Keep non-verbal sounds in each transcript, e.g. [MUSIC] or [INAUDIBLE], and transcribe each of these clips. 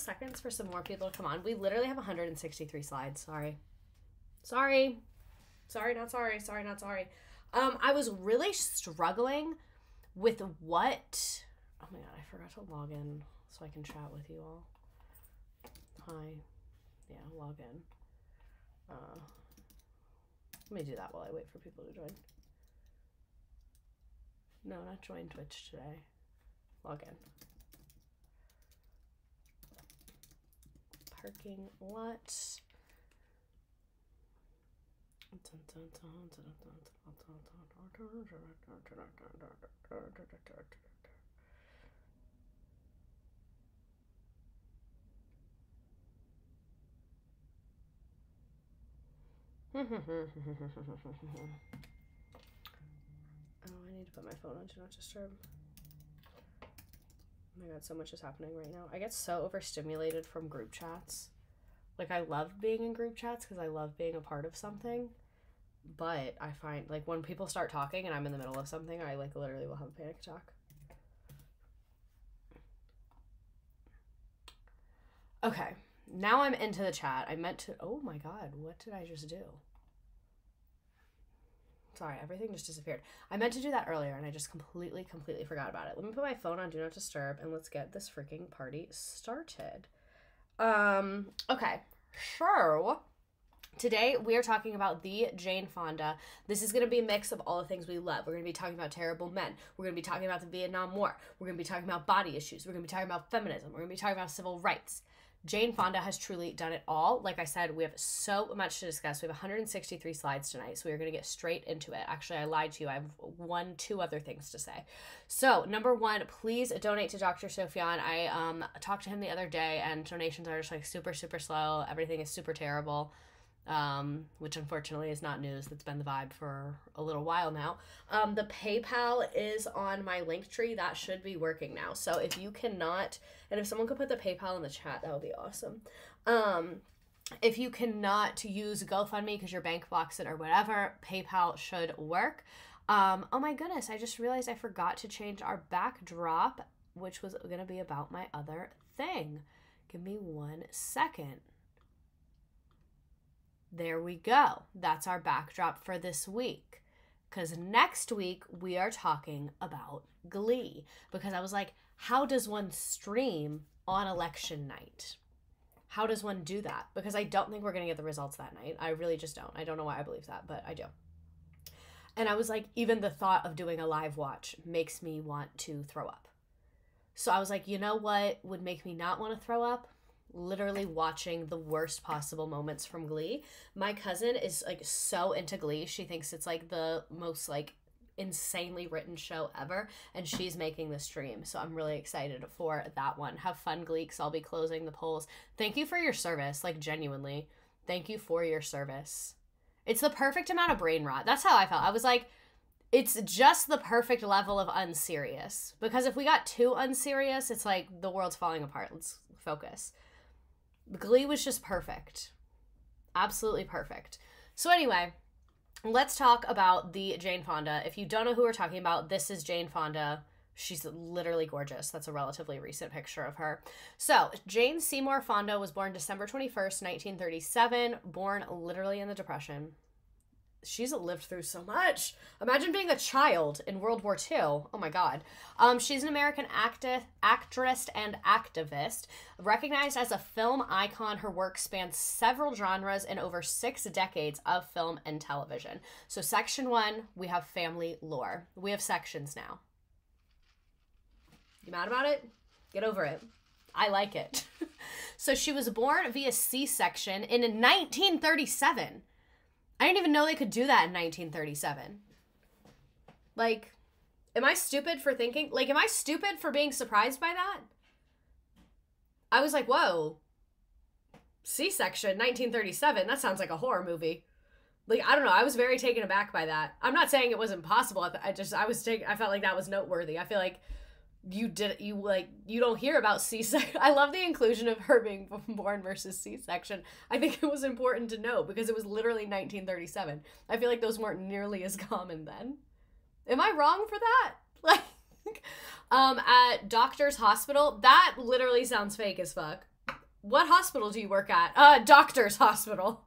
seconds for some more people to come on. We literally have 163 slides. Sorry. Sorry. Sorry, not sorry. Sorry, not sorry. Um, I was really struggling with what. Oh my god, I forgot to log in so I can chat with you all. Hi. Yeah, log in. Uh, let me do that while I wait for people to join. No, not join Twitch today. Log in. Parking lot. [LAUGHS] oh, I need to put my phone on Do Not Disturb. My god, so much is happening right now. I get so overstimulated from group chats. Like, I love being in group chats because I love being a part of something. But I find, like, when people start talking and I'm in the middle of something, I, like, literally will have a panic attack. Okay, now I'm into the chat. I meant to. Oh my god, what did I just do? Sorry, everything just disappeared. I meant to do that earlier and I just completely, completely forgot about it. Let me put my phone on Do Not Disturb and let's get this freaking party started. Um, okay. Sure. today we are talking about the Jane Fonda. This is going to be a mix of all the things we love. We're going to be talking about terrible men. We're going to be talking about the Vietnam War. We're going to be talking about body issues. We're going to be talking about feminism. We're going to be talking about civil rights. Jane Fonda has truly done it all. Like I said, we have so much to discuss. We have 163 slides tonight, so we're going to get straight into it. Actually, I lied to you. I have one, two other things to say. So, number one, please donate to Dr. Sofian. I um, talked to him the other day, and donations are just like super, super slow. Everything is super terrible um, which unfortunately is not news. That's been the vibe for a little while now. Um, the PayPal is on my link tree. That should be working now. So if you cannot, and if someone could put the PayPal in the chat, that would be awesome. Um, if you cannot use GoFundMe because your bank blocks it or whatever, PayPal should work. Um, oh my goodness, I just realized I forgot to change our backdrop, which was going to be about my other thing. Give me one second. There we go. That's our backdrop for this week. Because next week we are talking about Glee. Because I was like, how does one stream on election night? How does one do that? Because I don't think we're going to get the results that night. I really just don't. I don't know why I believe that, but I do. And I was like, even the thought of doing a live watch makes me want to throw up. So I was like, you know what would make me not want to throw up? Literally watching the worst possible moments from Glee. My cousin is like so into Glee. She thinks it's like the most like insanely written show ever and she's making the stream. So I'm really excited for that one. Have fun Gleeks. I'll be closing the polls. Thank you for your service, like genuinely. Thank you for your service. It's the perfect amount of brain rot. That's how I felt. I was like it's just the perfect level of unserious because if we got too unserious, it's like the world's falling apart. Let's focus. Glee was just perfect. Absolutely perfect. So, anyway, let's talk about the Jane Fonda. If you don't know who we're talking about, this is Jane Fonda. She's literally gorgeous. That's a relatively recent picture of her. So, Jane Seymour Fonda was born December 21st, 1937, born literally in the Depression she's lived through so much. Imagine being a child in World War II. Oh my God. Um, she's an American acti- actress and activist. Recognized as a film icon, her work spans several genres and over six decades of film and television. So, section one, we have family lore. We have sections now. You mad about it? Get over it. I like it. [LAUGHS] so, she was born via C section in 1937. I didn't even know they could do that in 1937. Like, am I stupid for thinking? Like, am I stupid for being surprised by that? I was like, whoa. C section, 1937. That sounds like a horror movie. Like, I don't know. I was very taken aback by that. I'm not saying it wasn't possible. I just, I was taken, I felt like that was noteworthy. I feel like you did you like you don't hear about c-section. [LAUGHS] I love the inclusion of her being [LAUGHS] born versus c-section. I think it was important to know because it was literally 1937 i feel like those weren't nearly as [LAUGHS] common then. Am i wrong for that? Like um at doctor's hospital that literally sounds fake as fuck. What hospital do you work at? Uh, doctor's hospital.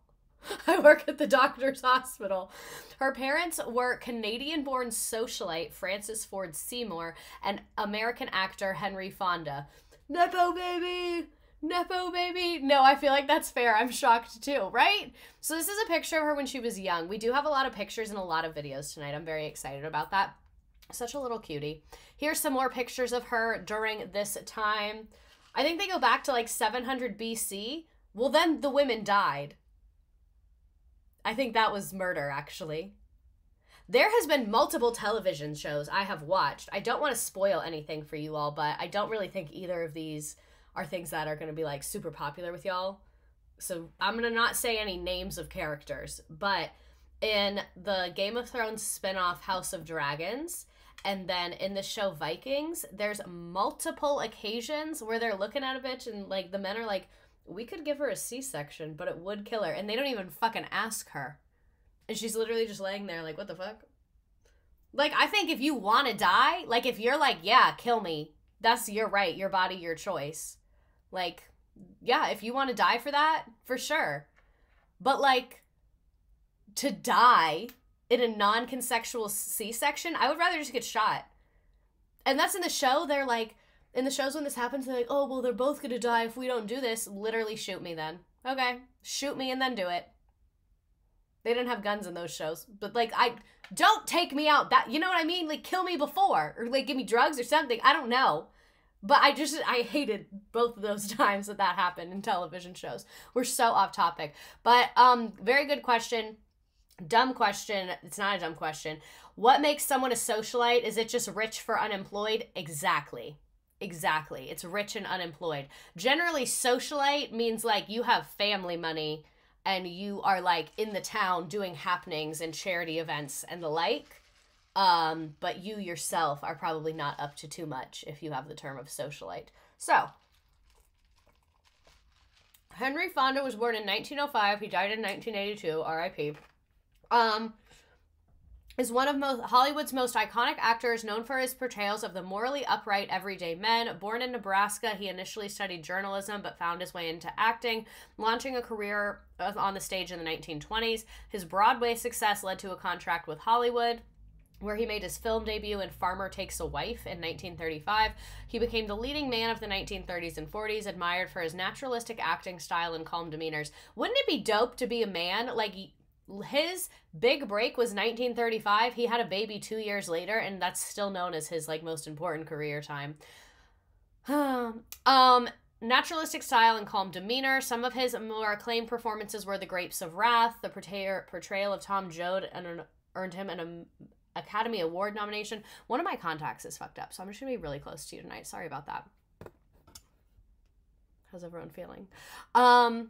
[LAUGHS] I work at the doctor's hospital. Her parents were Canadian born socialite Frances Ford Seymour and American actor Henry Fonda. Nepo baby! Nepo baby! No, I feel like that's fair. I'm shocked too, right? So, this is a picture of her when she was young. We do have a lot of pictures and a lot of videos tonight. I'm very excited about that. Such a little cutie. Here's some more pictures of her during this time. I think they go back to like 700 BC. Well, then the women died. I think that was murder, actually. There has been multiple television shows I have watched. I don't want to spoil anything for you all, but I don't really think either of these are things that are going to be like super popular with y'all. So I'm going to not say any names of characters, but in the Game of Thrones spin-off House of Dragons, and then in the show Vikings, there's multiple occasions where they're looking at a bitch and like the men are like, we could give her a C-section, but it would kill her. And they don't even fucking ask her. And she's literally just laying there like, what the fuck? Like, I think if you want to die, like if you're like, yeah, kill me, that's your right, your body, your choice. Like, yeah, if you want to die for that, for sure. But like, to die in a non consensual C section, I would rather just get shot. And that's in the show. They're like, in the shows when this happens, they're like, oh, well, they're both gonna die if we don't do this. Literally, shoot me then. Okay, shoot me and then do it. They didn't have guns in those shows, but like, I don't take me out. That you know what I mean? Like, kill me before, or like, give me drugs or something. I don't know. But I just I hated both of those [LAUGHS] times that that happened in television shows. We're so off topic. But um very good question. Dumb question. It's not a dumb question. What makes someone a socialite? Is it just rich for unemployed? Exactly. Exactly. It's rich and unemployed. Generally, socialite means like you have family money and you are like in the town doing happenings and charity events and the like. Um, but you yourself are probably not up to too much if you have the term of socialite. So, Henry Fonda was born in 1905. He died in 1982. R.I.P. Um, is one of most, Hollywood's most iconic actors, known for his portrayals of the morally upright everyday men. Born in Nebraska, he initially studied journalism but found his way into acting, launching a career on the stage in the 1920s. His Broadway success led to a contract with Hollywood where he made his film debut in Farmer Takes a Wife in 1935. He became the leading man of the 1930s and 40s, admired for his naturalistic acting style and calm demeanors. Wouldn't it be dope to be a man? Like, his big break was 1935. He had a baby two years later, and that's still known as his, like, most important career time. [SIGHS] um, naturalistic style and calm demeanor. Some of his more acclaimed performances were The Grapes of Wrath, the portrayal of Tom Joad, and earned him an Academy Award nomination. One of my contacts is fucked up, so I'm just gonna be really close to you tonight. Sorry about that. How's everyone feeling? Um,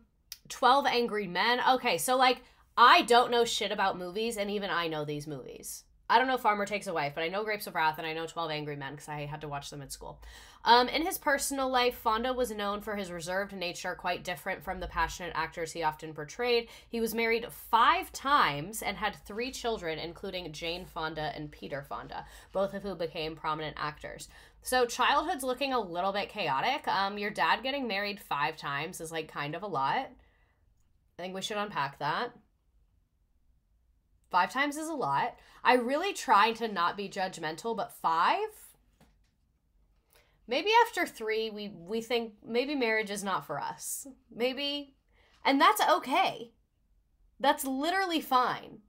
12 Angry Men. Okay, so like I don't know shit about movies, and even I know these movies. I don't know Farmer Takes a Wife, but I know Grapes of Wrath and I know 12 Angry Men because I had to watch them at school. Um, in his personal life, Fonda was known for his reserved nature, quite different from the passionate actors he often portrayed. He was married five times and had three children, including Jane Fonda and Peter Fonda, both of who became prominent actors. So childhood's looking a little bit chaotic. Um, your dad getting married five times is like kind of a lot. I think we should unpack that. Five times is a lot. I really try to not be judgmental, but five? Maybe after three, we, we think maybe marriage is not for us. Maybe. And that's okay. That's literally fine.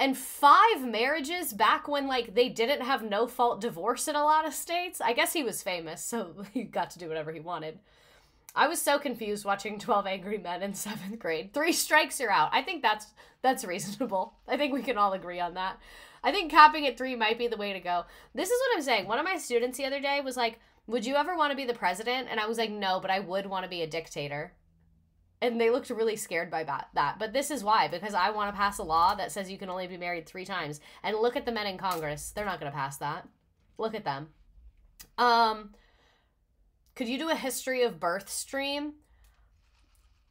And five marriages back when, like, they didn't have no fault divorce in a lot of states. I guess he was famous, so [LAUGHS] he got to do whatever he wanted. I was so confused watching 12 Angry Men in 7th grade. 3 strikes you're out. I think that's that's reasonable. I think we can all agree on that. I think capping at 3 might be the way to go. This is what I'm saying. One of my students the other day was like, "Would you ever want to be the president?" And I was like, "No, but I would want to be a dictator." And they looked really scared by that. that. But this is why because I want to pass a law that says you can only be married 3 times. And look at the men in Congress. They're not going to pass that. Look at them. Um could you do a history of birth stream?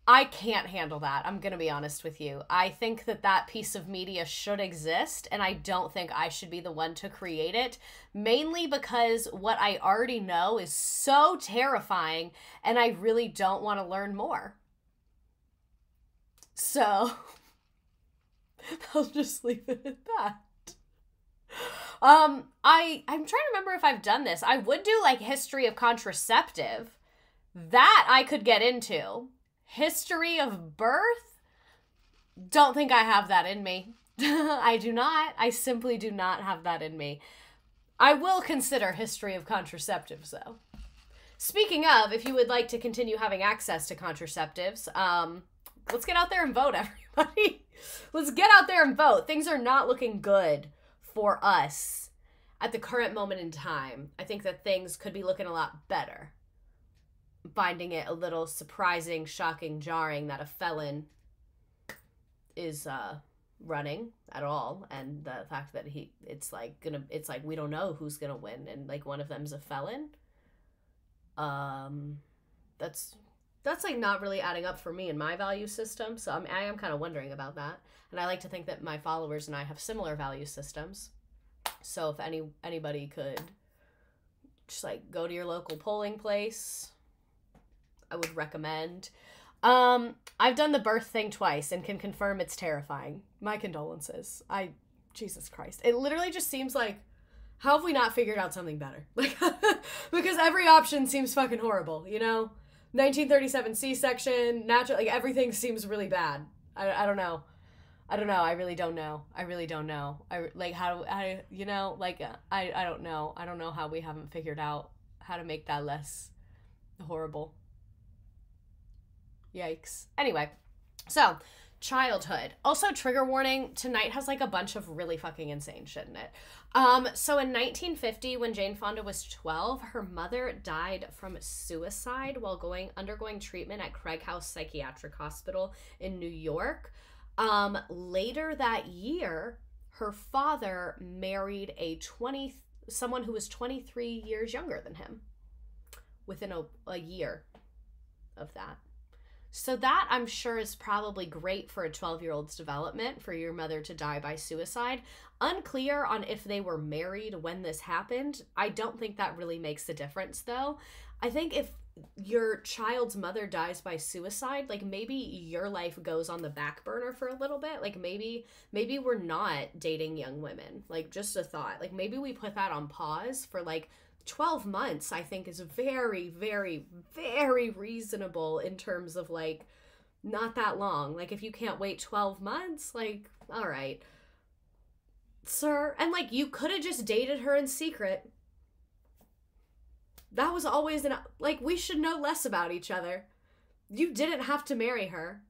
I can't handle that. I'm going to be honest with you. I think that that piece of media should exist, and I don't think I should be the one to create it, mainly because what I already know is so terrifying, and I really don't want to learn more. So, [LAUGHS] I'll just leave it at that. Um, I I'm trying to remember if I've done this. I would do like history of contraceptive. That I could get into. History of birth? Don't think i have that in me. [LAUGHS] I do not. I simply do not have that in me. I will consider history of contraceptives though. Speaking of if you would like to continue having access to contraceptives um let's get out there and vote [LAUGHS] everybody. Let's get out there and vote. Things are not looking good for us at the current moment in time i think that things could be looking a lot better. Finding it a little surprising, shocking, jarring that a felon is uh running at all and the fact that he it's like gonna it's like we don't know who's gonna win and like one of them's a felon. Um that's that's like not really adding up for me in my value system so I'm, i am kind of wondering about that and i like to think that my followers and i have similar value systems so if any anybody could just like go to your local polling place I would recommend. Um, I've done the birth thing twice and can confirm it's terrifying. My condolences. I, Jesus Christ, it literally just seems like, how have we not figured out something better? [LAUGHS] Like, [LAUGHS] because every option seems fucking horrible. You know, 1937 C-section, natural, like everything seems really bad. I, I don't know. I don't know. I really don't know. I really don't know. I like how do I you know like I I don't know. I don't know how we haven't figured out how to make that less horrible. Yikes. Anyway, so childhood. Also, trigger warning tonight has like a bunch of really fucking insane shit in it. Um, so in 1950, when Jane Fonda was 12, her mother died from suicide while going undergoing treatment at Craig House Psychiatric Hospital in New York. Um, later that year, her father married a 20 someone who was 23 years younger than him within a, a year of that. So that I'm sure is probably great for a 12 year old's development for your mother to die by suicide. Unclear on if they were married when this happened. I don't think that really makes a difference though. I think if your child's mother dies by suicide like maybe your life goes on the back burner for a little bit. Like maybe maybe we're not dating young women. Like just a thought. Like maybe we put that on pause for like 12 months i think is very very very reasonable in terms of like not that long. Like if you can't wait 12 months like all right sir and like you could have just dated her in secret that was always an like we should know less about each other you didn't have to marry her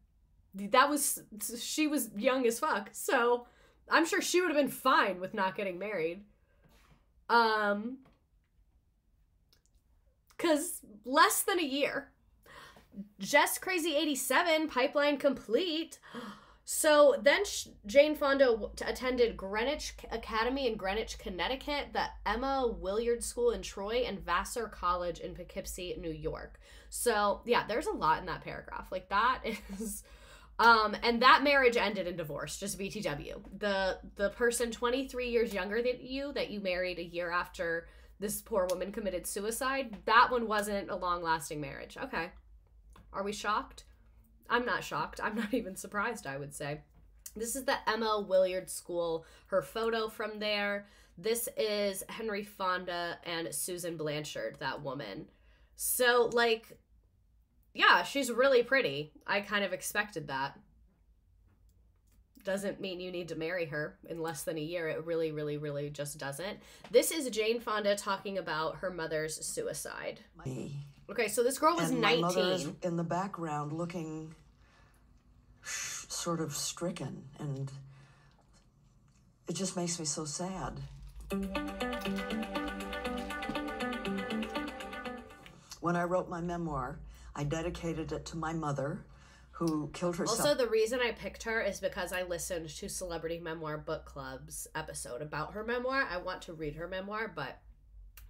that was she was young as fuck so i'm sure she would have been fine with not getting married um because less than a year. Just Crazy 87, pipeline complete. So then Jane Fonda attended Greenwich Academy in Greenwich, Connecticut, the Emma Willard School in Troy, and Vassar College in Poughkeepsie, New York. So yeah, there's a lot in that paragraph. Like that [LAUGHS] is um and that marriage ended in divorce, just BTW. The the person 23 years younger than you that you married a year after this poor woman committed suicide. That one wasn't a long lasting marriage. Okay. Are we shocked? I'm not shocked. I'm not [LAUGHS] even surprised, I would say. This is the Emma Willard School, her photo from there. This is Henry Fonda and Susan Blanchard, that woman. So, like, yeah, she's really pretty. I kind of expected that doesn't mean you need to marry her in less than a year. It really, really, really just doesn't. This is Jane Fonda talking about her mother's suicide. Me. Okay, so this girl was and 19. Mother is in the background looking sort of stricken, and it just makes me so sad. When I wrote my memoir, I dedicated it to my mother who killed herself. Also, the reason I picked her is because I listened to Celebrity Memoir Book Club's episode about her memoir. I want to read her memoir, but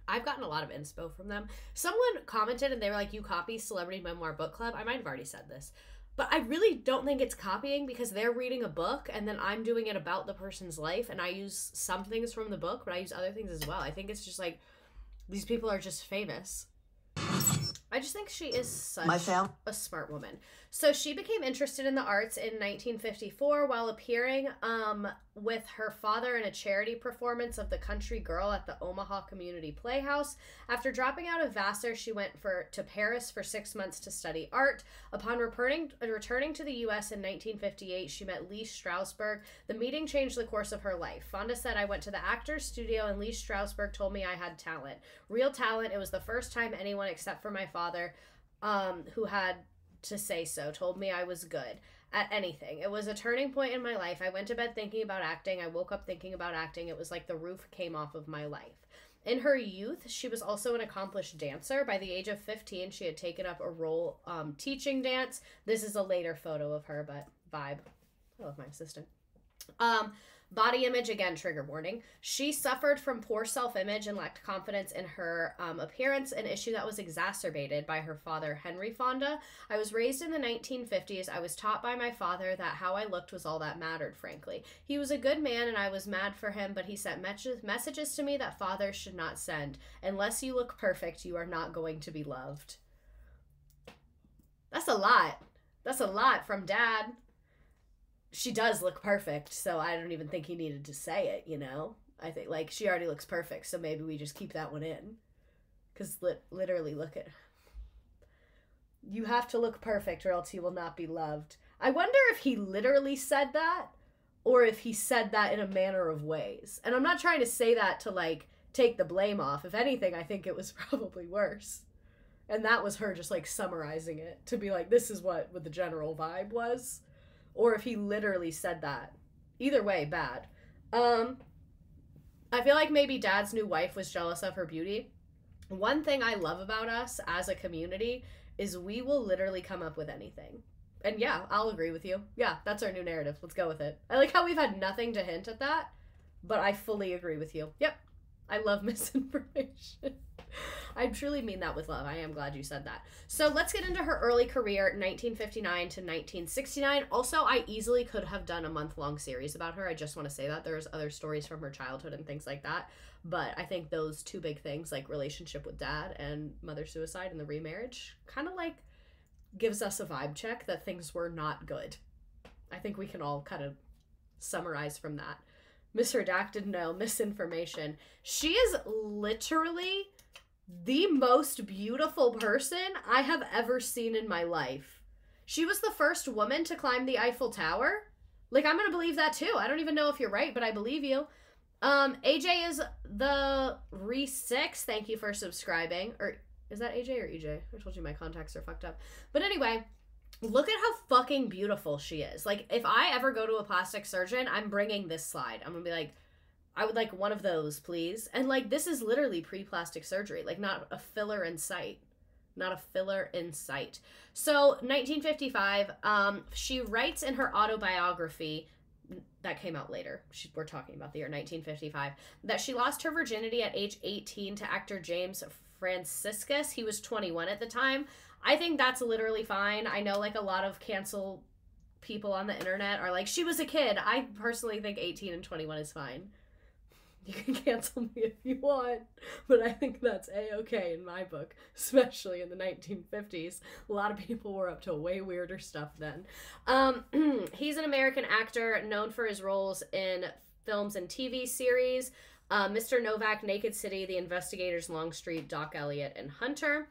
I've gotten a lot of inspo from them. Someone commented and they were like, You copy Celebrity Memoir Book Club? I might have already said this. But I really don't think it's copying because they're reading a book and then I'm doing it about the person's life and I use some things from the book, but I use other things as well. I think it's just like these people are just famous. I just think she is such a smart woman. So she became interested in the arts in 1954 while appearing um, with her father in a charity performance of The Country Girl at the Omaha Community Playhouse. After dropping out of Vassar, she went for to Paris for six months to study art. Upon returning returning to the U.S. in 1958, she met Lee Strasberg. The meeting changed the course of her life. Fonda said, "I went to the actor's studio and Lee Strasberg told me I had talent, real talent. It was the first time anyone except for my father." Um, who had to say so, told me I was good at anything. It was a turning point in my life. I went to bed thinking about acting. I woke up thinking about acting. It was like the roof came off of my life. In her youth, she was also an accomplished dancer. By the age of 15, she had taken up a role um, teaching dance. This is a later photo of her, but vibe. I love my assistant. Um, Body image, again, trigger warning. She suffered from poor self image and lacked confidence in her um, appearance, an issue that was exacerbated by her father, Henry Fonda. I was raised in the 1950s. I was taught by my father that how I looked was all that mattered, frankly. He was a good man and I was mad for him, but he sent me- messages to me that fathers should not send. Unless you look perfect, you are not going to be loved. That's a lot. That's a lot from dad she does look perfect, so I don't even think he needed to say it, you know? I think, like, she already looks perfect, so maybe we just keep that one in. Because li- literally, look at. You have to look perfect, or else you will not be loved. I wonder if he literally said that, or if he said that in a manner of ways. And I'm not trying to say that to, like, take the blame off. If anything, I think it was [LAUGHS] probably worse. And that was her just, like, summarizing it to be like, this is what, the general vibe was or if he literally said that. Either way, bad. Um I feel like maybe dad's new wife was jealous of her beauty. One thing I love about us as a community is we will literally come up with anything. And yeah, I'll agree with you. Yeah, that's our new narrative. Let's go with it. I like how we've had nothing to hint at that, but I fully agree with you. Yep. I love [LAUGHS] misinformation. [LAUGHS] I truly mean that with love. I am glad you said that. So let's get into her early career, 1959 to 1969. Also, I easily could have done a month long series about her. I just want to say that. There's other stories from her childhood and things like that. But I think those two big things, like relationship with dad and mother suicide and the remarriage, kind of like gives us a vibe check that things were not good. I think we can all kind of summarize from that misredacted no misinformation she is literally the most beautiful person i have ever seen in my life. She was the first woman to climb the eiffel tower. Like i'm gonna believe that too. I don't even know if you're right but i believe you. Um aj is the re six thank you for subscribing. Or is that aj or ej i told you my contacts are fucked up. But anyway Look at how fucking beautiful she is. Like, if I ever go to a plastic surgeon, I'm bringing this slide. I'm gonna be like, I would like one of those, please. And like, this is literally pre plastic surgery, like, not a filler in sight. Not a filler in sight. So, 1955, um, she writes in her autobiography that came out later. She, we're talking about the year 1955 that she lost her virginity at age 18 to actor James Franciscus. He was 21 at the time. I think that's literally fine. I know like a lot of cancel people on the internet are like, she was a kid. I personally think 18 and 21 is fine. You can cancel me if you want, but I think that's a okay in my book, especially in the 1950s. A lot of people were up to way weirder stuff then. Um, [CLEARS THROAT] he's an American actor known for his roles in films and TV series. Uh, Mr. Novak, Naked City, The Investigators, Longstreet, Doc Elliott, and Hunter.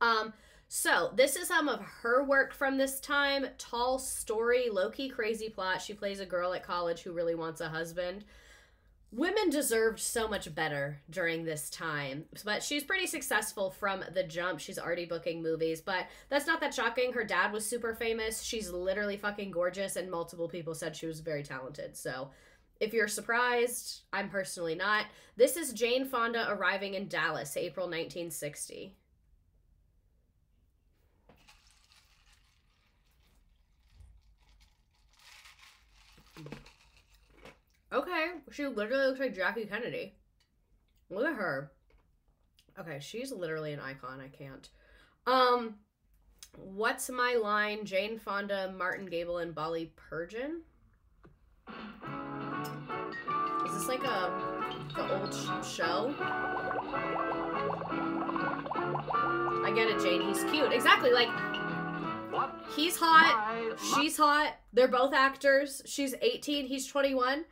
Um, so, this is some of her work from this time. Tall story, low key crazy plot. She plays a girl at college who really wants a husband. Women deserved so much better during this time, but she's pretty successful from the jump. She's already booking movies, but that's not that shocking. Her dad was super famous. She's literally fucking gorgeous, and multiple people said she was very talented. So, if you're surprised, I'm personally not. This is Jane Fonda arriving in Dallas, April 1960. Okay, she literally looks like Jackie Kennedy. Look at her. Okay, she's literally an icon. I can't. Um, What's my line? Jane Fonda, Martin Gabel, and Polly Bergen. Is this like a the old sh- show? I get it, Jane. He's cute. Exactly. Like he's hot. She's hot. They're both actors. She's 18, he's 21.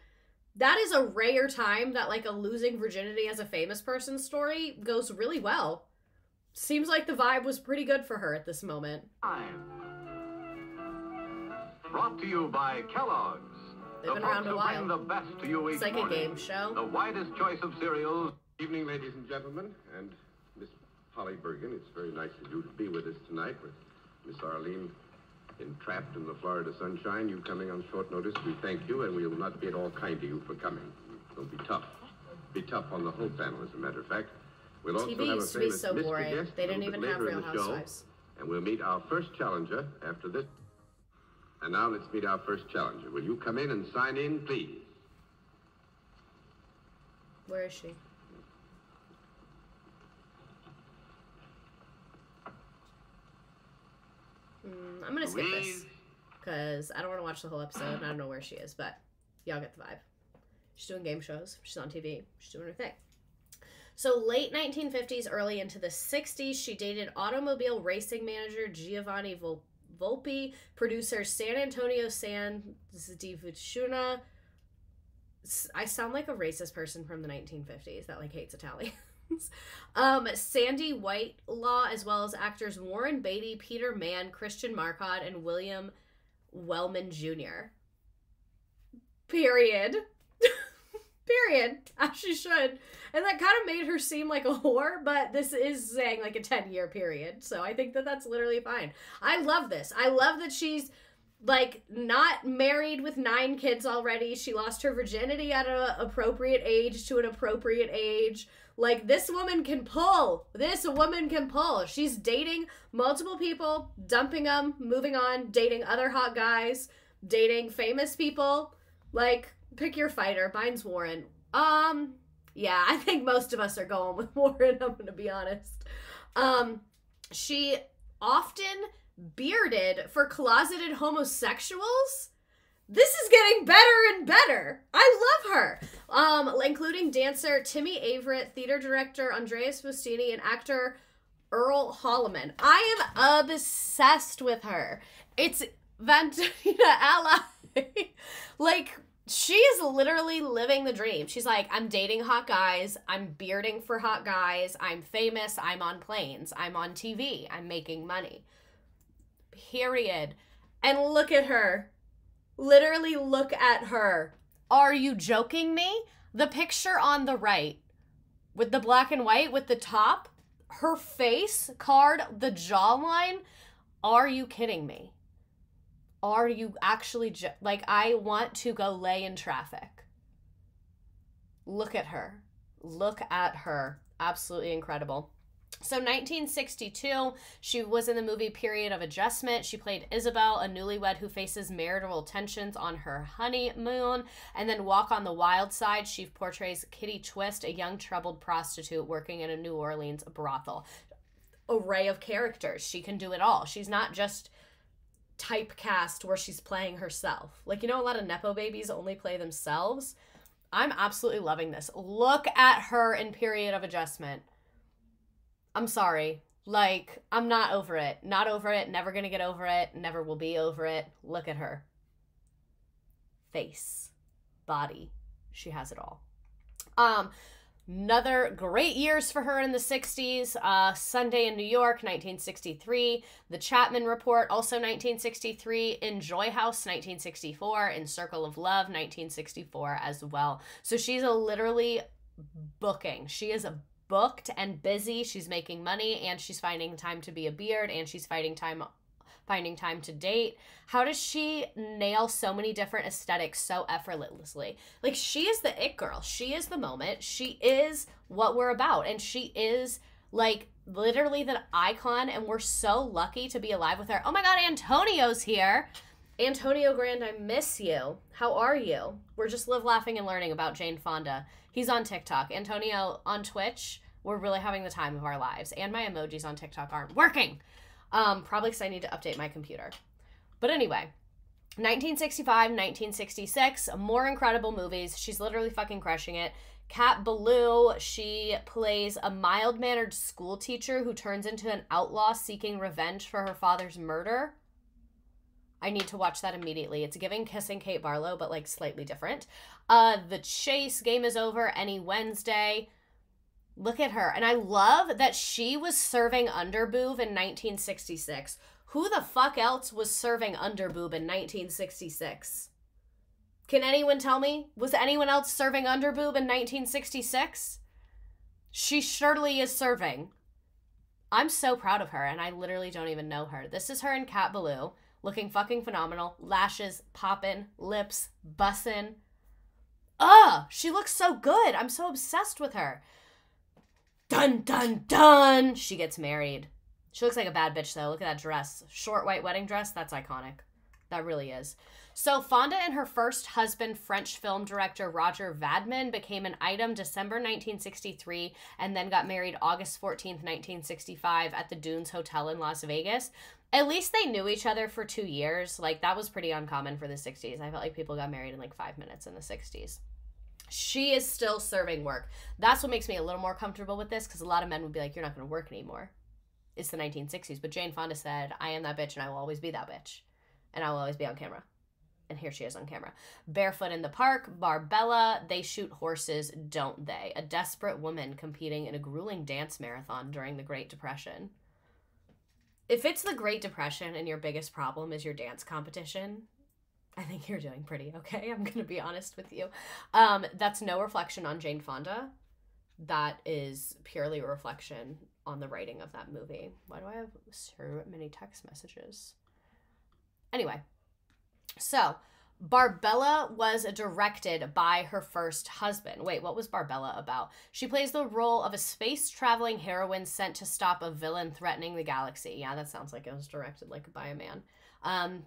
That is a rare time that like a losing virginity as a famous person story goes really well. Seems like the vibe was pretty good for her at this moment. Time. Brought to you by Kellogg's. They've the been around a while. bring the best to you each It's like a game show. The widest choice of cereals. Evening, ladies and gentlemen, and Miss Polly Bergen. It's very nice of you to be with us tonight with Miss Arlene entrapped in the Florida sunshine. You coming on short notice, we thank you, and we will not be at all kind to you for coming. Don't be tough. Be tough on the whole panel, as a matter of fact. We'll also TV have a used to be famous so boring. guest They didn't even have Real the show, Housewives. And we'll meet our first challenger after this. And now let's meet our first challenger. Will you come in and sign in, please? Where is she? Mm, I'm gonna skip this because I don't want to watch the whole episode and I don't know where she is, but y'all get the vibe. She's doing game shows. She's on TV. She's doing her thing. So late 1950s, early into the 60s, she dated automobile racing manager Giovanni Vol- Volpe, producer San Antonio San Divucuna. I sound like a racist person from the 1950s that like hates Italians. [LAUGHS] um, Sandy Whitelaw, as well as actors Warren Beatty, Peter Mann, Christian Marcotte, and William Wellman Jr. Period. [LAUGHS] Period. As she should. And that kind of made her seem like a whore, but this is saying like a 10 year period. So I think that that's literally fine. I love this. I love that she's like not married with nine kids already. She lost her virginity at an appropriate age to an appropriate age. Like this woman can pull. This woman can pull. She's dating multiple people, dumping them, moving on, dating other hot guys, dating famous people. Like pick your fighter. Mine's Warren. Um yeah, [LAUGHS] I think most of us are going with Warren, I'm going to be honest. Um she often bearded for closeted homosexuals. This is getting better and better. I love her. Um, including dancer Timmy Everett, theater director Andreas Bustini, and actor Earl Holliman. I am obsessed with her. It's Vantina [LAUGHS] Ally. like, she is literally living the dream. She's like, I'm dating hot guys. I'm bearding for hot guys. I'm famous. I'm on planes. I'm on TV. I'm making money period. And look at her. Literally look at her. Are you joking me? The picture on the right with the black and white with the top, her face card, the jawline. Are you kidding me? Are you actually jo- like I want to go lay in traffic. Look at her. Look at her. Absolutely incredible. So 1962, she was in the movie Period of Adjustment. She played Isabel, a newlywed who faces marital tensions on her honeymoon. And then Walk on the Wild Side, she portrays Kitty Twist, a young troubled prostitute working in a New Orleans brothel. Array of characters. She can do it all. She's not just typecast where she's playing herself. Like, you know, a lot of Nepo babies only play themselves. I'm absolutely loving this. Look at her in Period of Adjustment. I'm sorry. Like, I'm not over it. Not over it. Never gonna get over it. Never will be over it. Look at her. Face, body. She has it all. Um, another great years for her in the 60s. Uh, Sunday in New York, 1963. The Chapman Report, also 1963. Enjoy House, 1964. In Circle of Love, 1964 as well. So she's a literally booking. She is a booked and busy. She's making money and she's finding time to be a beard and she's finding time finding time to date. How does she nail so many different aesthetics so effortlessly? Like she is the it girl. She is the moment. She is what we're about and she is like literally the icon and we're so lucky to be alive with her. Oh my god, Antonio's here. Antonio Grand, I miss you. How are you? We're just live laughing and learning about Jane Fonda. He's on TikTok. Antonio on Twitch. We're really having the time of our lives. And my emojis on TikTok aren't working. Um, probably because I need to update my computer. But anyway, 1965, 1966, more incredible movies. She's literally fucking crushing it. Cat Ballou, she plays a mild mannered school teacher who turns into an outlaw seeking revenge for her father's murder. I need to watch that immediately. It's giving Kissing Kate Barlow, but like slightly different. Uh, The Chase game is over any Wednesday. Look at her. And I love that she was serving underboob in 1966. Who the fuck else was serving underboob in 1966? Can anyone tell me? Was anyone else serving underboob in 1966? She surely is serving. I'm so proud of her, and I literally don't even know her. This is her and Cat Ballou, looking fucking phenomenal. Lashes popping, lips bussin'. Ugh, she looks so good. I'm so obsessed with her. Dun dun dun. She gets married. She looks like a bad bitch though. Look at that dress. Short white wedding dress. That's iconic. That really is. So Fonda and her first husband, French film director Roger Vadim, became an item December 1963 and then got married August 14th, 1965 at the Dunes Hotel in Las Vegas. At least they knew each other for two years. Like that was pretty uncommon for the 60s. I felt like people got married in like five minutes in the 60s. She is still serving work. That's what makes me a little more comfortable with this because a lot of men would be like, you're not going to work anymore. It's the 1960s. But Jane Fonda said, I am that bitch and I will always be that bitch. And I will always be on camera. And here she is on camera. Barefoot in the Park, Barbella, they shoot horses, don't they? A desperate woman competing in a grueling dance marathon during the Great Depression. If it's the Great Depression and your biggest problem is your dance competition, I think you're doing pretty okay. I'm going to be honest with you. Um, that's no reflection on Jane Fonda. That is purely a reflection on the writing of that movie. Why do I have so many text messages? Anyway, so Barbella was directed by her first husband. Wait, what was Barbella about? She plays the role of a space traveling heroine sent to stop a villain threatening the galaxy. Yeah, that sounds like it was directed like by a man. Um,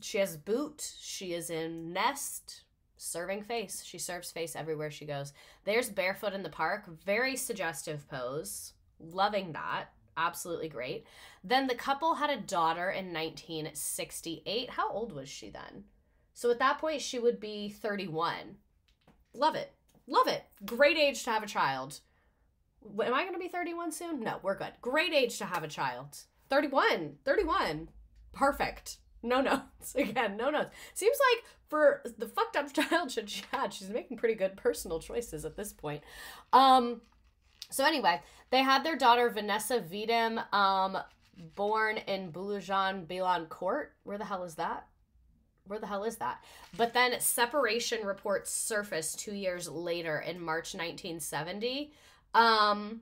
she has boot. She is in nest. Serving face. She serves face everywhere she goes. There's barefoot in the park. Very suggestive pose. Loving that. Absolutely great. Then the couple had a daughter in 1968. How old was she then? So at that point, she would be 31. Love it. Love it. Great age to have a child. Am I going to be 31 soon? No, we're good. Great age to have a child. 31. 31. Perfect. No [LAUGHS] notes. Again, no notes. Seems like for the fucked up [LAUGHS] childhood she had, she's making pretty good personal choices at this point. Um, so anyway, they had their daughter Vanessa Vadim, um, born in Boulogne Billancourt. Where the hell is that? Where the hell is that? But then separation reports surfaced two years later in March 1970. Um,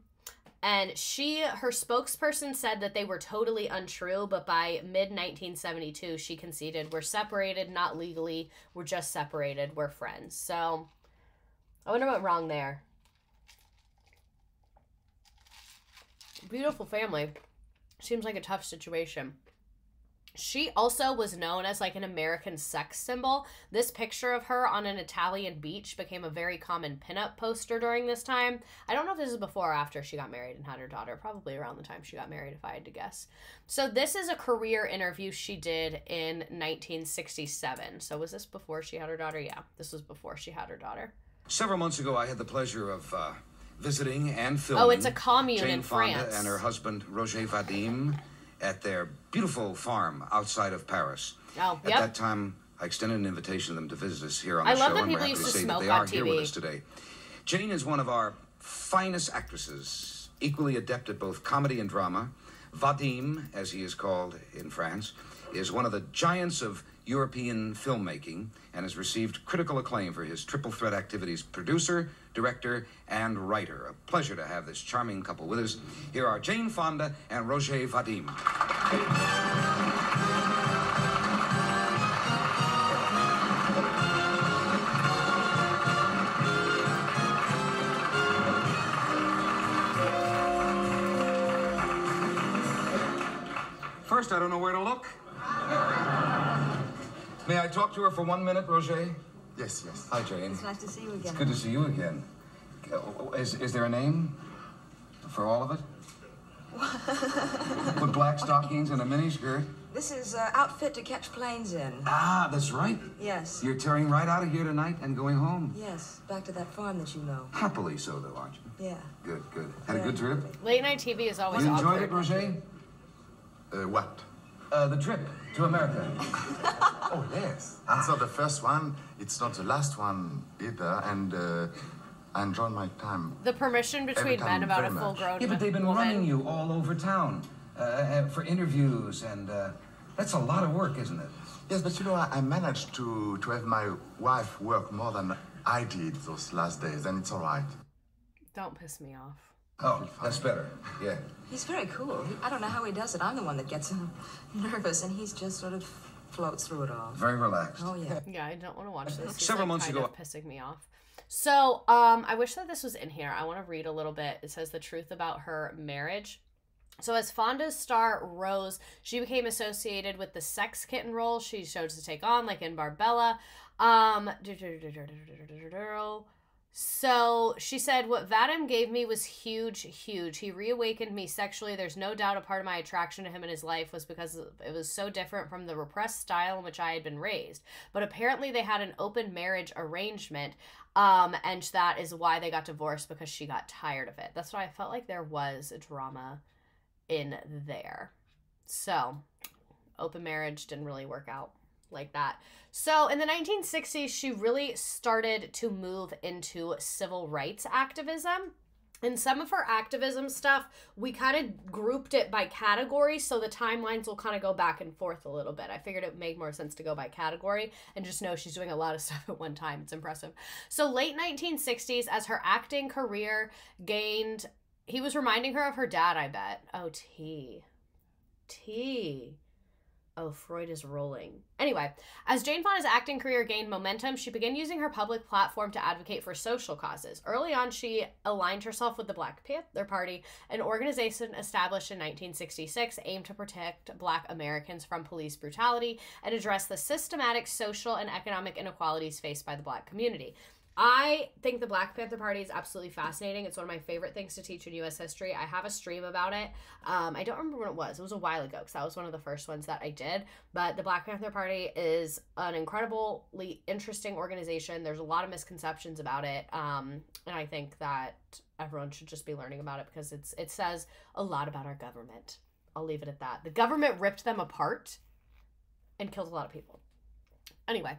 and she, her spokesperson said that they were totally untrue, but by mid 1972, she conceded, We're separated, not legally. We're just separated. We're friends. So I wonder what went wrong there. Beautiful family. Seems like a tough situation. She also was known as like an American sex symbol. This picture of her on an Italian beach became a very common pinup poster during this time. I don't know if this is before or after she got married and had her daughter, probably around the time she got married, if I had to guess. So, this is a career interview she did in 1967. So, was this before she had her daughter? Yeah, this was before she had her daughter. Several months ago, I had the pleasure of uh, visiting and oh, filming. Oh, it's a commune Jane in Fonda France. and her husband Roger Vadim at their beautiful farm outside of Paris. Oh, At yep. that time, I extended an invitation to them to visit us here on the I show, love that and we're people happy used to to say that they on are here with TV. us today. Jane is one of our finest actresses, equally adept at both comedy and drama. Vadim, as he is called in France, is one of the giants of European filmmaking and has received critical acclaim for his triple threat activities producer, director, and writer. A pleasure to have this charming couple with us. Here are Jane Fonda and Roger Vadim. First, I don't know where to look. May I talk to her for one minute, Roger? Yes, yes. Hi, Jane. It's nice to see you again. It's good to see you again. Uh, Is, is there a name for all of it? [LAUGHS] With black stockings and a miniskirt. This is uh, outfit to catch planes in. Ah, that's right. Yes. You're tearing right out of here tonight and going home. Yes, back to that farm that you know. Happily so, though, aren't you? Yeah. Good, good. Had a good trip? Late night TV is always You enjoyed awkward. it, Roger? Uh, what? Uh, the trip to America. [LAUGHS] Oh, yes. It's not the first one, it's not the last one either, and uh, I enjoyed my time. The permission between time, men about a very much. full grown Yeah, but they've been woman. running you all over town uh, uh, for interviews, and uh, that's a lot of work, isn't it? Yes, but you know, I, I managed to, to have my wife work more than I did those last days, and it's all right. Don't piss me off. Oh, that's better. Yeah. He's very cool. He, I don't know how he does it. I'm the one that gets him [LAUGHS] nervous, and he's just sort of floats through it all. Very relaxed. Oh, yeah. Yeah, I don't want to watch this. He's, Several like, months kind ago- of pissing me off. So, um, I wish that this was in here. I want to read a little bit. It says the truth about her marriage. So, as Fonda's star rose, she became associated with the sex kitten role she chose to take on, like in Barbarella. Um, so she said, What Vadim gave me was huge, huge. He reawakened me sexually. There's no doubt a part of my attraction to him in his life was because it was so different from the repressed style in which I had been raised. But apparently, they had an open marriage arrangement. Um, and that is why they got divorced because she got tired of it. That's why I felt like there was a drama in there. So, open marriage didn't really work out like that. So, in the 1960s, she really started to move into civil rights activism. And some of her activism stuff, we kind of grouped it by category, so the timelines will kind of go back and forth a little bit. I figured it make more sense to go by category and just know she's doing a lot of [LAUGHS] stuff at one time. It's impressive. So, late 1960s, as her acting career gained, he was reminding her of her dad, I bet. Oh, T. T. Oh, Freud is rolling. Anyway, as Jane Fonda's acting career gained momentum, she began using her public platform to advocate for social causes. Early on, she aligned herself with the Black Panther Party, an organization established in 1966 aimed to protect Black Americans from police brutality and address the systematic social and economic inequalities faced by the Black community. I think the Black Panther Party is absolutely fascinating. It's one of my favorite things to teach in U.S. history. I have a stream about it. Um, I don't remember when it was. It was a while ago because that was one of the first ones that I did. But the Black Panther Party is an incredibly interesting organization. There's a lot of misconceptions about it, um, and I think that everyone should just be learning about it because it's it says a lot about our government. I'll leave it at that. The government ripped them apart and killed a lot of people. Anyway.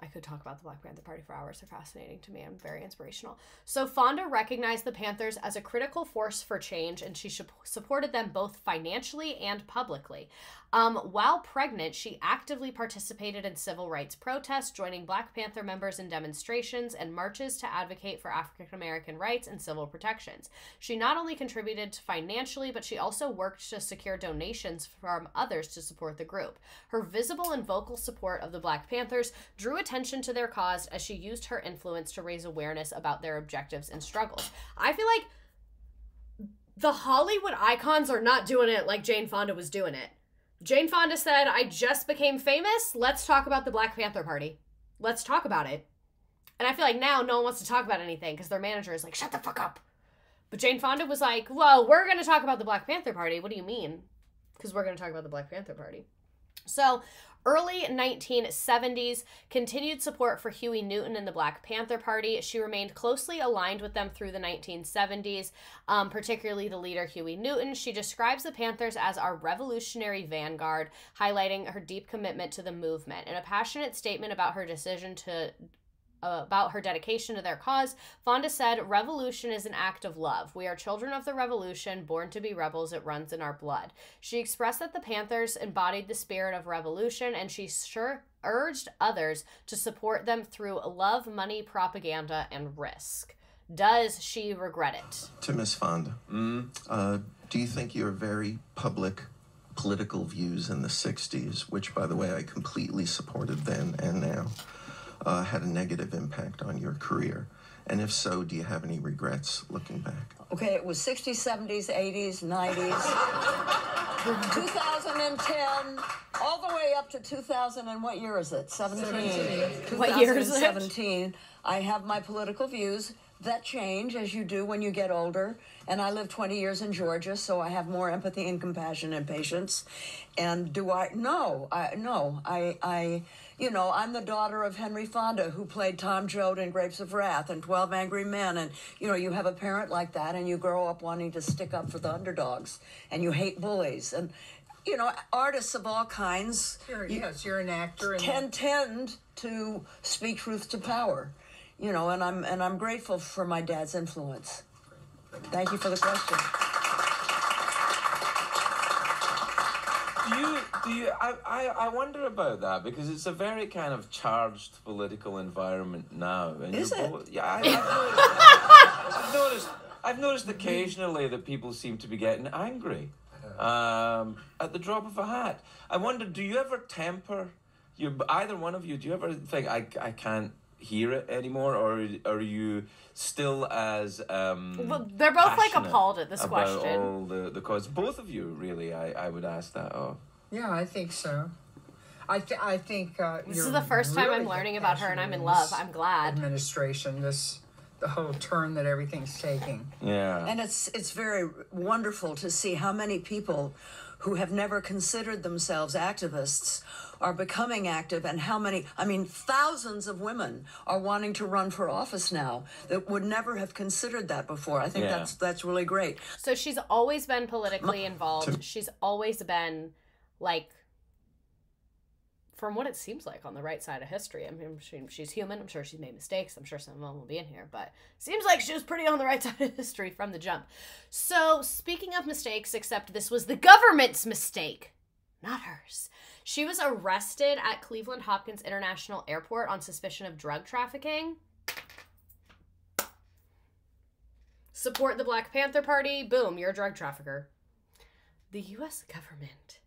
I could talk about the Black Panther Party for hours. They're fascinating to me. I'm very inspirational. So Fonda recognized the Panthers as a critical force for change, and she supported them both financially and publicly. Um, while pregnant, she actively participated in civil rights protests, joining Black Panther members in demonstrations and marches to advocate for African American rights and civil protections. She not only contributed financially, but she also worked to secure donations from others to support the group. Her visible and vocal support of the Black Panthers drew attention to their cause as she used her influence to raise awareness about their objectives and struggles. I feel like the Hollywood icons are not doing it like Jane Fonda was doing it. Jane Fonda said, I just became famous. Let's talk about the Black Panther Party. Let's talk about it. And I feel like now no one wants to talk about anything because their manager is like, shut the fuck up. But Jane Fonda was like, well, we're going to talk about the Black Panther Party. What do you mean? Because we're going to talk about the Black Panther Party. So, early 1970s, continued support for Huey Newton and the Black Panther Party. She remained closely aligned with them through the 1970s, um, particularly the leader Huey Newton. She describes the Panthers as our revolutionary vanguard, highlighting her deep commitment to the movement. In a passionate statement about her decision to about her dedication to their cause, Fonda said, Revolution is an act of love. We are children of the revolution, born to be rebels. It runs in our blood. She expressed that the Panthers embodied the spirit of revolution, and she sure urged others to support them through love, money, propaganda, and risk. Does she regret it? To Miss Fonda, uh, do you think your very public political views in the 60s, which, by the way, I completely supported then and now, uh, had a negative impact on your career? And if so, do you have any regrets looking back? Okay, it was 60s, 70s, 80s, 90s, 2010, all the way up to 2000 and what year is it? 17. What year is it? 17. I have my political views. that change as you do when you get older. And I lived 20 years in Georgia, so I have more empathy and compassion and patience. And do I? No, I no, I I. You know, I'm the daughter of Henry Fonda, who played Tom Joad in Grapes of Wrath and 12 Angry Men. And, you know, you have a parent like that, and you grow up wanting to stick up for the underdogs, and you hate bullies. And, you know, artists of all kinds You're, yes, you're an actor. And tend tend to speak truth to power, you know, and I'm and I'm grateful for my dad's influence. Thank you for the question. Do you I, I, I wonder about that because it's a very kind of charged political environment now. And Is it? both- yeah, I, I've, noticed, I've noticed I've noticed occasionally that people seem to be getting angry um, at the drop of a hat. I wonder, do you ever temper you either one of you? Do you ever think I, I can't hear it anymore, or are you still as um, Well, they're both, like, appalled at this about question. all the the cause? Both of you, really. I, I would ask that. Oh. Yeah, I think so. I, th- I think uh, This is the first time I'm learning about her, and I'm in love. I'm glad. Administration, this the whole turn that everything's taking. Yeah. And it's it's very wonderful to see how many people who have never considered themselves activists are becoming active and how many I mean thousands of women are wanting to run for office now that would never have considered that before. I think Yeah. that's that's really great. So she's always been politically involved. She's always been like from what it seems like on the right side of history. I mean, she, she's human. I'm sure she's made mistakes. I'm sure some of them will be in here, but seems like she was pretty on the right [LAUGHS] side of history from the jump. So, speaking of mistakes, except this was the government's mistake, not hers. She was arrested at Cleveland Hopkins International Airport on suspicion of drug trafficking. Support the Black Panther Party. Boom, you're a drug trafficker. The US government,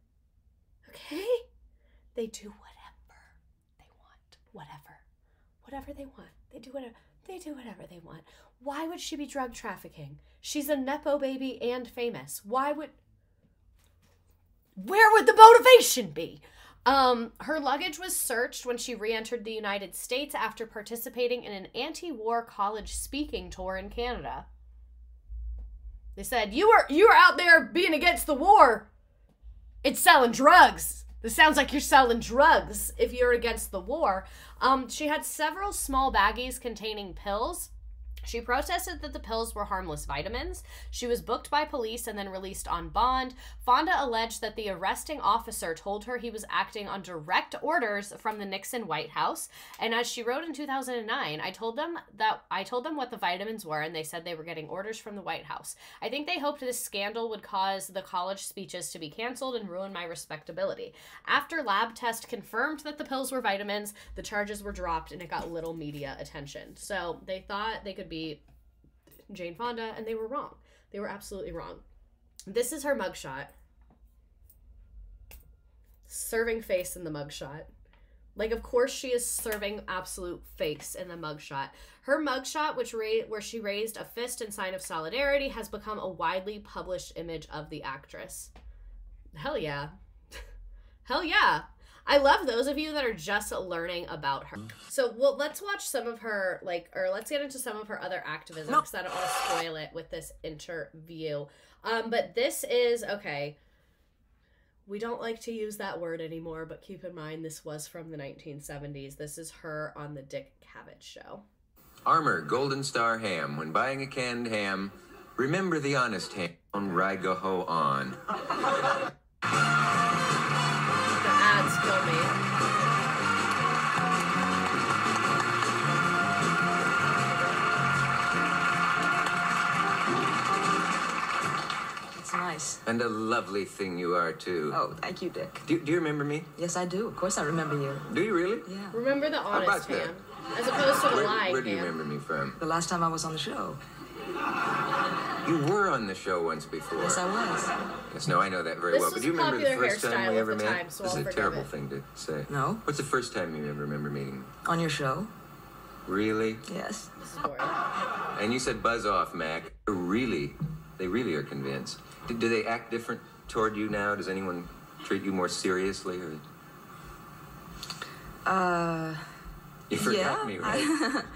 okay? They do whatever they want. Whatever. Whatever they want. They do whatever. They do whatever they want. Why would she be drug trafficking? She's a Nepo baby and famous. Why would. Where would the motivation be? Um, her luggage was searched when she re entered the United States after participating in an anti war college speaking tour in Canada. They said, You were you were out there being against the war. It's selling drugs. This sounds like you're selling drugs if you're against the war. Um, she had several small baggies containing pills. She protested that the pills were harmless vitamins. She was booked by police and then released on bond. Fonda alleged that the arresting officer told her he was acting on direct orders from the Nixon White House. And as she wrote in 2009, I told them that I told them what the vitamins were and they said they were getting orders from the White House. I think they hoped this scandal would cause the college speeches to be canceled and ruin my respectability. After lab test confirmed that the pills were vitamins, the charges were dropped and it got little media attention. So they thought they could be Jane Fonda, and they were wrong. They were absolutely wrong. This is her mugshot. Serving face in the mugshot. Like, of course, she is serving absolute face in the mugshot. Her mugshot, which ra- where she raised a fist in sign of solidarity, has become a widely published image of the actress. Hell yeah. [LAUGHS] Hell yeah. I love those of you that are just learning about her. So, well, let's watch some of her, like, or let's get into some of her other activism because I don't want to spoil it with this interview. Um, but this is okay. We don't like to use that word anymore, but keep in mind this was from the 1970s. This is her on the Dick Cavett show. Armour Golden Star Ham. When buying a canned ham, remember the honest ham. On Rigaho on. Nice. And a lovely thing you are, too. Oh, thank you, Dick. Do, do you remember me? Yes, I do. Of course, I remember you. Do you really? Yeah. Remember the about honest that? as opposed to the Where, lying where do you ham. remember me from? The last time I was on the show. You were on the show once before. Yes, I was. Yes, no, I know that very This well. But do you remember the first time we ever met? time, so this I'll is a terrible it. thing to say. No. What's the first time you ever remember meeting? On your show? Really? Yes. This is boring. And you said buzz off, Mac. Really? They really are convinced. Do, do they act different toward you now? Does anyone treat you more seriously? Or... Uh, You forgot yeah. me, right? [LAUGHS]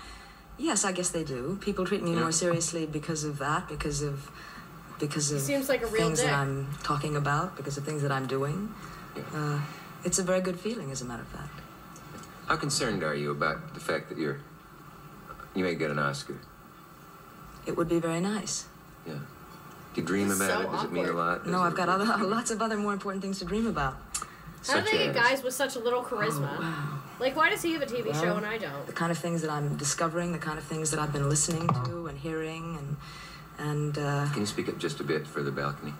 Yes, I guess they do. People treat me Yeah. more seriously because of that, because of because of seems like a real things dick. that I'm talking about, because of things that I'm doing. Uh, it's a very good feeling, as a matter of fact. How concerned are you about the fact that you're you may get an Oscar? It would be very nice. Yeah. Do you dream This about so it? Does it mean a awkward. lot? No, I've it- got other [LAUGHS] lots of other more important things to dream about. How do Such they get guys with such a little charisma? Like, why does he have a TV show and I don't? The kind of things that I'm discovering, the kind of things that I've been listening to and hearing, and and uh, Can you speak up just a bit for the balcony?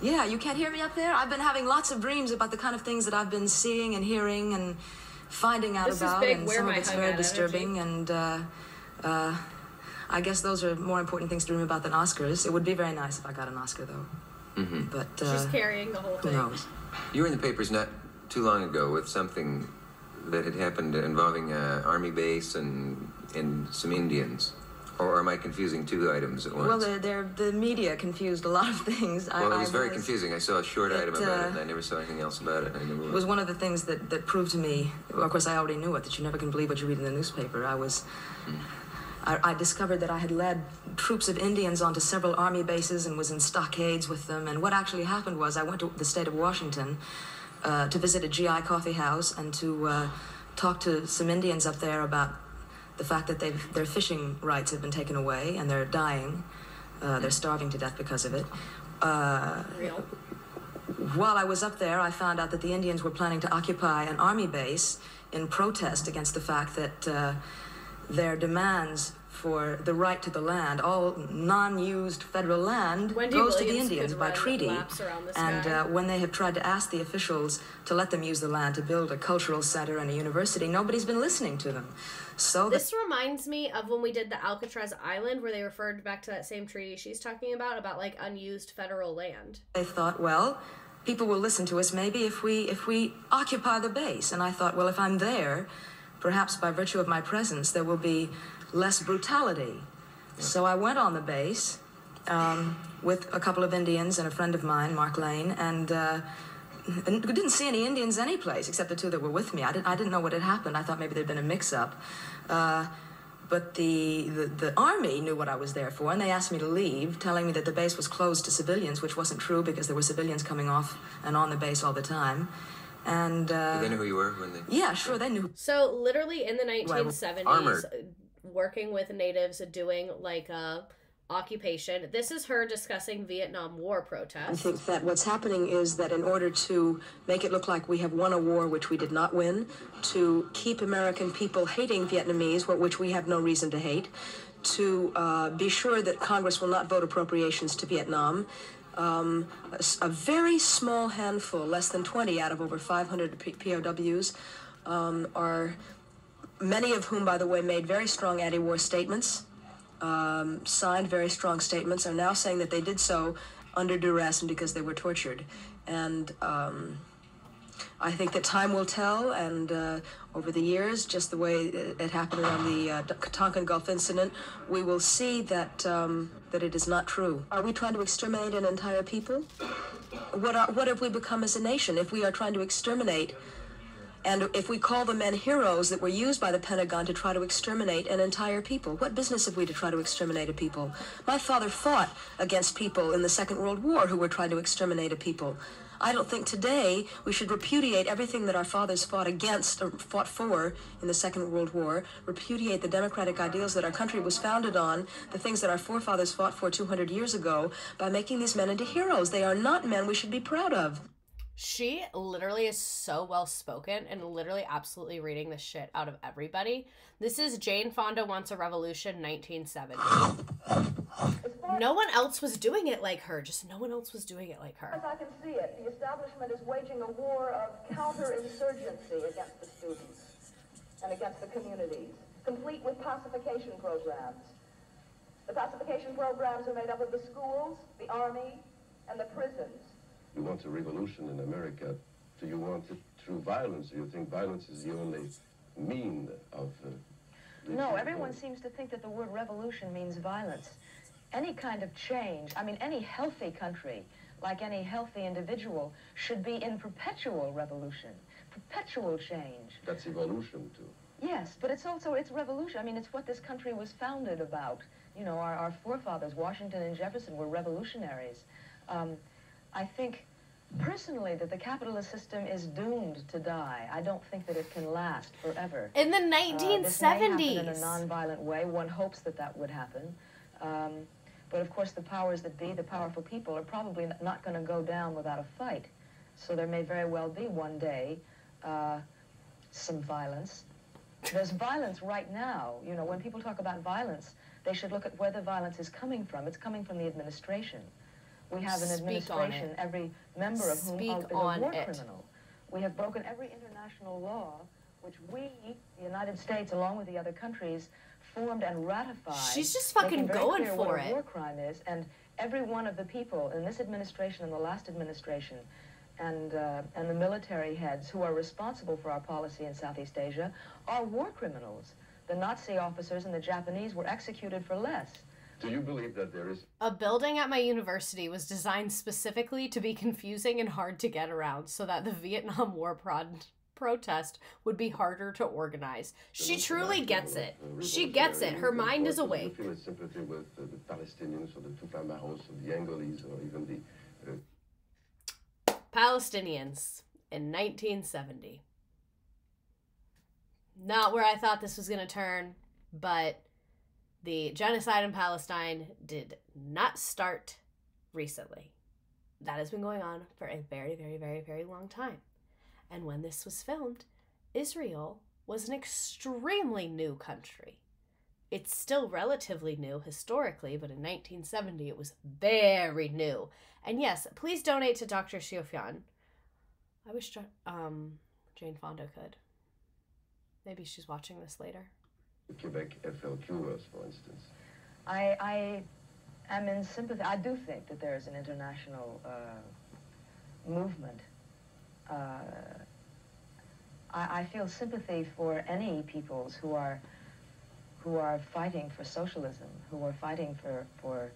yeah, you can't hear me up there. I've been having lots of dreams about the kind of things that I've been seeing and hearing and finding out This is about, big and where some of my it's very out disturbing. And uh, uh, I guess those are more important things to dream about than Oscars. It would be very nice if I got an Oscar, though. Mm-hmm. But She's uh, carrying the whole thing. who thing. knows? You were in the papers not too long ago with something that had happened involving an army base and and some Indians. Or am I confusing two items at once? Well, they're, they're, the media confused a lot of [LAUGHS] things. I, Well, it I was very confusing. I saw a short it, item about uh, it, and I never saw anything else about it. I never It was one of the things that, that proved to me, well, of course, I already knew it, that you never can believe what you read in the newspaper. I was, I, I discovered that I had led troops of Indians onto several army bases and was in stockades with them. And what actually happened was I went to the state of Washington uh, to visit a GI coffee house and to uh, talk to some Indians up there about the fact that they've, their fishing rights have been taken away and they're dying. Uh, they're starving to death because of it. Uh, Real. while I was up there, I found out that the Indians were planning to occupy an army base in protest against the fact that uh, their demands for the right to the land, all non-used federal land, Wendy goes to the Indians by treaty. laps around this And uh, when they have tried to ask the officials to let them use the land to build a cultural center and a university, nobody's been listening to them. So This reminds me of when we did the Alcatraz Island, where they referred back to that same treaty she's talking about, about like unused federal land. they thought, well, people will listen to us maybe if we if we occupy the base. And I thought, well, if I'm there, perhaps by virtue of my presence, there will be less brutality. So I went on the base um, with a couple of Indians and a friend of mine, Mark Lane, and. Uh, and didn't see any Indians anyplace except the two that were with me. I didn't, I didn't know what had happened. I thought maybe there'd been a mix-up. Uh, but the, the the army knew what I was there for, and they asked me to leave, telling me that the base was closed to civilians, which wasn't true because there were civilians coming off and on the base all the time. And uh, Did they knew who you were when they? yeah, sure, they knew. So literally in the 1970s, Armored. Working with natives, doing like a occupation. This is her discussing Vietnam War protest. I think that what's happening is that in order to make it look like we have won a war which we did not win, to keep American people hating Vietnamese, which we have no reason to hate, to uh, be sure that Congress will not vote appropriations to Vietnam. Um, a, a very small handful, less than 20 out of over 500 P- POWs, um, are many of whom, by the way, made very strong anti war statements um, signed very strong statements are now saying that they did so under duress and because they were tortured. And um, I think that time will tell, and uh, over the years, just the way it, happened around the uh, Tonkin Gulf incident, we will see that um, that it is not true. Are we trying to exterminate an entire people? What are, what have we become as a nation if we are trying to exterminate? And if we call the men heroes that were used by the Pentagon to try to exterminate an entire people, what business have we to try to exterminate a people? My father fought against people in the Second World War who were trying to exterminate a people. I don't think today we should repudiate everything that our fathers fought against or fought for in the Second World War, repudiate the democratic ideals that our country was founded on, the things that our forefathers fought for 200 years ago, by making these men into heroes. They are not men we should be proud of. She literally is so well spoken and literally absolutely reading the shit out of everybody. This is Jane Fonda Wants a Revolution 1970. No one else was doing it like her. Just no one else was doing it like her. As I can see it, the establishment is waging a war of counterinsurgency against the students and against the communities, complete with pacification programs. The pacification programs are made up of the schools, the army, and the prisons. You want a revolution in America. Do you want it through violence? Do you think violence is the only mean of... Uh, No, everyone seems to think that the word revolution means violence. Any kind of change, I mean, any healthy country, like any healthy individual, should be in perpetual revolution, perpetual change. That's evolution, too. Yes, but it's also it's revolution. I mean, it's what this country was founded about. You know, our, our forefathers, Washington and Jefferson, were revolutionaries. Um, I think personally that the capitalist system is doomed to die. I don't think that it can last forever. In the Uh, this may happen 1970s. in a nonviolent way. One hopes that that would happen. Um, but of course, the powers that be, the powerful people, are probably not going to go down without a fight. So there may very well be one day uh, some violence. There's violence right now. You know, when people talk about violence, they should look at where the violence is coming from. It's coming from the administration. We have an administration, every member of whom Speak is a war it. criminal. We have broken every international law which we, the United States, along with the other countries, formed and ratified. She's just fucking going clear for what a war crime is, and every one of the people in this administration and the last administration, and uh, and the military heads who are responsible for our policy in Southeast Asia are war criminals. The Nazi officers and the Japanese were executed for less. Do you believe that there is A building at my university was designed specifically to be confusing and hard to get around so that the Vietnam War prod- protest would be harder to organize. She truly gets it. She gets it. Her mind is awake. sympathy with the Palestinians or the Tupamaros or the Angolese or even the uh, Palestinians in 1970. Not where I thought this was going to turn, but the genocide in Palestine did not start recently. That has been going on for a very, very, very, very long time. And when this was filmed, Israel was an extremely new country. It's still relatively new historically, but in 1970 it was very new. And yes, please donate to Dr. Xiofyan. I wish um, Jane Fonda could. Maybe she's watching this later. Quebec FLQers, for instance? I, I am in sympathy. I do think that there is an international uh, movement. Uh, I, I feel sympathy for any peoples who are who are fighting for socialism, who are fighting for for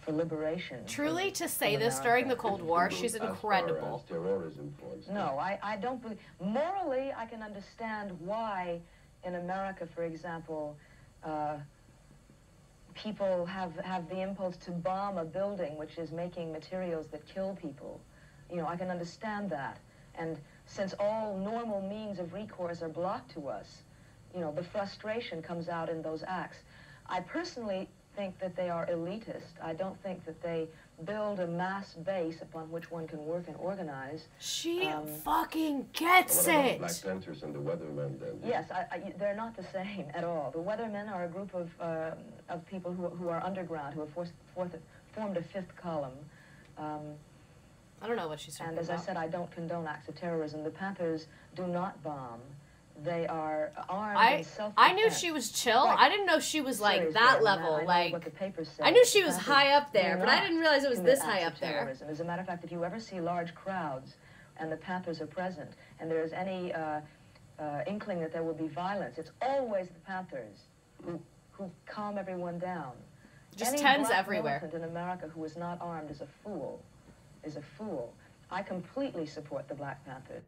for liberation. Truly, of- to say of this during the Cold War, [LAUGHS] she's incredible. terrorism, for instance. No, I, I don't believe. Morally, I can understand why in America, for example, uh, people have, have the impulse to bomb a building which is making materials that kill people. You know, I can understand that. And since all normal means of recourse are blocked to us, you know, the frustration comes out in those acts. I personally think that they are elitist. I don't think that they build a mass base upon which one can work and organize. She Um, fucking gets What about it. Black Panthers and the Weathermen then? Yes, I, I, they're not the same at all. The Weathermen are a group of, uh, of people who, who are underground, who have forced, forth, formed a fifth column. Um, I don't know what she's talking about. and as I said, I don't condone acts of terrorism. The Panthers do not bomb. They are armed I I knew she was chill. I didn't know she was like that level. Like what the papers say. I knew she was high up there, but I didn't realize it was this high up there. As a matter of fact, if you ever see large crowds and the Panthers are present, and there is any uh, uh, inkling that there will be violence, it's always the Panthers who, who calm everyone down. Just any tens black everywhere. in America who is not armed is a fool. Is a fool. I completely support the Black Panthers.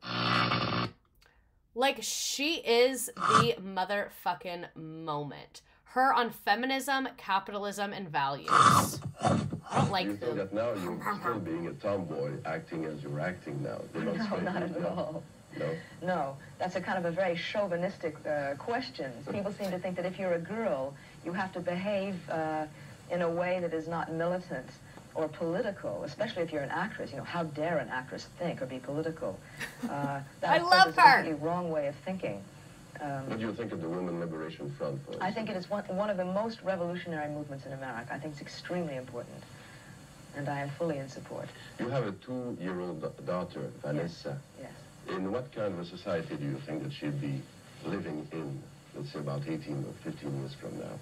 Like she is the motherfucking moment. Her on feminism, capitalism, and values. I don't Do like you think that now you're still being a tomboy, acting as you're acting now? [LAUGHS] No, demonstrating not at all. No? No, that's a kind of a very chauvinistic uh, question. People seem to think that if you're a girl, you have to behave uh, in a way that is not militant or political, especially if you're an actress. You know, how dare an actress think or be political? [LAUGHS] Uh, that, I love is her. a completely wrong way of thinking. Um, What do you think of the Women Liberation Front, for I think it is one, one of the most revolutionary movements in America. I think it's extremely important, and I am fully in support. You have a two-year-old daughter, Vanessa. Yes. In what kind of a society do you think that she'd be living in, let's say about 18 or 15 years from now?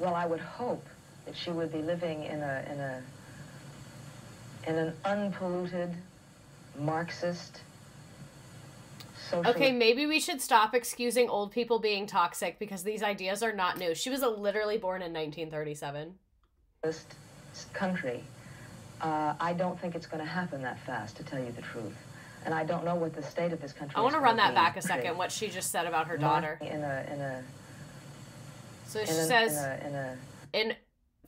Well, I would hope that she would be living in a in a in an unpolluted, Marxist, social. Okay, maybe we should stop excusing old people being toxic because these ideas are not new. She was literally born in 1937. country. Uh, I don't think it's going to happen that fast, to tell you the truth. and I don't know what the state of this country. I want to run that be back a second. What she just said about her daughter. in a in a So in she a- says, in a, in a in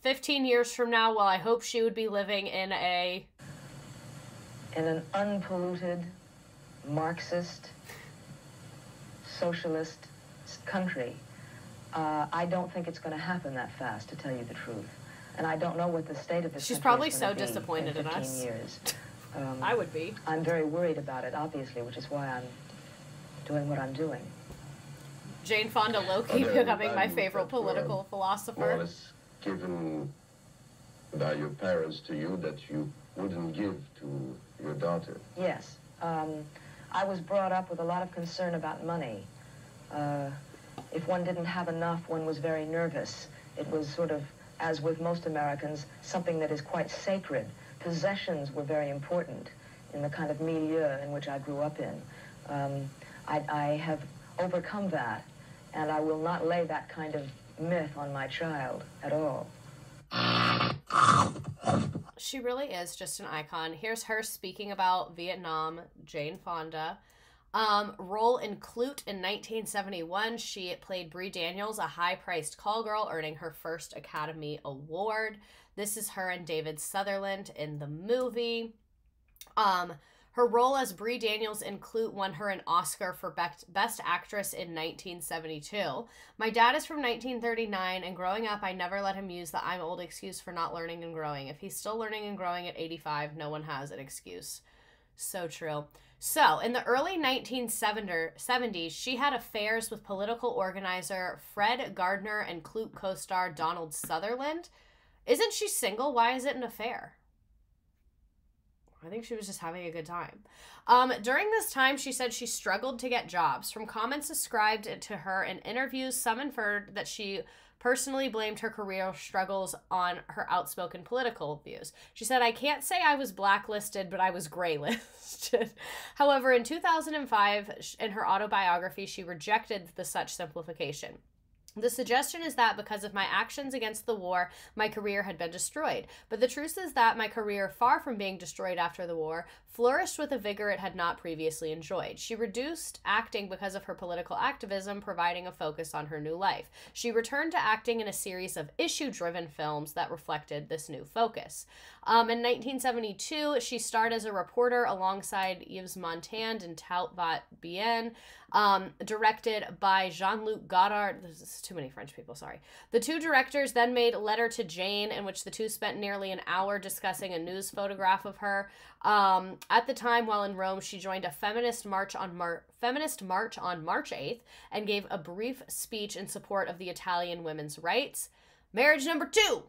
15 years from now, well, I hope she would be living in a. in an unpolluted, Marxist, socialist country, uh, I don't think it's going to happen that fast, to tell you the truth. And I don't know what the state of this She's probably so disappointed in 15 us. years. Um, [LAUGHS] I would be. I'm very worried about it, obviously, which is why I'm doing what I'm doing. Jane Fonda low key becoming my favorite political More or philosopher. less given by your parents to you that you wouldn't give to your daughter. Yes. Um, I was brought up with a lot of concern about money. Uh, if one didn't have enough, one was very nervous. It was sort of, as with most Americans, something that is quite sacred. Possessions were very important in the kind of milieu in which I grew up in. Um, I, I have overcome that, and I will not lay that kind of myth on my child at all. She really is just an icon. Here's her speaking about Vietnam, Jane Fonda. Um, role in Klute in 1971. She played Bree Daniels, a high priced call girl, earning her first Academy Award. This is her and David Sutherland in the movie. Um, her role as Bree Daniels in Klute won her an Oscar for Best Actress in 1972. My dad is from 1939, and growing up, I never let him use the I'm old excuse for not learning and growing. If he's still learning and growing at 85, no one has an excuse. So true. So, in the early 1970s, she had affairs with political organizer Fred Gardner and Klute co star Donald Sutherland. Isn't she single? Why is it an affair? I think she was just having a good time. Um, during this time, she said she struggled to get jobs. From comments ascribed to her in interviews, some inferred that she personally blamed her career struggles on her outspoken political views. She said, I can't say I was blacklisted, but I was graylisted. [LAUGHS] However, in 2005, in her autobiography, she rejected the such simplification. The suggestion is that because of my actions against the war, my career had been destroyed. But the truth is that my career, far from being destroyed after the war, flourished with a vigor it had not previously enjoyed. She reduced acting because of her political activism, providing a focus on her new life. She returned to acting in a series of issue driven films that reflected this new focus. Um, in 1972, she starred as a reporter alongside Yves Montand in Tout va bien, um, directed by Jean Luc Godard. This is too many French people, sorry. The two directors then made Letter to Jane, in which the two spent nearly an hour discussing a news photograph of her. Um, at the time, while in Rome, she joined a feminist march on Mar- feminist march on March 8th and gave a brief speech in support of the Italian women's rights. Marriage number two.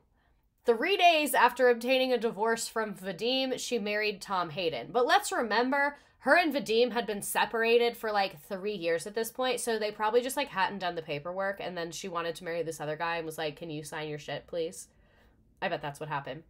Three days after obtaining a divorce from Vadim, she married Tom Hayden. But let's remember, her and Vadim had been separated for like three years at this point, so they probably just like hadn't done the paperwork, and then she wanted to marry this other guy and was like, "Can you sign your shit, please?" I bet that's what happened.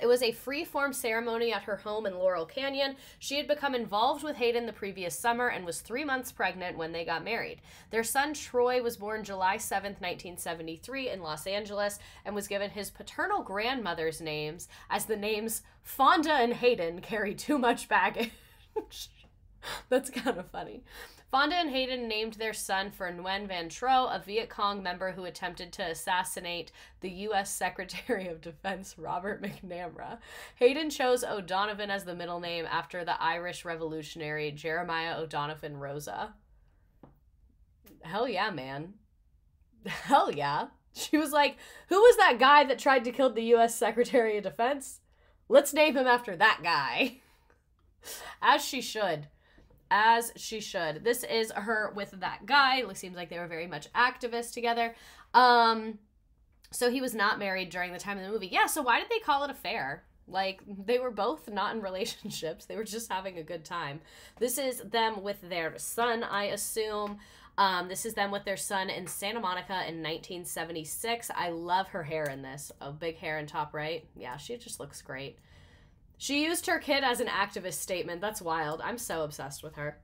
It was a free-form ceremony at her home in Laurel Canyon. She had become involved with Hayden the previous summer and was three months pregnant when they got married. Their son Troy was born July 7th, 1973, in Los Angeles, and was given his paternal grandmother's names, as the names Fonda and Hayden carry too much baggage. [LAUGHS] That's kind of funny. Fonda and Hayden named their son for Nguyen Van Troi, a Viet Cong member who attempted to assassinate the U.S. Secretary of Defense Robert McNamara. Hayden chose O'Donovan as the middle name after the Irish revolutionary Jeremiah O'Donovan Rossa. Hell yeah, man. Hell yeah. She was like, Who was that guy that tried to kill the U.S. Secretary of Defense? Let's name him after that guy. [LAUGHS] As she should as she should. This is her with that guy. It seems like they were very much activists together. Um so he was not married during the time of the movie. Yeah, so why did they call it affair? Like they were both not in [LAUGHS] relationships. They were just having a good time. This is them with their son, I assume. Um, this is them with their son in Santa Monica in 1976. I love her hair in this. A big hair in top right. Yeah, she just looks great. She used her kid as an activist statement. That's wild. I'm so obsessed with her.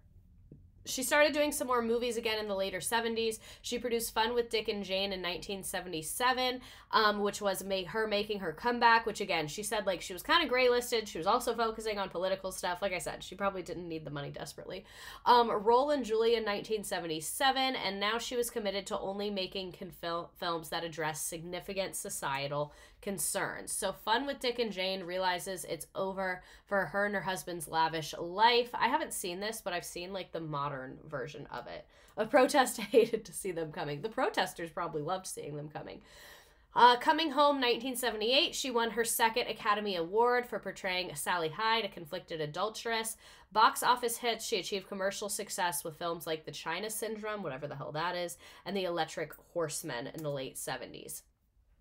she started doing some more movies again in the later 70s. She produced Fun with Dick and Jane in 1977, um, which was her making her comeback. Which again, she said like she was kind of gray listed. She was also focusing on political stuff. Like I said, she probably didn't need the money desperately. Um, Roll and Julia in 1977, and now she was committed to only making films that address significant societal concerns. So, Fun with Dick and Jane realizes it's over for her and her husband's lavish life. I haven't seen this, but I've seen like the modern version of it. A protest [LAUGHS] hated to see them coming. The protesters probably loved seeing them coming. Uh, coming home 1978, she won her second Academy Award for portraying Sally Hyde, a conflicted adulteress. Box office hits, she achieved commercial success with films like The China Syndrome, whatever the hell that is, and The Electric Horseman in the late 70s.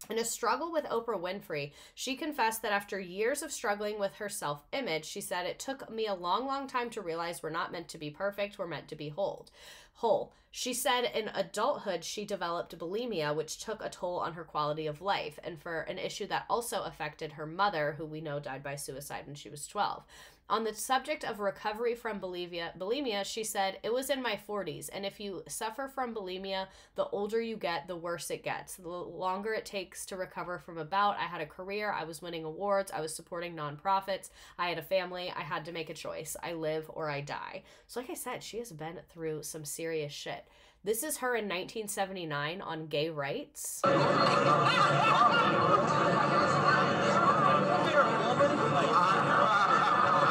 In a struggle with Oprah Winfrey, she confessed that after years of struggling with her self image, she said, It took me a long, long time to realize we're not meant to be perfect, we're meant to be whole. Whole. She said in adulthood she developed bulimia, which took a toll on her quality of life, and for an issue that also affected her mother, who we know died by suicide when she was 12. On the subject of recovery from bulimia, bulimia, she said, It was in my 40s, and if you suffer from bulimia, the older you get, the worse it gets. The longer it takes to recover from a bout. I had a career, I was winning awards, I was supporting nonprofits, I had a family, I had to make a choice. I live or I die. So, like I said, she has been through some serious shit. This is her in 1979 on gay rights. [LAUGHS]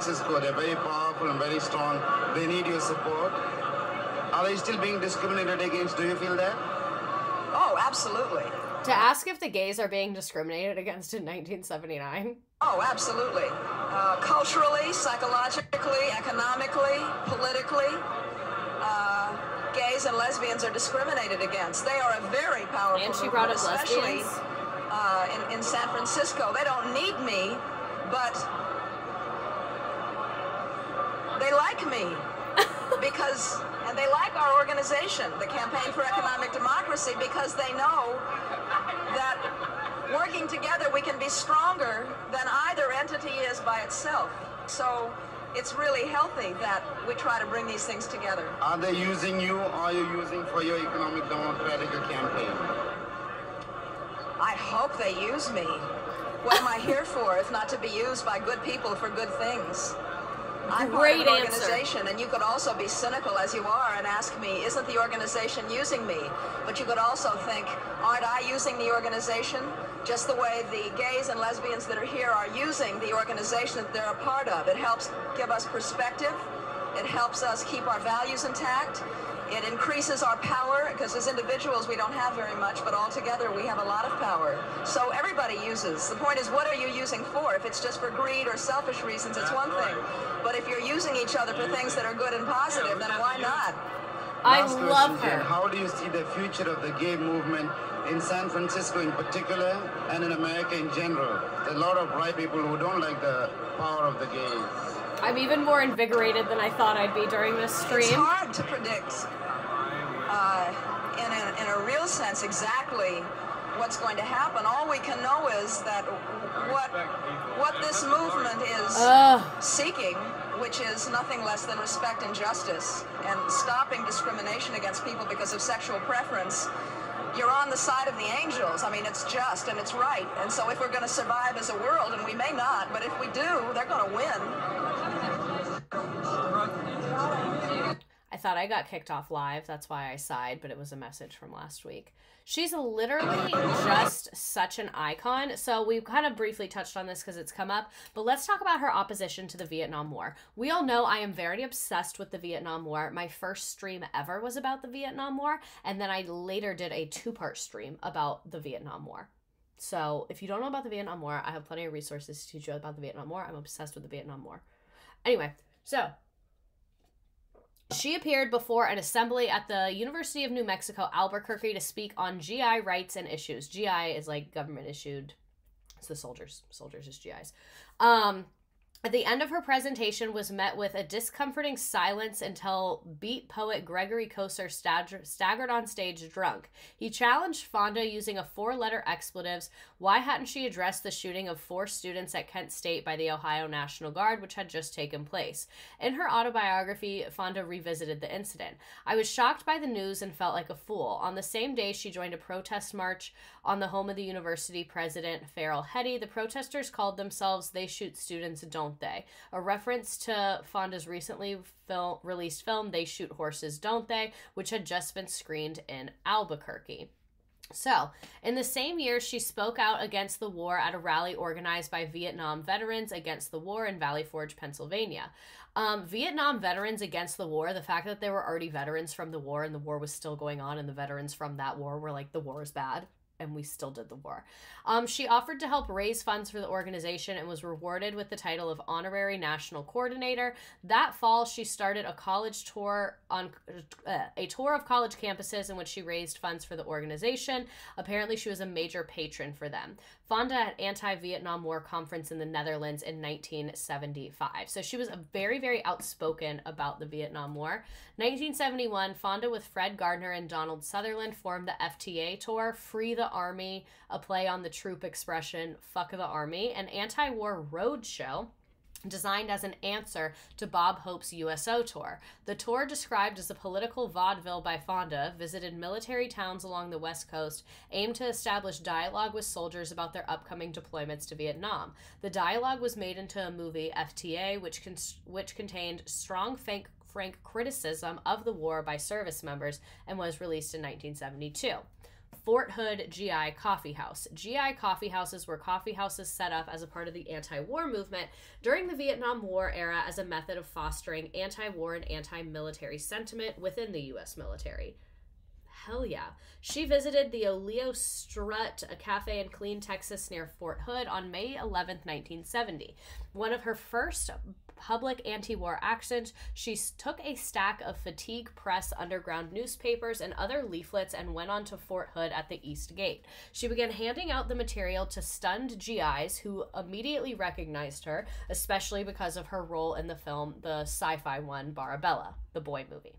Francisco, they're very powerful and very strong, they need your support? Are they still being discriminated against? Do you feel that? Oh, absolutely. To ask if the gays are being discriminated against in 1979. Oh, absolutely. Uh, culturally, psychologically, economically, politically, uh, gays and lesbians are discriminated against. They are a very powerful And she movement, brought up especially lesbians. uh, in, in San Francisco. They don't need me, but they like me [LAUGHS] because, and they like our organization, the Campaign for Economic Democracy, because they know that working together we can be stronger than either entity is by itself. So it's really healthy that we try to bring these things together. Are they using you or are you using for your economic democratic campaign? I hope they use me. What am I here for if not to be used by good people for good things? I'm part of Great an answer. organization, and you could also be cynical as you are and ask me, isn't the organization using me? But you could also think, aren't I using the organization just the way the gays and lesbians that are here are using the organization that they're a part of? It helps give us perspective. It helps us keep our values intact. It increases our power because as individuals we don't have very much, but all together we have a lot of power. So everybody uses. The point is, what are you using for? If it's just for greed or selfish reasons, it's one thing. But if you're using each other for things that are good and positive, then why not? I Last love question, Jen. her. How do you see the future of the gay movement in San Francisco in particular and in America in general? There are a lot of white people who don't like the power of the gays. I'm even more invigorated than I thought I'd be during this stream. It's hard to predict, uh, in, a, in a real sense, exactly what's going to happen. All we can know is that what what this movement is Ugh. seeking, which is nothing less than respect and justice, and stopping discrimination against people because of sexual preference. You're on the side of the angels. I mean, it's just and it's right. And so, if we're going to survive as a world, and we may not, but if we do, they're going to win. I thought I got kicked off live. That's why I sighed, but it was a message from last week. She's literally just such an icon. So we've kind of briefly touched on this because it's come up, but let's talk about her opposition to the Vietnam War. We all know I am very obsessed with the Vietnam War. My first stream ever was about the Vietnam War, and then I later did a two part stream about the Vietnam War. So if you don't know about the Vietnam War, I have plenty of resources to teach you about the Vietnam War. I'm obsessed with the Vietnam War. Anyway, so she appeared before an assembly at the University of New Mexico, Albuquerque, to speak on GI rights and issues. GI is like government issued. It's the soldiers. Soldiers is GIs. Um, the end of her presentation was met with a discomforting silence until beat poet Gregory Corso stagger- staggered on stage drunk. He challenged Fonda using a four-letter expletives. Why hadn't she addressed the shooting of four students at Kent State by the Ohio National Guard, which had just taken place? In her autobiography, Fonda revisited the incident. I was shocked by the news and felt like a fool. On the same day, she joined a protest march on the home of the university president, Ferrel Heady. The protesters called themselves They Shoot Students, Don't They? A reference to Fonda's recently fil- released film, They Shoot Horses, Don't They? which had just been screened in Albuquerque. So, in the same year, she spoke out against the war at a rally organized by Vietnam veterans against the war in Valley Forge, Pennsylvania. Um, Vietnam veterans against the war, the fact that there were already veterans from the war and the war was still going on, and the veterans from that war were like, the war is bad, and we still did the war. Um, she offered to help raise funds for the organization and was rewarded with the title of honorary national coordinator. That fall, she started a college tour on uh, a tour of college campuses in which she raised funds for the organization. Apparently, she was a major patron for them. Fonda at anti-Vietnam War conference in the Netherlands in 1975. So she was very, very outspoken about the Vietnam War. 1971, Fonda with Fred Gardner and Donald Sutherland formed the FTA tour, Free the Army, a play on the troop expression "Fuck the Army," an anti-war roadshow designed as an answer to Bob Hope's USO tour. The tour, described as a political vaudeville by Fonda, visited military towns along the West Coast, aimed to establish dialogue with soldiers about their upcoming deployments to Vietnam. The dialogue was made into a movie, FTA, which con- which contained strong frank criticism of the war by service members and was released in 1972. Fort Hood GI Coffee House. GI coffee houses were coffee houses set up as a part of the anti war movement during the Vietnam War era as a method of fostering anti war and anti military sentiment within the U.S. military. Hell yeah. She visited the Oleo Strut, a cafe in Killeen, Texas near Fort Hood on May 11, 1970. One of her first public anti war actions, she took a stack of Fatigue Press underground newspapers and other leaflets and went on to Fort Hood at the East Gate. She began handing out the material to stunned GIs who immediately recognized her, especially because of her role in the film, the sci fi one, Barbarella, the boy movie.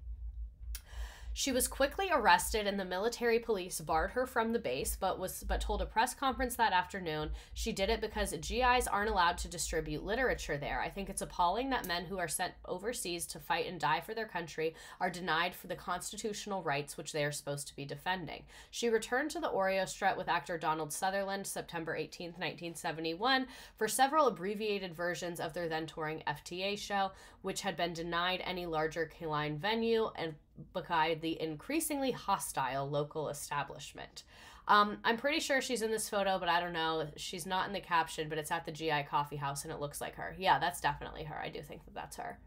She was quickly arrested and the military police barred her from the base, but was but told a press conference that afternoon she did it because GIs aren't allowed to distribute literature there. I think it's appalling that men who are sent overseas to fight and die for their country are denied for the constitutional rights which they are supposed to be defending. She returned to the Oleo Strut with actor Donald Sutherland September 18, 1971, for several abbreviated versions of their then touring FTA show, which had been denied any larger line venue and by the increasingly hostile local establishment. Um, I'm pretty sure she's in this photo, but I don't know. She's not in the caption, but it's at the GI Coffee House, and it looks like her. Yeah, that's definitely her. I do think that that's her.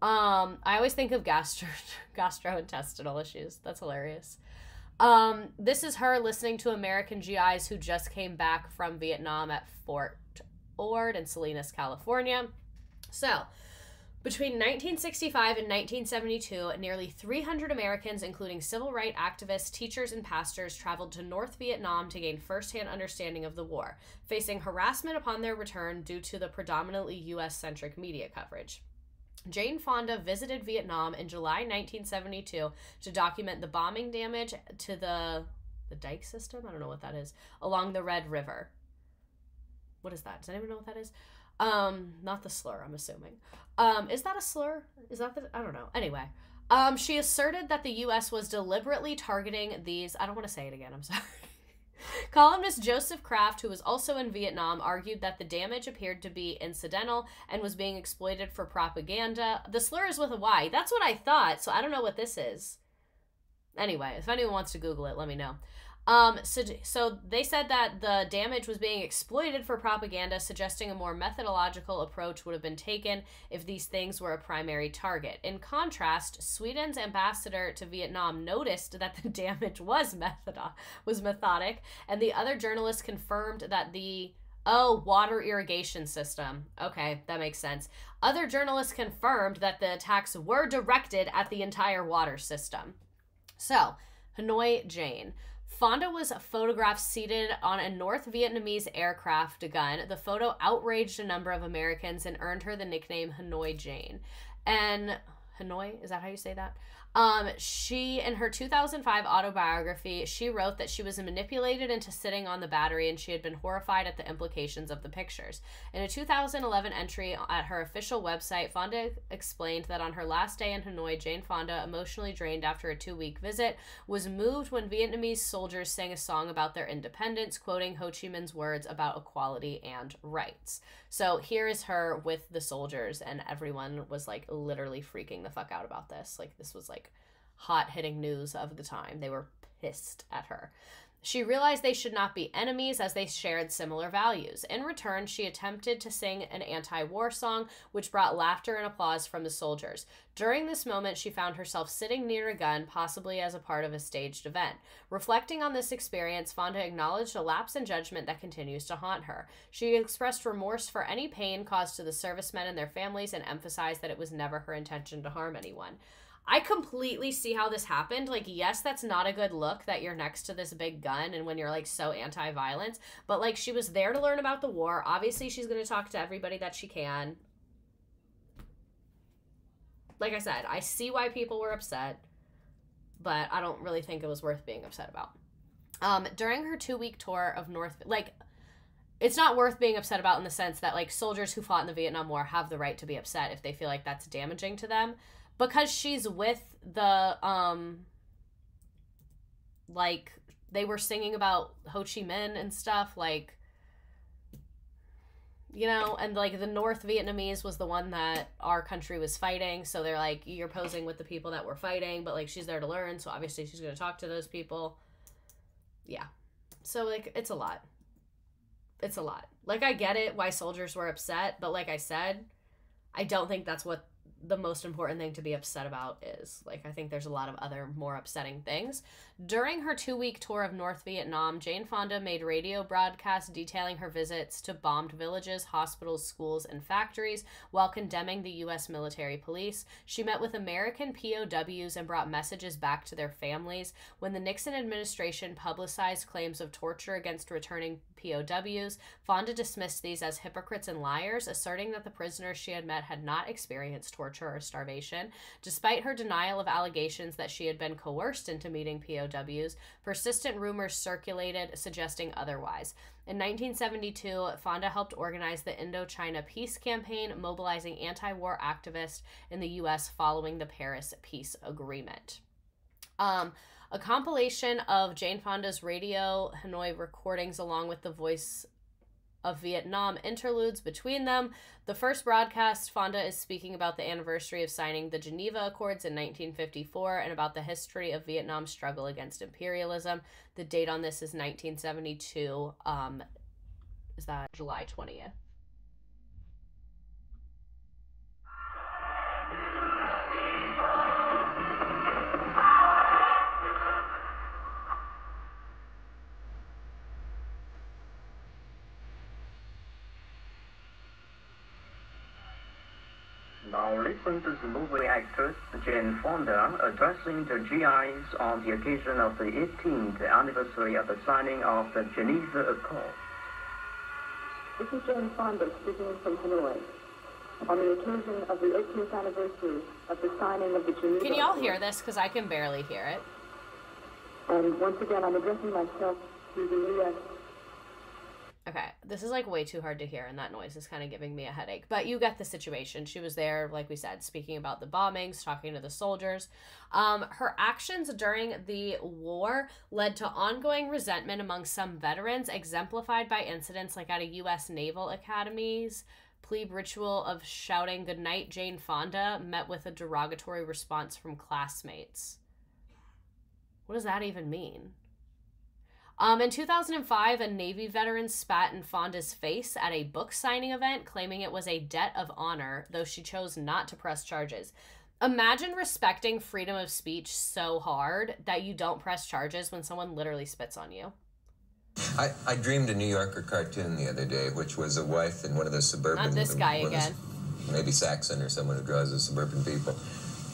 Um, I always think of gastro [LAUGHS] gastrointestinal issues. That's hilarious. Um, this is her listening to American GIs who just came back from Vietnam at Fort Ord in Salinas, California. So, between 1965 and 1972, nearly 300 Americans, including civil rights activists, teachers, and pastors, traveled to North Vietnam to gain firsthand understanding of the war, facing harassment upon their return due to the predominantly U.S. centric media coverage. Jane Fonda visited Vietnam in July 1972 to document the bombing damage to the the dike system. I don't know what that is along the Red River. What is that? Does anyone know what that is? Um, not the slur. I'm assuming. Um, is that a slur? Is that the? I don't know. Anyway. Um, she asserted that the U.S. was deliberately targeting these. I don't want to say it again. I'm [LAUGHS] sorry. Columnist Joseph Kraft, who was also in Vietnam, argued that the damage appeared to be incidental and was being exploited for propaganda. The slur is with a Y. That's what I thought, so I don't know what this is. Anyway, if anyone wants to Google it, let me know. Um, so, so they said that the damage was being exploited for propaganda, suggesting a more methodological approach would have been taken if these things were a primary target. In contrast, Sweden's ambassador to Vietnam noticed that the [LAUGHS] damage was method was methodic, and the other journalists confirmed that the Oh, water irrigation system. Okay, that makes sense. Other journalists confirmed that the attacks were directed at the entire water system. So, Hanoi Jane. Fonda was photographed seated on a North Vietnamese aircraft gun. The photo outraged a number of Americans and earned her the nickname Hanoi Jane. And Hanoi, is that how you say that? Um, she, in her 2005 autobiography, she wrote that she was manipulated into sitting on the battery and she had been horrified at the implications of the pictures. In a 2011 entry at her official website, Fonda explained that on her last day in Hanoi, Jane Fonda, emotionally drained after a two week visit, was moved when Vietnamese soldiers sang a song about their independence, quoting Ho Chi Minh's words about equality and rights. So here is her with the soldiers, and everyone was like literally freaking the fuck out about this. Like, this was like hot hitting news of the time. They were pissed at her. She realized they should not be enemies as they shared similar values. In return, she attempted to sing an anti war song, which brought laughter and applause from the soldiers. During this moment, she found herself sitting near a gun, possibly as a part of a staged event. Reflecting on this experience, Fonda acknowledged a lapse in judgment that continues to haunt her. She expressed remorse for any pain caused to the servicemen and their families and emphasized that it was never her intention to harm anyone. I completely see how this happened. Like, yes, that's not a good look that you're next to this big gun and when you're like so anti violence, but like she was there to learn about the war. Obviously, she's going to talk to everybody that she can. Like I said, I see why people were upset, but I don't really think it was worth being upset about. Um, during her two week tour of North, like, it's not worth being upset about in the sense that like soldiers who fought in the Vietnam War have the right to be upset if they feel like that's damaging to them because she's with the um like they were singing about Ho Chi Minh and stuff like you know and like the North Vietnamese was the one that our country was fighting so they're like you're posing with the people that were fighting but like she's there to learn so obviously she's going to talk to those people. Yeah. So like it's a lot. It's a lot. Like I get it why soldiers were upset but like I said I don't think that's what the most important thing to be upset about is. Like, I think there's a lot of other more upsetting things. During her two week tour of North Vietnam, Jane Fonda made radio broadcasts detailing her visits to bombed villages, hospitals, schools, and factories while condemning the U.S. military police. She met with American POWs and brought messages back to their families. When the Nixon administration publicized claims of torture against returning POWs, Fonda dismissed these as hypocrites and liars, asserting that the prisoners she had met had not experienced torture or starvation. Despite her denial of allegations that she had been coerced into meeting POWs, persistent rumors circulated suggesting otherwise. In 1972, Fonda helped organize the Indochina Peace Campaign, mobilizing anti war activists in the U.S. following the Paris Peace Agreement. Um, a compilation of Jane Fonda's radio Hanoi recordings, along with the voice of Vietnam interludes between them. The first broadcast, Fonda is speaking about the anniversary of signing the Geneva Accords in 1954 and about the history of Vietnam's struggle against imperialism. The date on this is 1972. Um, is that July 20th? Now listen to the movie actress Jane Fonda addressing the GIs on the occasion of the 18th anniversary of the signing of the Geneva Accord. This is Jane Fonda speaking from Hanoi on the occasion of the 18th anniversary of the signing of the Geneva Can y'all hear this? Because I can barely hear it. And once again, I'm addressing myself to the U.S. Okay, this is like way too hard to hear, and that noise is kind of giving me a headache. But you get the situation. She was there, like we said, speaking about the bombings, talking to the soldiers. Um, her actions during the war led to ongoing resentment among some veterans, exemplified by incidents like at a U.S. Naval Academy's plebe ritual of shouting "Goodnight, Jane Fonda" met with a derogatory response from classmates. What does that even mean? Um, in 2005, a Navy veteran spat in Fonda's face at a book signing event, claiming it was a debt of honor, though she chose not to press charges. Imagine respecting freedom of speech so hard that you don't press charges when someone literally spits on you. I, I dreamed a New Yorker cartoon the other day, which was a wife in one of the suburban. Not this guy again. maybe Saxon or someone who draws the suburban people,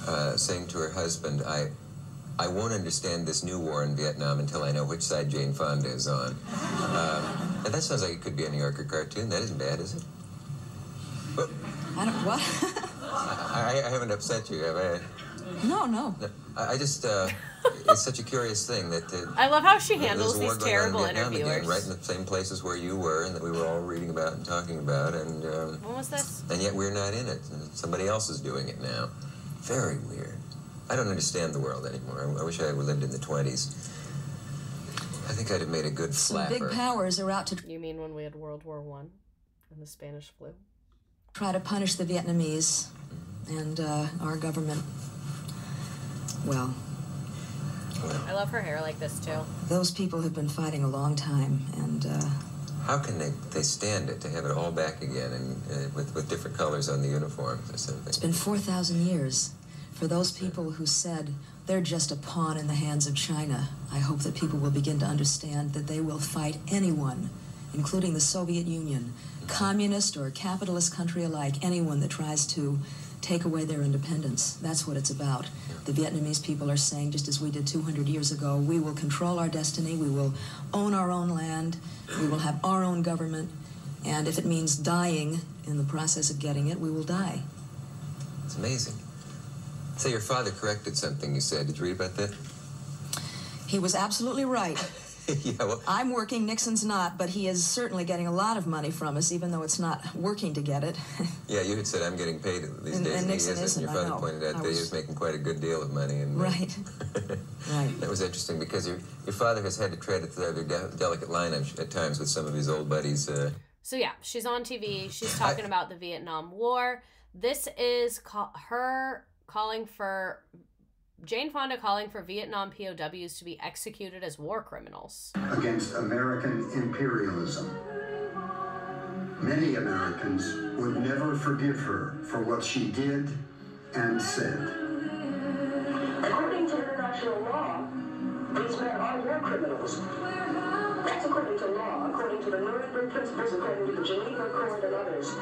uh, saying to her husband, "I, I won't understand this new war in Vietnam until I know which side Jane Fonda is on. Um, and that sounds like it could be a New Yorker cartoon. That isn't bad, is it? I don't what? [LAUGHS] I, I haven't upset you, have I? no, no. No, I I just, uh, it's such a curious thing that. Uh, I love how she handles these going on in terrible Vietnam again, interviewers. right in the same places where you were and that we were all reading about and talking about, and um, When was this? and yet we're not in it. Somebody else is doing it now. Very weird. I don't understand the world anymore. I, I wish I had lived in the 20s. I think I'd have made a good Some big powers are out to You mean when we had World War One and the Spanish flu? try to punish the Vietnamese and uh, our government. Well, I love her hair like this too. those people have been fighting a long time, and uh, How can they, they stand it to have it all back again and uh, with, with different colors on the uniforms or something? it's been 4,000 years. For those people who said they're just a pawn in the hands of China, I hope that people will begin to understand that they will fight anyone, including the Soviet Union, communist or capitalist country alike, anyone that tries to take away their independence. That's what it's about. The Vietnamese people are saying, just as we did 200 years ago, we will control our destiny, we will own our own land, we will have our own government, and if it means dying in the process of getting it, we will die. It's amazing. Say your father corrected something you said. Did you read about that? He was absolutely right. [LAUGHS] yeah, well, I'm working, Nixon's not, but he is certainly getting a lot of money from us, even though it's not working to get it. [LAUGHS] yeah, you had said I'm getting paid these And- days, and he Nixon isn't. isn't, your father pointed out I that he was- was making quite a good deal of money. And uh, right. [LAUGHS] right. that was interesting because your your father has had to tread a rather de- delicate line at times with some of his old buddies. Uh, So yeah, she's on TV. She's talking about the Vietnam War. This is ca- her calling for Jane Fonda calling for Vietnam POWs to be executed as war criminals. against American imperialism. Many Americans would never forgive her for what she did and said. According to international law, these men are war criminals. That's according to law, according to the Nuremberg principles, according to the Geneva Accord and others.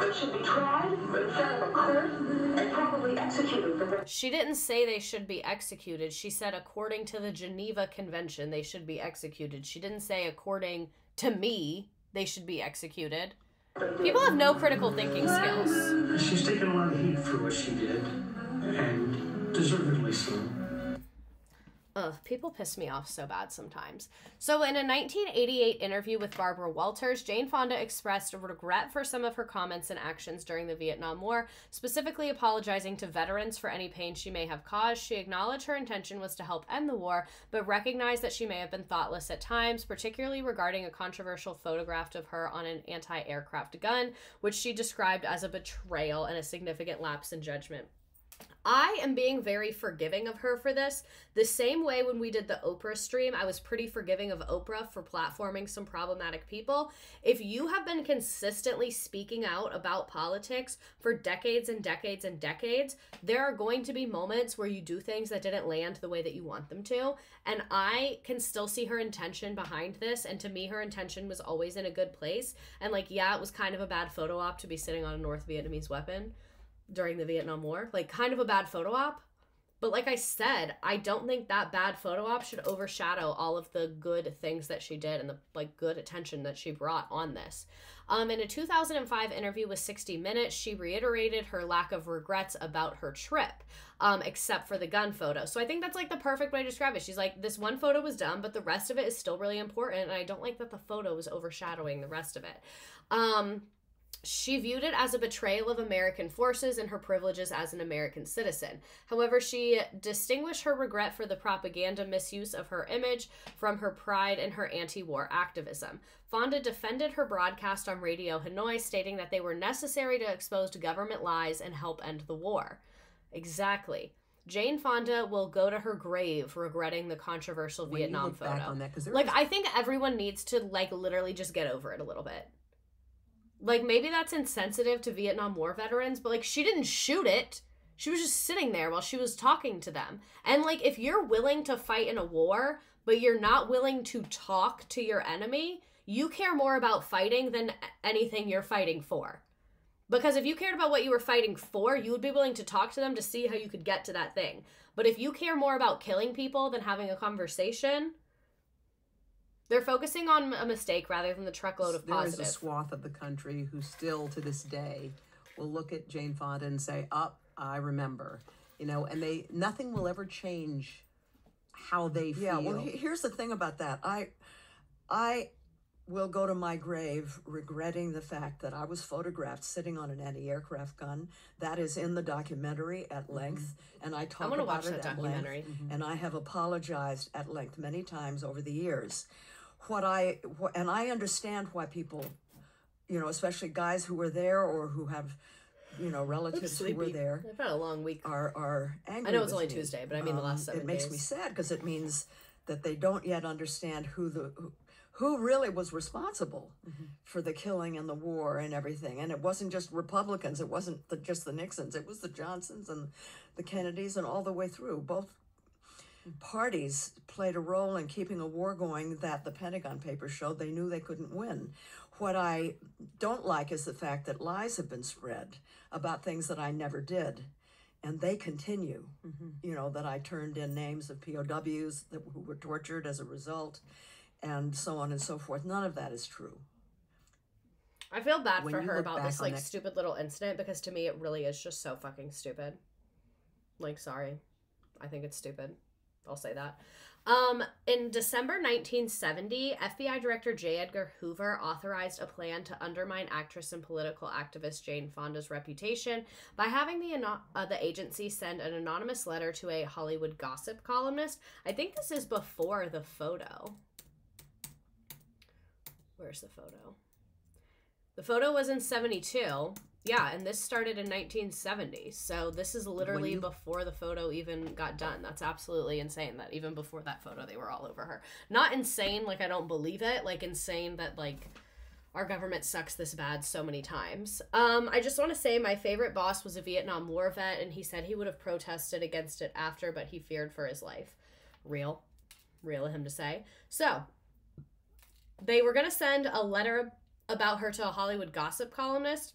They should be tried in front of a court and probably executed She didn't say they should be executed. She said according to the Geneva Convention they should be executed. She didn't say according to me they should be executed. People have no critical thinking skills. She's taken a lot of heat for what she did, and deservedly so. Ugh, people piss me off so bad sometimes. So, in a 1988 interview with Barbara Walters, Jane Fonda expressed regret for some of her comments and actions during the Vietnam War, specifically apologizing to veterans for any pain she may have caused. She acknowledged her intention was to help end the war, but recognized that she may have been thoughtless at times, particularly regarding a controversial photograph of her on an anti aircraft gun, which she described as a betrayal and a significant lapse in judgment. I am being very forgiving of her for this. The same way when we did the Oprah stream, I was pretty forgiving of Oprah for platforming some problematic people. If you have been consistently speaking out about politics for decades and decades and decades, there are going to be moments where you do things that didn't land the way that you want them to. And I can still see her intention behind this. And to me, her intention was always in a good place. And like, yeah, it was kind of a bad photo op to be sitting on a North Vietnamese weapon during the Vietnam War. Like kind of a bad photo op. But like I said, I don't think that bad photo op should overshadow all of the good things that she did and the like good attention that she brought on this. Um, in a 2005 interview with 60 Minutes, she reiterated her lack of regrets about her trip, um, except for the gun photo. So I think that's like the perfect way to describe it. She's like, this one photo was dumb, but the rest of it is still really important, and I don't like that the photo is overshadowing the rest of it. Um, she viewed it as a betrayal of American forces and her privileges as an American citizen. However, she distinguished her regret for the propaganda misuse of her image from her pride in her anti war activism. Fonda defended her broadcast on Radio Hanoi, stating that they were necessary to expose government lies and help end the war. Exactly. Jane Fonda will go to her grave regretting the controversial When Vietnam photo. that, like was- I think everyone needs to like literally just get over it a little bit like maybe that's insensitive to Vietnam War veterans, but like she didn't shoot it. She was just sitting there while she was talking to them. And like if you're willing to fight in a war, but you're not willing to talk to your enemy, you care more about fighting than anything you're fighting for. Because if you cared about what you were fighting for, you would be willing to talk to them to see how you could get to that thing. But if you care more about killing people than having a conversation, they're focusing on a mistake rather than the truckload of There is positive. a swath of the country who still to this day will look at Jane Fonda and say, "Up, I remember," you know, and they nothing will ever change how they feel. Yeah, well, here's the thing about that. I, I will go to my grave regretting the fact that I was photographed sitting on an anti-aircraft gun. That is in the documentary at mm-hmm. length, and I talk wanna about watch it that at length. documentary. Mm-hmm. And I have apologized at length many times over the years. What I wh- and I understand why people, you know, especially guys who were there or who have. You know, relatives who were there. I've had a long week. Are are angry. I know it's only me. Tuesday, but I mean the last seven It makes me sad because it means that they don't yet understand who the who, who really was responsible Mm-hmm. for the killing and the war and everything. And it wasn't just Republicans. It wasn't the, just the Nixons. It was the Johnsons and the Kennedys and all the way through. Both parties played a role in keeping a war going that the Pentagon Papers showed they knew they couldn't win. What I don't like is the fact that lies have been spread about things that I never did. And they continue, mm-hmm. you know, that I turned in names of POWs that, who were tortured as a result, and so on and so forth. None of that is true. I feel bad When for her about this like stupid little incident because to me it really is just so fucking stupid. Like sorry. I think it's stupid. I'll say that. Um in December 1970, FBI Director J. Edgar Hoover authorized a plan to undermine actress and political activist Jane Fonda's reputation by having the uh, the agency send an anonymous letter to a Hollywood gossip columnist. I think this is before the photo. Where's the photo? The photo was in 72. Yeah, and this started in 1970. So this is literally you- before the photo even got done. That's absolutely insane that even before that photo they were all over her. Not insane like I don't believe it, like insane that like our government sucks this bad so many times. Um, I just want to say my favorite boss was a Vietnam War vet, and he said he would have protested against it after, but he feared for his life. Real, real of him to say. So, they were going to send a letter about her to a Hollywood gossip columnist.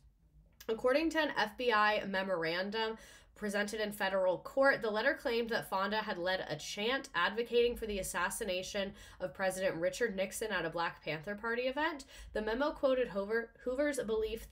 According to an FBI memorandum presented in federal court, the letter claimed that Fonda had led a chant advocating for the assassination of President Richard Nixon at a Black Panther Party event. The memo quoted Hoover, Hoover's belief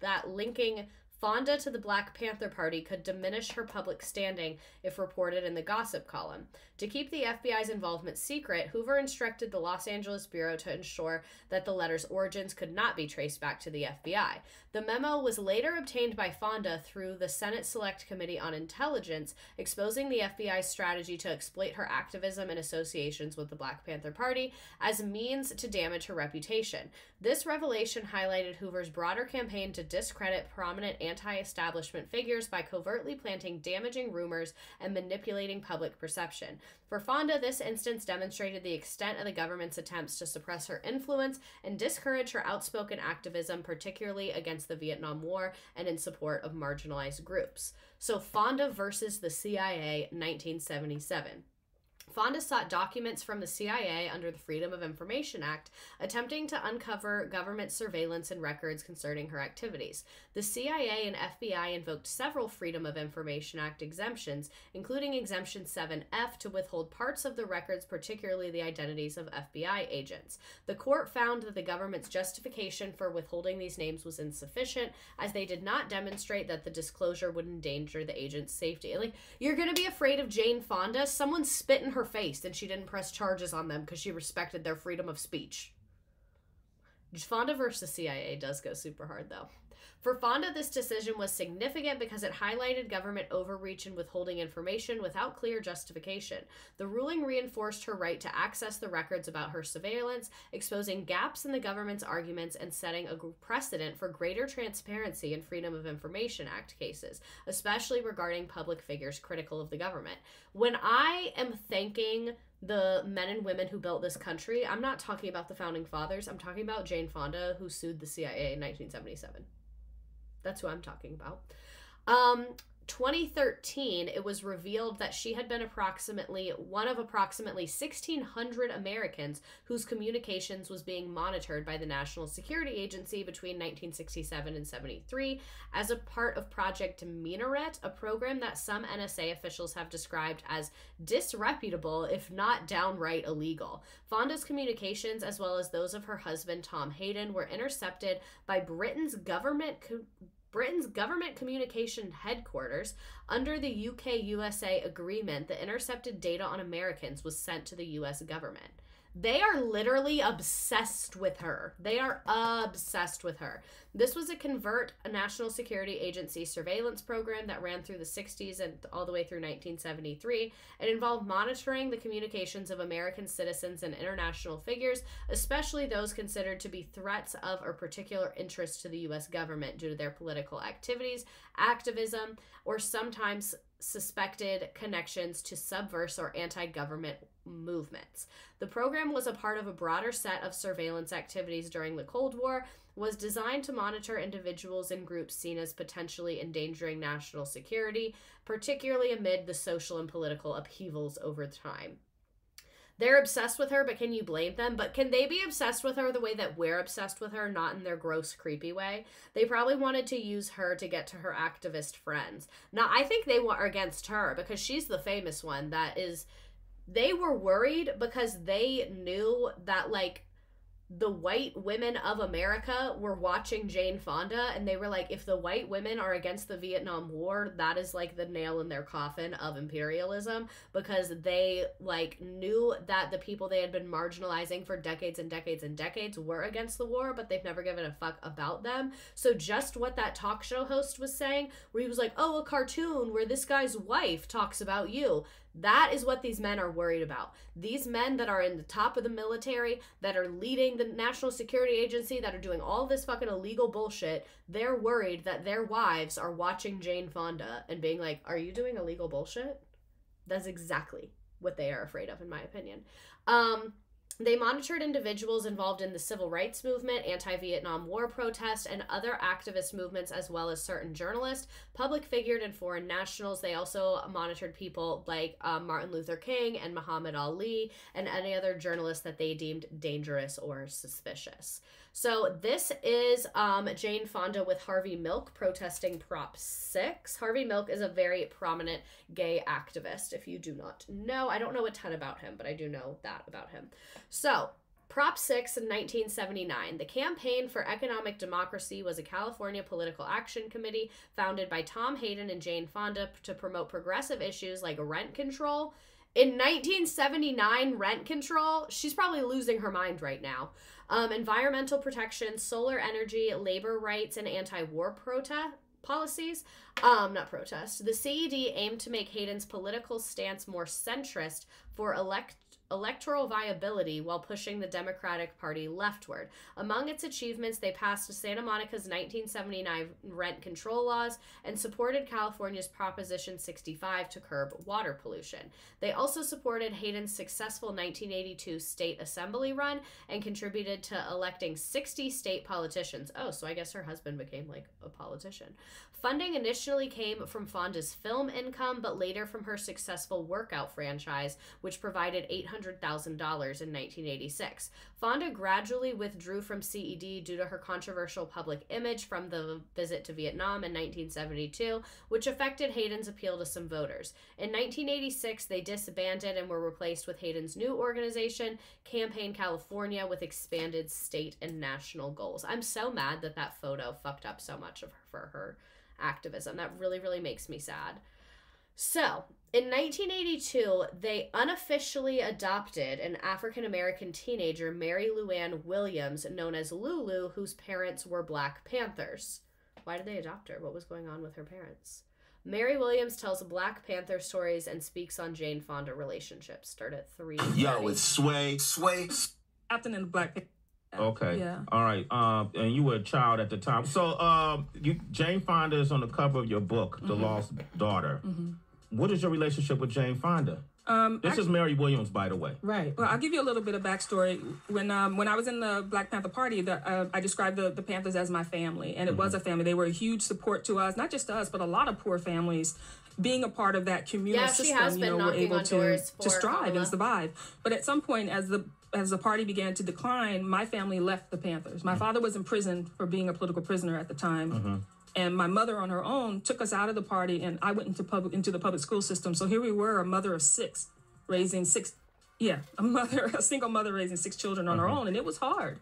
that linking Fonda to the Black Panther Party could diminish her public standing if reported in the gossip column. To keep the FBI's involvement secret, Hoover instructed the Los Angeles Bureau to ensure that the letter's origins could not be traced back to the FBI. The memo was later obtained by Fonda through the Senate Select Committee on Intelligence, exposing the FBI's strategy to exploit her activism and associations with the Black Panther Party as a means to damage her reputation. This revelation highlighted Hoover's broader campaign to discredit prominent anti establishment figures by covertly planting damaging rumors and manipulating public perception. For Fonda, this instance demonstrated the extent of the government's attempts to suppress her influence and discourage her outspoken activism, particularly against the Vietnam War and in support of marginalized groups. So, Fonda versus the CIA, 1977. Fonda sought documents from the CIA under the Freedom of Information Act, attempting to uncover government surveillance and records concerning her activities. The CIA and FBI invoked several Freedom of Information Act exemptions, including Exemption 7F to withhold parts of the records, particularly the identities of FBI agents. The court found that the government's justification for withholding these names was insufficient, as they did not demonstrate that the disclosure would endanger the agent's safety. Like, you're gonna be afraid of Jane Fonda? Someone spit in her face and she didn't press charges on them because she respected their freedom of speech. Fonda versus CIA does go super hard though. For Fonda, this decision was significant because it highlighted government overreach and withholding information without clear justification. The ruling reinforced her right to access the records about her surveillance, exposing gaps in the government's arguments and setting a precedent for greater transparency in Freedom of Information Act cases, especially regarding public figures critical of the government. When I am thanking the men and women who built this country, I'm not talking about the founding fathers. I'm talking about Jane Fonda, who sued the CIA in 1977. That's who I'm talking about. Um, 2013, it was revealed that she had been approximately one of approximately 1,600 Americans whose communications was being monitored by the National Security Agency between 1967 and 73 as a part of Project Minaret, a program that some NSA officials have described as disreputable, if not downright illegal. Fonda's communications, as well as those of her husband Tom Hayden, were intercepted by Britain's government. Co- Britain's government communication headquarters, under the UK USA agreement, the intercepted data on Americans was sent to the US government. They are literally obsessed with her. They are obsessed with her. This was a convert a national security agency surveillance program that ran through the 60s and all the way through 1973. It involved monitoring the communications of American citizens and international figures, especially those considered to be threats of or particular interest to the US government due to their political activities, activism, or sometimes suspected connections to subverse or anti government movements. The program was a part of a broader set of surveillance activities during the Cold War, was designed to monitor individuals and groups seen as potentially endangering national security, particularly amid the social and political upheavals over time. They're obsessed with her, but can you blame them? But can they be obsessed with her the way that we're obsessed with her, not in their gross, creepy way? They probably wanted to use her to get to her activist friends. Now, I think they were against her because she's the famous one that is. They were worried because they knew that, like, the white women of America were watching Jane Fonda and they were like, if the white women are against the Vietnam War, that is like the nail in their coffin of imperialism because they like knew that the people they had been marginalizing for decades and decades and decades were against the war, but they've never given a fuck about them. So just what that talk show host was saying, where he was like, oh, a cartoon where this guy's wife talks about you. That is what these men are worried about. These men that are in the top of the military, that are leading the National Security Agency, that are doing all this fucking illegal bullshit, they're worried that their wives are watching Jane Fonda and being like, Are you doing illegal bullshit? That's exactly what they are afraid of, in my opinion. Um, they monitored individuals involved in the civil rights movement, anti Vietnam War protests, and other activist movements, as well as certain journalists, public figures, and foreign nationals. They also monitored people like um, Martin Luther King and Muhammad Ali and any other journalists that they deemed dangerous or suspicious. So this is um, Jane Fonda with Harvey Milk protesting Prop 6. Harvey Milk is a very prominent gay activist, if you do not know. I don't know a ton about him, but I do know that about him. So, Prop 6 in 1979. The Campaign for Economic Democracy was a California political action committee founded by Tom Hayden and Jane Fonda to promote progressive issues like rent control. In 1979, rent control, she's probably losing her mind right now. Um, environmental protection, solar energy, labor rights, and anti war protest policies. Um, not protest. The CED aimed to make Hayden's political stance more centrist for elect electoral viability while pushing the Democratic Party leftward. Among its achievements, they passed Santa Monica's 1979 rent control laws and supported California's Proposition 65 to curb water pollution. They also supported Hayden's successful 1982 state assembly run and contributed to electing 60 state politicians. Oh, so I guess her husband became like a politician. Funding initially came from Fonda's film income, but later from her successful workout franchise, which provided $800,000 in 1986. Fonda gradually withdrew from CED due to her controversial public image from the visit to Vietnam in 1972, which affected Hayden's appeal to some voters. In 1986, they disbanded and were replaced with Hayden's new organization, Campaign California, with expanded state and national goals. I'm so mad that that photo fucked up so much of her, for her activism. That really, really makes me sad. So, in 1982, they unofficially adopted an African American teenager, Mary Luann Williams, known as Lulu, whose parents were Black Panthers. Why did they adopt her? What was going on with her parents? Mary Williams tells Black Panther stories and speaks on Jane Fonda relationships. Start at three. [COUGHS] Yo, it's Sway. Sway. Captain and Black. Panther. Okay. Yeah. All right. Um, and you were a child at the time. So, um, you Jane Fonda is on the cover of your book, The Mhm. Lost Daughter. Mhm. What is your relationship with Jane Fonda? Um, This is Mary Williams, by the way. Right. Well, I'll give you a little bit of backstory. When um, when I was in the Black Panther Party, the, uh, I described the, the Panthers as my family, and it was a family. They were a huge support to us, not just to us, but a lot of poor families. Being a part of that communal Yeah, she system, has you know, were knocking able to to strive Kamala. and survive. But at some point, as the as the party began to decline, my family left the Panthers. My father was in prison for being a political prisoner at the time and my mother on her own took us out of the party and i went into public into the public school system. So here we were a mother of six raising six yeah a mother [LAUGHS] a single mother raising six children on her Mhm. own and it was hard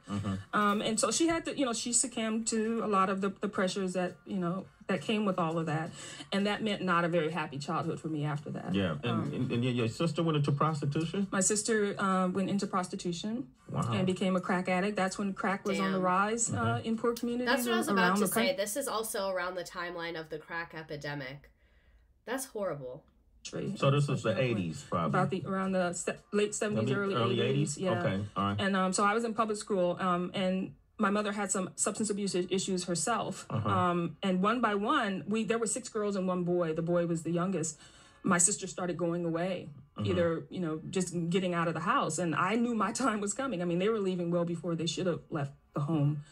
um, and so she had to you know she succumbed to a lot of the, the pressures that you know that came with all of that and that meant not a very happy childhood for me after that Yeah, and, Um, and, and your, your sister went into prostitution. my sister um, went into prostitution Wow. and became a crack addict that's when crack was on the rise uh, Mhm. in poor communities That's what I was about to the country. say. This is also around the timeline of the crack epidemic. That's horrible. So this was the '80s, probably. about the around the se- late seventies, early early eighties. 80s? Yeah. Okay, all right. And um, so I was in public school, um, and my mother had some substance abuse issues herself. Uh-huh. Um, and one by one, we there were six girls and one boy. The boy was the youngest. My sister started going away, Mhm. either you know just getting out of the house, and I knew my [LAUGHS] time was coming. I mean, they were leaving well before they should have left the home.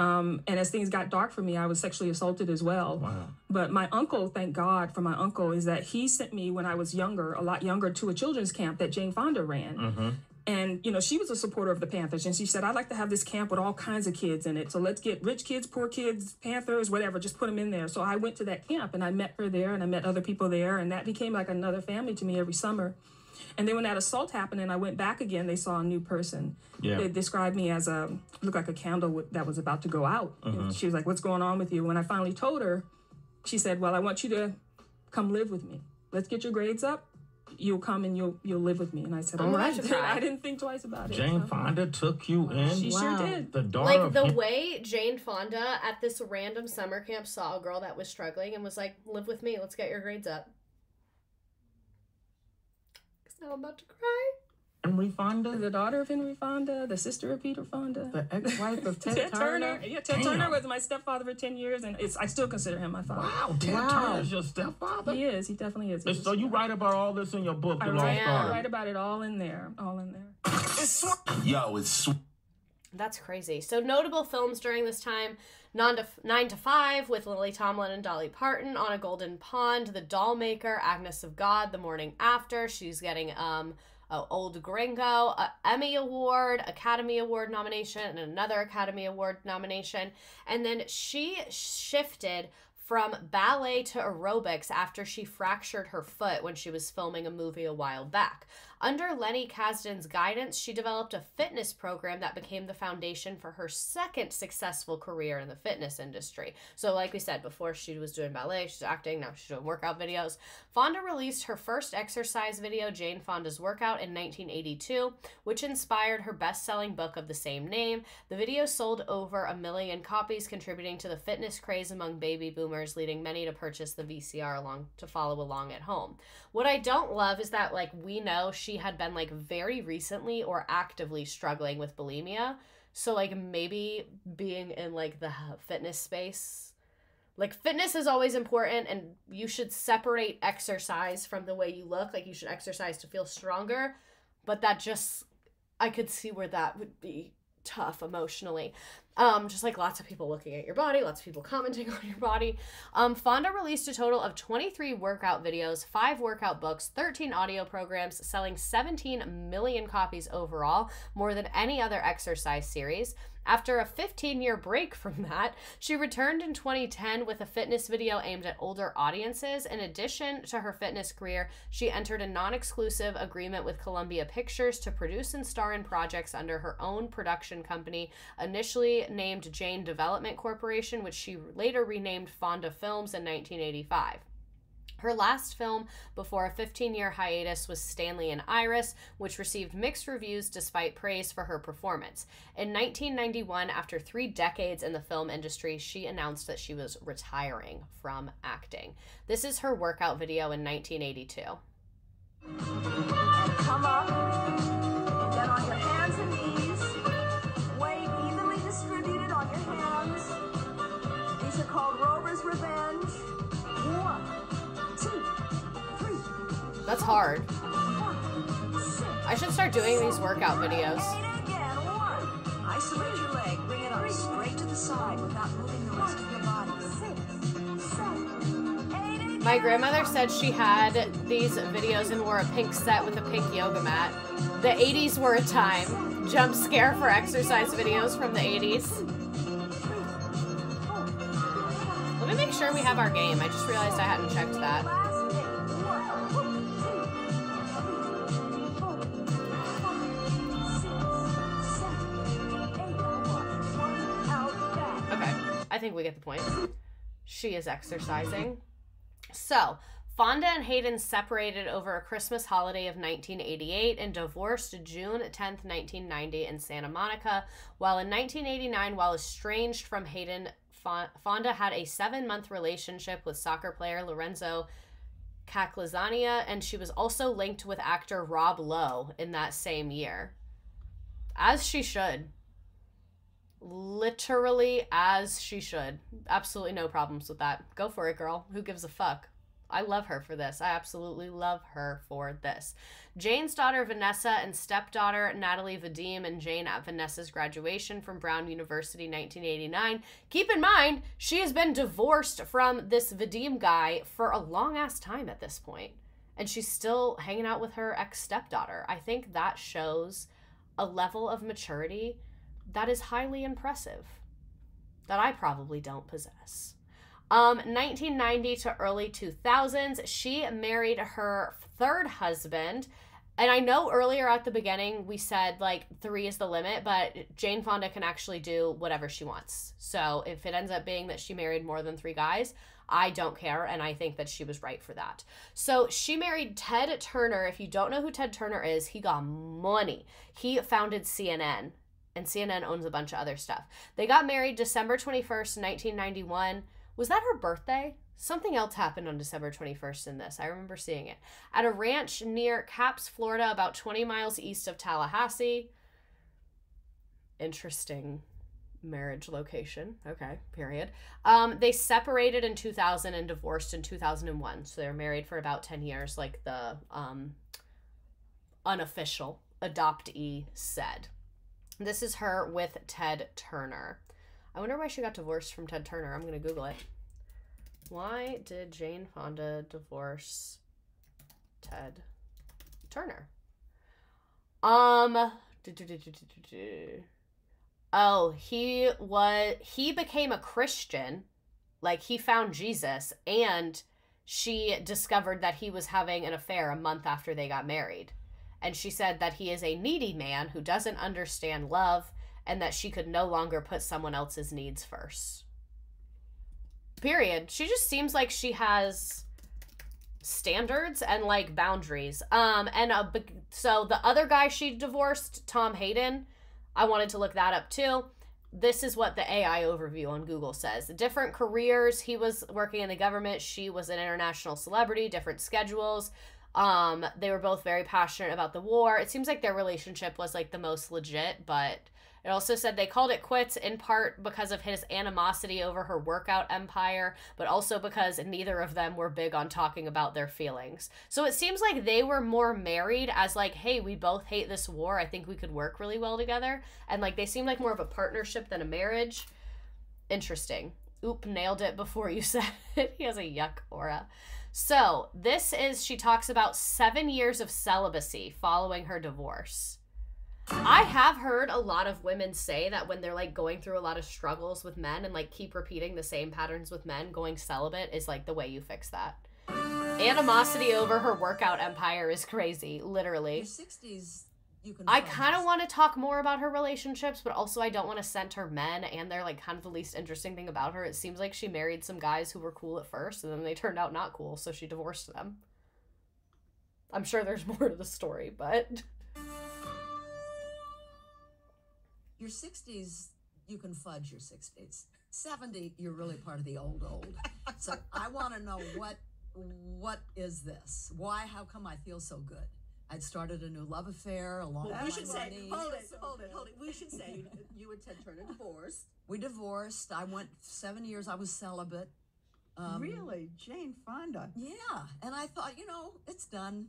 Um, and as things got dark for me, I was sexually assaulted as well. Wow. But my uncle, thank God for my uncle, is that he sent me when I was younger, a lot younger, to a children's camp that Jane Fonda ran. Mm-hmm. And, you know, she was a supporter of the Panthers. And she said, I'd like to have this camp with all kinds of kids in it. So let's get rich kids, poor kids, Panthers, whatever, just put them in there. So I went to that camp and I met her there and I met other people there. And that became like another family to me every summer. And then when that assault happened and I went back again, they saw a new person. Yeah. They described me as a, looked like a candle that was about to go out. And Mhm. She was like, What's going on with you? When I finally told her, she said, Well, I want you to come live with me. Let's get your grades up. You'll come and you'll you'll live with me. And I said, I'm All gonna right. have. I didn't think twice about it. Jane so. Fonda took you in. She sure did. The daughter Like the Hen- way Jane Fonda at this random summer camp saw a girl that was struggling and was like, "Live with me. Let's get your grades up." Cause now I'm about to cry. Henry Fonda, the daughter of Henry Fonda, the sister of Peter Fonda, the ex-wife of [LAUGHS] Ted, Ted Turner. Turner. Yeah, Ted Damn. Turner was my stepfather for ten years, and it's I still consider him my father. Wow, Ted Turner's your stepfather. He is. He definitely is. And so you write about all this in your book, I The write, Lost I write about it all in there. All in there. Yo, it's sw- That's crazy. So notable films during this time: Nine to, Nine to Five with Lily Tomlin and Dolly Parton, On a Golden Pond, The Doll Maker, Agnes of God, The Morning After. She's getting um a Old Gringo, Emmy Award, Academy Award nomination, and another Academy Award nomination. And then she shifted from ballet to aerobics after she fractured her foot when she was filming a movie a while back. Under Leni Cazden's guidance, she developed a fitness program that became the foundation for her second successful career in the fitness industry. So, like we said before, she was doing ballet, she's acting, now she's doing workout videos. Fonda released her first exercise video, Jane Fonda's Workout, in 1982, which inspired her best selling book of the same name. The video sold over a million copies, contributing to the fitness craze among baby boomers, leading many to purchase the VCR along to follow along at home. What I don't love is that like we know she had been like very recently or actively struggling with bulimia. So like maybe being in like the fitness space like fitness is always important and you should separate exercise from the way you look. Like you should exercise to feel stronger, but that just I could see where that would be tough emotionally. Um, just like lots of people looking at your body, lots of people commenting [LAUGHS] on your body. Um, Fonda released a total of 23 workout videos, five workout books, 13 audio programs, selling 17 million copies overall, more than any other exercise series. After a 15 year break from that, she returned in 2010 with a fitness video aimed at older audiences. In addition to her fitness career, she entered a non exclusive agreement with Columbia Pictures to produce and star in projects under her own production company, initially named Jane Development Corporation, which she later renamed Fonda Films in 1985. Her last film before a 15 year hiatus was Stanley and Iris, which received mixed reviews despite praise for her performance. In 1991, after three decades in the film industry, she announced that she was retiring from acting. This is her workout video in 1982. That's hard. I should start doing these workout videos. Isolate your leg. Bring it up straight to the side without moving the rest of your body. My grandmother said she had these videos and wore a pink set with a pink yoga mat. The 80s were a time. Jump scare for exercise videos from the 80s. Let me make sure we have our game. I just realized I hadn't checked that. Think we get the point. She is exercising. So, Fonda and Hayden separated over a Christmas holiday of 1988 and divorced June 10th, 1990 in Santa Monica. While in 1989, while estranged from Hayden, Fonda had a seven month relationship with soccer player Lorenzo Caccialanza, and she was also linked with actor Rob Lowe in that same year. As she should. Literally as she should. Absolutely no problems with that. Go for it, girl. Who gives a fuck? I love her for this. I absolutely love her for this. Jane's daughter Vanessa and stepdaughter Natalie Vadim and Jane at Vanessa's graduation from Brown University 1989. Keep in mind, she has been divorced from this Vadim guy for a long ass time at this point, And she's still hanging out with her ex stepdaughter. I think that shows a level of maturity that is highly impressive that I probably don't possess. Um, 1990 to early 2000s, she married her third husband. And I know earlier at the beginning we said like three is the limit, but Jane Fonda can actually do whatever she wants. So if it ends up being that she married more than three guys, I don't care. And I think that she was right for that. So she married Ted Turner. If you don't know who Ted Turner is, he got money. He founded CNN, and CNN owns a bunch of other stuff. They got married December 21st, 1991. Was that her birthday? Something else happened on December 21st in this. I remember seeing it. At a ranch near Capps, Florida, about 20 miles east of Tallahassee. Interesting marriage location. Okay, period. Um, they separated in 2000 and divorced in 2001. So they were married for about 10 years, like the um, unofficial adoptee said. This is her with Ted Turner. I wonder why she got divorced from Ted Turner. I'm going to Google it. Why did Jane Fonda divorce Ted Turner? Um. Oh, he was. He became a Christian. Like, he found Jesus, and she discovered that he was having an affair a month after they got married. And she said that he is a needy man who doesn't understand love and that she could no longer put someone else's needs first. Period. She just seems like she has standards and like boundaries. Um and uh, so the other guy she divorced, Tom Hayden, I wanted to look that up too. This is what the AI overview on Google says. Different careers. He was working in the government. She was an international celebrity, different schedules. Um, they were both very passionate about the war. It seems like their relationship was like the most legit, but it also said they called it quits in part because of his animosity over her workout empire, but also because neither of them were big on talking about their feelings. So it seems like they were more married as like, hey, we both hate this war. I think we could work really well together. And like they seemed like more of a partnership than a marriage. Interesting. Oop, nailed it before you [LAUGHS] said it. he has a yuck aura. So, this is, she talks about seven years of celibacy following her divorce. I have heard a lot of women say that when they're like going through a lot of struggles with men and like keep repeating the same patterns with men, going celibate is like the way you fix that. Animosity over her workout empire is crazy, literally. 60s, you can. I kind of want to talk more about her relationships, but also I don't want to center men, and they're like kind of the least interesting thing about her. It seems like she married some guys who were cool at first, and then they [LAUGHS] turned out not cool, so she divorced them. I'm sure there's [LAUGHS] more to the story, but Your 60s, you can fudge your 60s. 70, you're really part of the old old. So I want to know what what is this? Why? How come I feel so good? I'd started a new love affair along Well, with we my should say, hold it, hold it, hold it. We should say [LAUGHS] you, you and Ted Turner divorced. We divorced. I went seven years. I was celibate. Um, really, Jane Fonda. Yeah, and I thought, you know, it's done.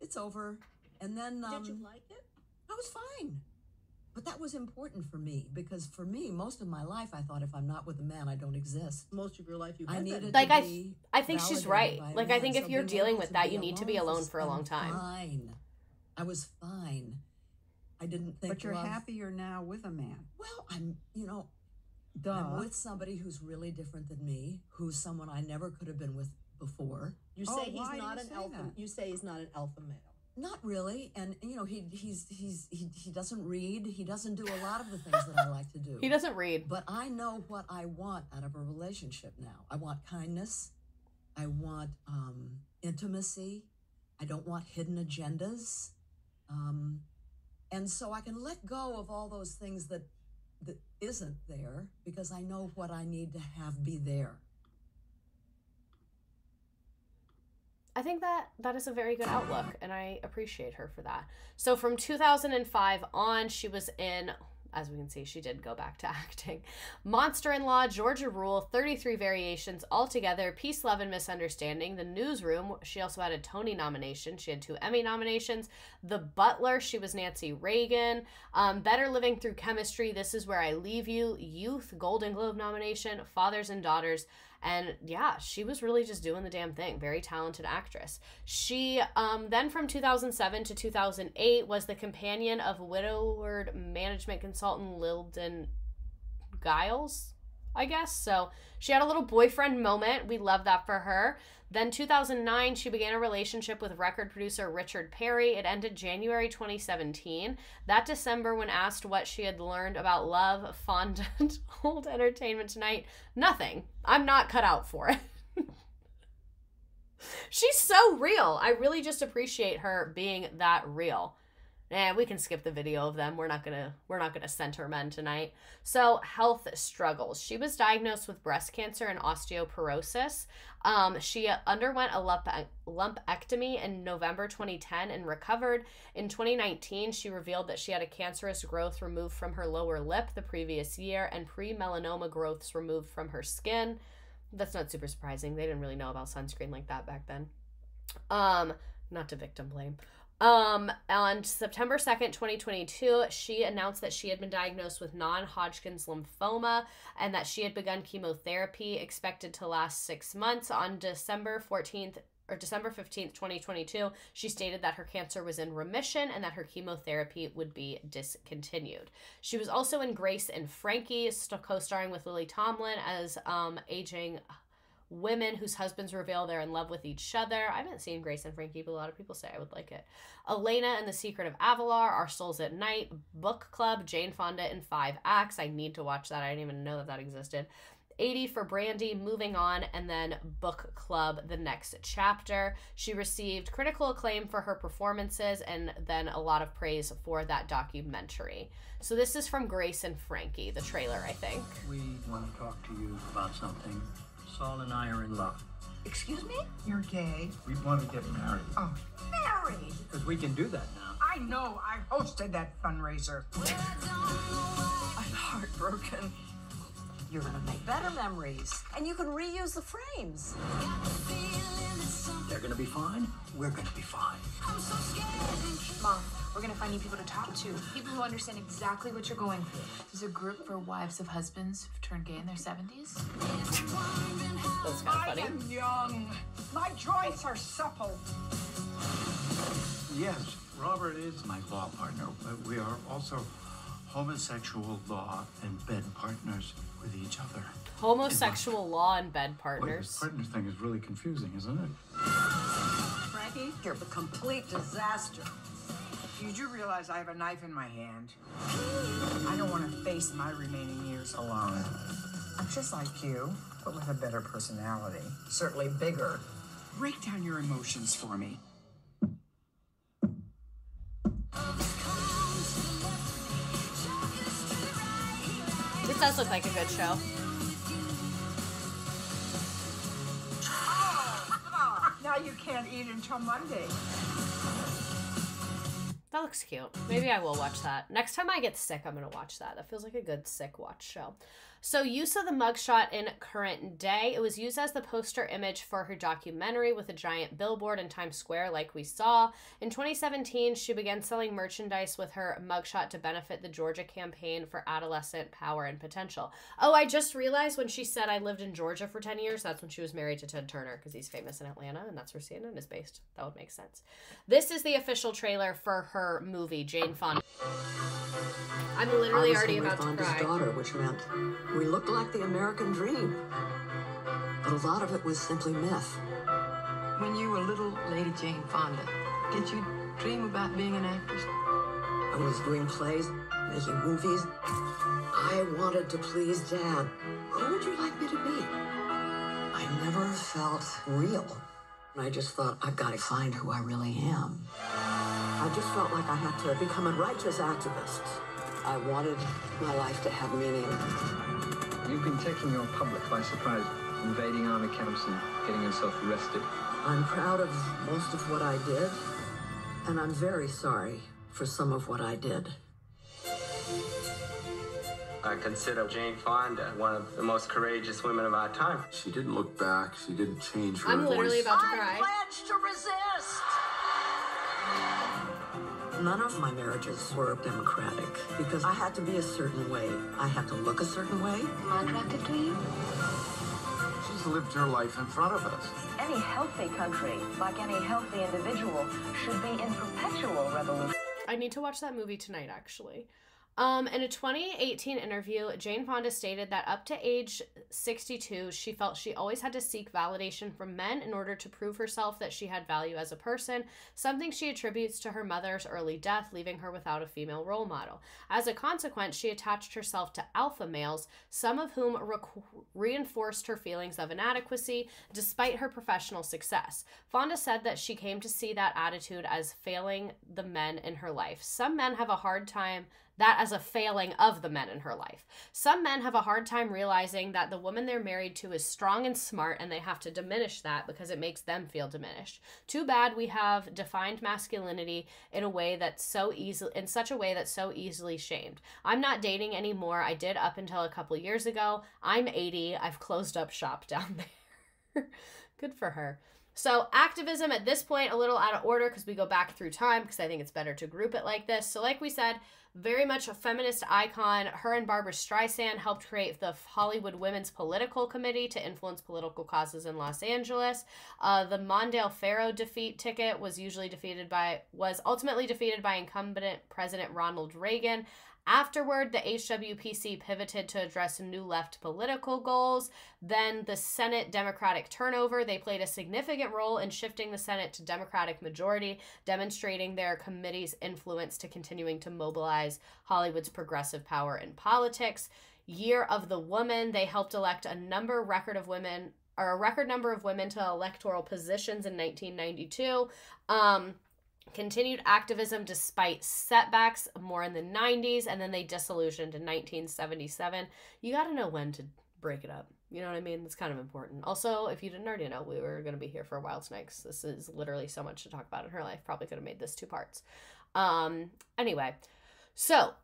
It's over. And then um, Did you like it? I was fine. But that was important for me because for me, most of my life, I thought if I'm not with a man, I don't exist. Most of your life, you I had needed that. like to I, be I think she's right. Like I man. think So if you're dealing with that, you need to be alone for a long time. Fine. I was fine. I didn't think. But you're love- happier now with a man. Well, I'm, you know, Duh. I'm with somebody who's really different than me, who's someone I never could have been with before. You Oh, say he's not an alpha. that? You say he's not an alpha male. Not really, and you know he he's he's he, he doesn't read. He doesn't do a lot of the things that I [LAUGHS] like to do. He doesn't read. But I know what I want out of a relationship now. I want kindness. I want um, intimacy. I don't want hidden agendas. Um, and so I can let go of all those things that that isn't there because I know what I need to have be there. I think that that is a very good outlook, and I appreciate her for that. So from 2005 on, she was in, as we can see, she did go back to [LAUGHS] acting. Monster in Law, Georgia Rule, 33 Variations Altogether, Peace, Love, and Misunderstanding, The Newsroom. She also had a Tony nomination. She had two Emmy nominations. The Butler, she was Nancy Reagan. Um, Better Living Through Chemistry, This Is Where I Leave You. Youth, Golden Globe nomination. Fathers and Daughters. And yeah, she was really just doing the damn thing. Very talented actress. She um, then from 2007 to 2008 was the companion of widowed management consultant Lilden Giles, I guess. So she had a little boyfriend moment. We love that for her. Then 2009, she began a relationship with record producer Richard Perry. It ended January 2017. That December, when asked what she had learned about love, fondant, [LAUGHS] old entertainment tonight, nothing. I'm not cut out for it. [LAUGHS] She's so real. I really just appreciate her being that real. And we can skip the video of them. We're not gonna we're not gonna center men tonight. So health struggles. She was diagnosed with breast cancer and osteoporosis. Um, she underwent a lump lumpectomy in November 2010 and recovered. In 2019, she revealed that she had a cancerous growth removed from her lower lip the previous year and pre-melanoma growths removed from her skin. That's not super surprising. They didn't really know about sunscreen like that back then. Um, not to victim blame. Um, on September 2nd, 2022, she announced that she had been diagnosed with non Hodgkin's lymphoma and that she had begun chemotherapy expected to last six months. On December 14th, or December 15th, 2022, she stated that her cancer was in remission and that her chemotherapy would be discontinued. She was also in Grace and Frankie, co starring with Lily Tomlin as um, aging women whose husbands reveal they're in love with each other. I haven't seen Grace and Frankie, but a lot of people say I would like it. Elena and the Secret of Avalor, Our Souls at Night, Book Club, Jane Fonda in Five Acts. I need to watch that. I didn't even know that that existed. 80 for Brady, moving on, and then Book Club, the next chapter. She received critical acclaim for her performances and then a lot of praise for that documentary. So, this is from Grace and Frankie, the trailer, I think. We want to talk to you about something. Sol and I are in love. Excuse me? You're gay. We want to get married. Oh, married. Because we can do that now. I know. I hosted that fundraiser. I'm heartbroken. You're gonna make better memories, and you can reuse the frames. They're going to be fine. We're going to be fine. So Mom, we're gonna find you people to talk to. People who understand exactly what you're going through. There's a group for wives of husbands who've turned gay in their 70s. That's kind of I am young. My joints are supple. Yes, Robert is my law partner, but we are also homosexual law and bed partners with each other. Homosexual law and bed Wait, partners. this partner thing is really confusing, isn't it? Frankie, you're a complete disaster. You do realize I have a knife in my hand. I don't want to face my remaining years alone. I'm just like you, but with a better personality. Certainly bigger. Break down your emotions for me. This does look like a good show. Now you can't eat until Monday. That looks cute. Maybe I will watch that. Next time I get sick, I'm going to watch that. That feels like a good sick watch show. So, use of the mugshot in current day. It was used as the poster image for her documentary with a giant billboard in Times Square, like we saw. In 2017, she began selling merchandise with her mugshot to benefit the Georgia campaign for adolescent power and potential. Oh, I just realized when she said I lived in Georgia for 10 years, that's when she was married to Ted Turner because he's famous in Atlanta and that's where CNN is based. That would make sense. This is the official trailer for her movie, Jane Fonda. I'm literally already about to Fonda's cry. daughter, which meant we looked like the American dream. But a lot of it was simply myth. When you were little Lady Jane Fonda, did you dream about being an actress? I was doing plays, making movies. I wanted to please Dad. Who would you like me to be? I never felt real. And I just thought, I've got to find who I really am. I just felt like I had to become a righteous activist. I wanted my life to have meaning. You've been taking your public by surprise, invading army camps and getting yourself arrested. I'm proud of most of what I did, and I'm very sorry for some of what I did. I consider Jane Fonda one of the most courageous women of our time. She didn't look back. She didn't change her I'm voice. literally about to cry. I pledge to resist! None of my marriages were democratic because I had to be a certain way. I had to look a certain way. Am I attractive to you? She's lived her life in front of us. Any healthy country, like any healthy individual, should be in perpetual revolution. I need to watch that movie tonight, actually. Um, in a 2018 interview, Jane Fonda stated that up to age 62, she felt she always had to seek validation from men in order to prove herself that she had value as a person, something she attributes to her mother's early death, leaving her without a female role model. As a consequence, she attached herself to alpha males, some of whom requ- reinforced her feelings of inadequacy despite her professional success. Fonda said that she came to see that attitude as failing the men in her life. Some men have a hard time that as a failing of the men in her life. Some men have a hard time realizing that the woman they're married to is strong and smart and they have to diminish that because it makes them feel diminished. Too bad we have defined masculinity in a way that's so easily, in such a way that's so easily shamed. I'm not dating anymore. I did up until a couple years ago. I'm 80. I've closed up shop [LAUGHS] down there. Good for her. So, activism at this point, a little out of order because we go back through time because I think it's better to group it like this. So, like we said, very much a feminist icon. Her and Barbra Streisand helped create the Hollywood Women's Political Committee to influence political causes in Los Angeles. Uh, the Mondale Ferraro defeat ticket was usually defeated by was ultimately defeated by incumbent President Ronald Reagan. Afterward, the HWPC pivoted to address new left political goals. Then, the Senate Democratic turnover, they played a significant role in shifting the Senate to Democratic majority, demonstrating their committee's influence to continuing to mobilize Hollywood's progressive power in politics. Year of the Woman, they helped elect a number record of women or a record number of women to electoral positions in 1992. Um, continued activism despite setbacks more in the 90s and then they disillusioned in 1977 you got to know when to break it up. You know what i mean? It's kind of important. Also if you didn't already know we were going to be here for tonight 'cause this is literally so much to talk about in her life probably could have made this two parts. Um anyway so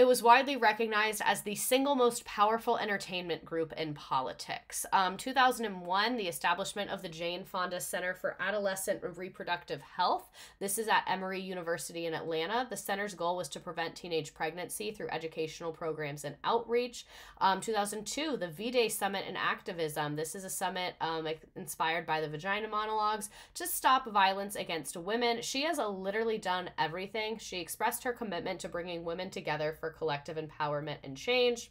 it was widely recognized as the single most powerful entertainment group in politics. Um, 2001, the establishment of the Jane Fonda Center for Adolescent Reproductive Health. This is at Emory University in Atlanta. The center's goal was to prevent teenage pregnancy through educational programs and outreach. Um, 2002, the V Day Summit and Activism. This is a summit um, inspired by the vagina monologues to stop violence against women. She has literally done everything. She expressed her commitment to bringing women together for collective empowerment and change.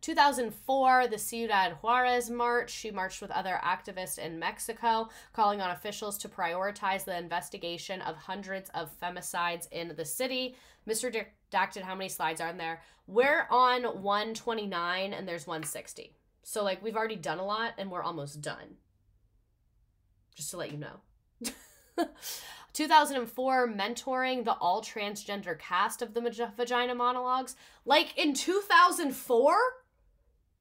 2004, the Ciudad Juarez March. She marched with other activists in Mexico, calling on officials to prioritize the investigation of hundreds of femicides in the city. Mr. Redacted, how many slides are in there? We're on 129 and there's 160. So, like, we've already done a lot and we're almost done. Just to let you know. [LAUGHS] 2004 mentoring the all transgender cast of the vagina monologues. Like in 2004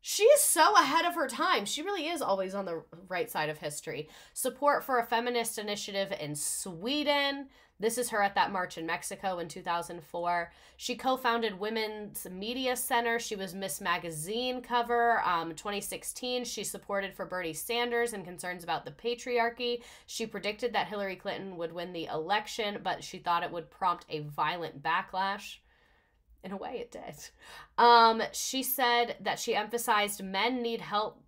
she is so ahead of her time. She really is always on the right side of history. Support for a feminist initiative in sweden This is her at that march in Mexico in 2004. She co founded Women's Media Center. She was Miss Magazine cover. Um, 2016, she supported for Bernie Sanders and concerns about the patriarchy. She predicted that Hillary Clinton would win the election, but she thought it would prompt a violent backlash. In a way, it did. Um, she said that she emphasized men need help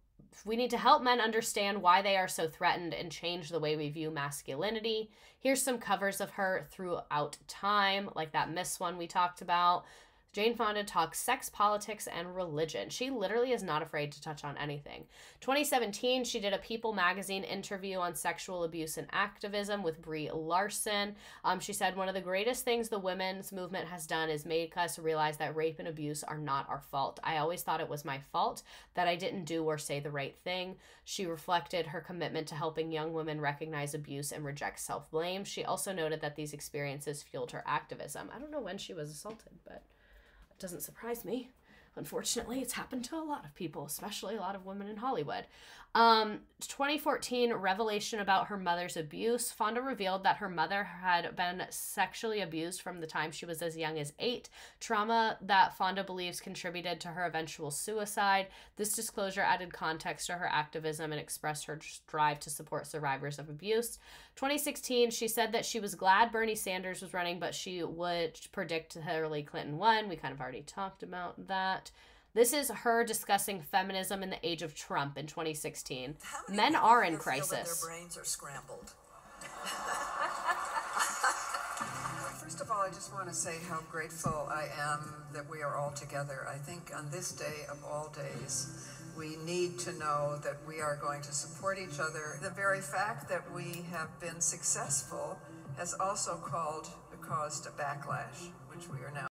we need to help men understand why they are so threatened and change the way we view masculinity. Here's some covers of her throughout time, like that Miss one we talked about. Jane Fonda talks sex, politics, and religion. She literally is not afraid to touch on anything. 2017, she did a People magazine interview on sexual abuse and activism with Brie Larson. Um, she said, One of the greatest things the women's movement has done is make us realize that rape and abuse are not our fault. I always thought it was my fault that I didn't do or say the right thing. She reflected her commitment to helping young women recognize abuse and reject self blame. She also noted that these experiences fueled her activism. I don't know when she was assaulted, but doesn't surprise me. Unfortunately, it's happened to a lot of people, especially a lot of women in Hollywood. Um, 2014 revelation about her mother's abuse. Fonda revealed that her mother had been sexually abused from the time she was as young as eight. Trauma that Fonda believes contributed to her eventual suicide. This disclosure added context to her activism and expressed her drive to support survivors of abuse. 2016, she said that she was glad Bernie Sanders was running, but she would predict Hillary Clinton won. We kind of already talked about that. This is her discussing feminism in the age of Trump in 2016. Men are in crisis. Their brains are scrambled. [LAUGHS] First of all, I just want to say how grateful I am that we are all together. I think on this day of all days, we need to know that we are going to support each other. The very fact that we have been successful has also called, caused a backlash, which we are now.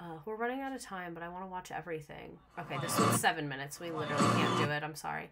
Uh, we're running out of time, but I want to watch everything. Okay, this one's seven minutes. We literally can't do it. I'm sorry.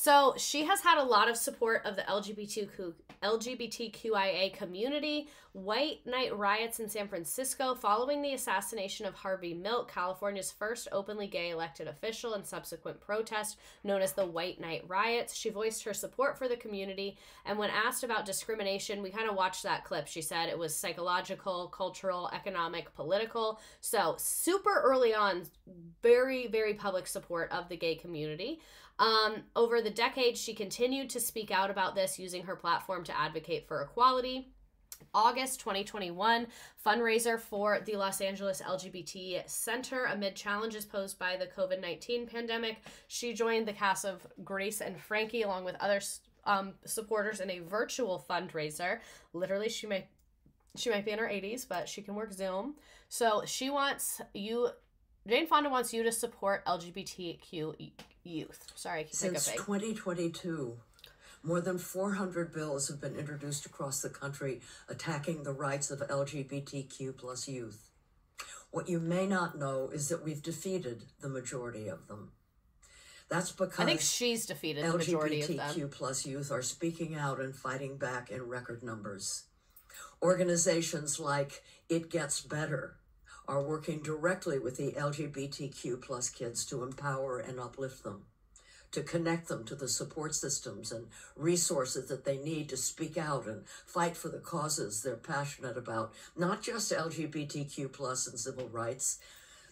So she has had a lot of support of the LGBTQ LGBTQIA community. White night riots in San Francisco following the assassination of Harvey Milk, California's first openly gay elected official, and subsequent protest known as the White Night Riots. She voiced her support for the community, and when asked about discrimination, we kind of watched that clip. She said it was psychological, cultural, economic, political. So super early on, very very public support of the gay community. Um, over the decades, she continued to speak out about this, using her platform to advocate for equality. August 2021 fundraiser for the Los Angeles LGBT Center amid challenges posed by the COVID 19 pandemic. She joined the cast of Grace and Frankie along with other um, supporters in a virtual fundraiser. Literally, she may she might be in her 80s, but she can work Zoom. So she wants you. Jane Fonda wants you to support LGBTQ youth. Sorry, I keep Since hiccuping. 2022, more than 400 bills have been introduced across the country attacking the rights of LGBTQ plus youth. What you may not know is that we've defeated the majority of them. That's because I think she's defeated the majority of them. LGBTQ plus youth are speaking out and fighting back in record numbers. Organizations like It Gets Better are working directly with the LGBTQ plus kids to empower and uplift them, to connect them to the support systems and resources that they need to speak out and fight for the causes they're passionate about, not just LGBTQ plus and civil rights,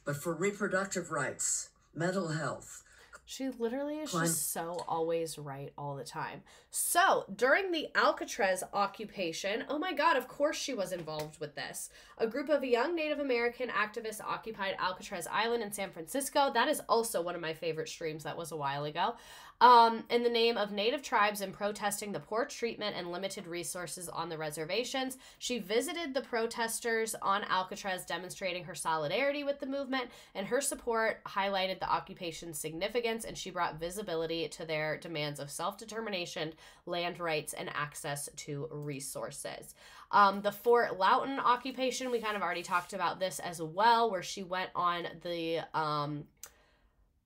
but for reproductive rights, mental health, She literally is just so always right all the time. So, during the Alcatraz occupation, oh my god, of course she was involved with this. A group of young Native American activists occupied Alcatraz Island in San Francisco. That is also one of my favorite streams that was a while ago. Um, in the name of Native tribes and protesting the poor treatment and limited resources on the reservations, she visited the protesters on Alcatraz, demonstrating her solidarity with the movement, and her support highlighted the occupation's significance and she brought visibility to their demands of self determination, land rights, and access to resources. Um, the Fort Lawton occupation, we kind of already talked about this as well, where she went on the. Um,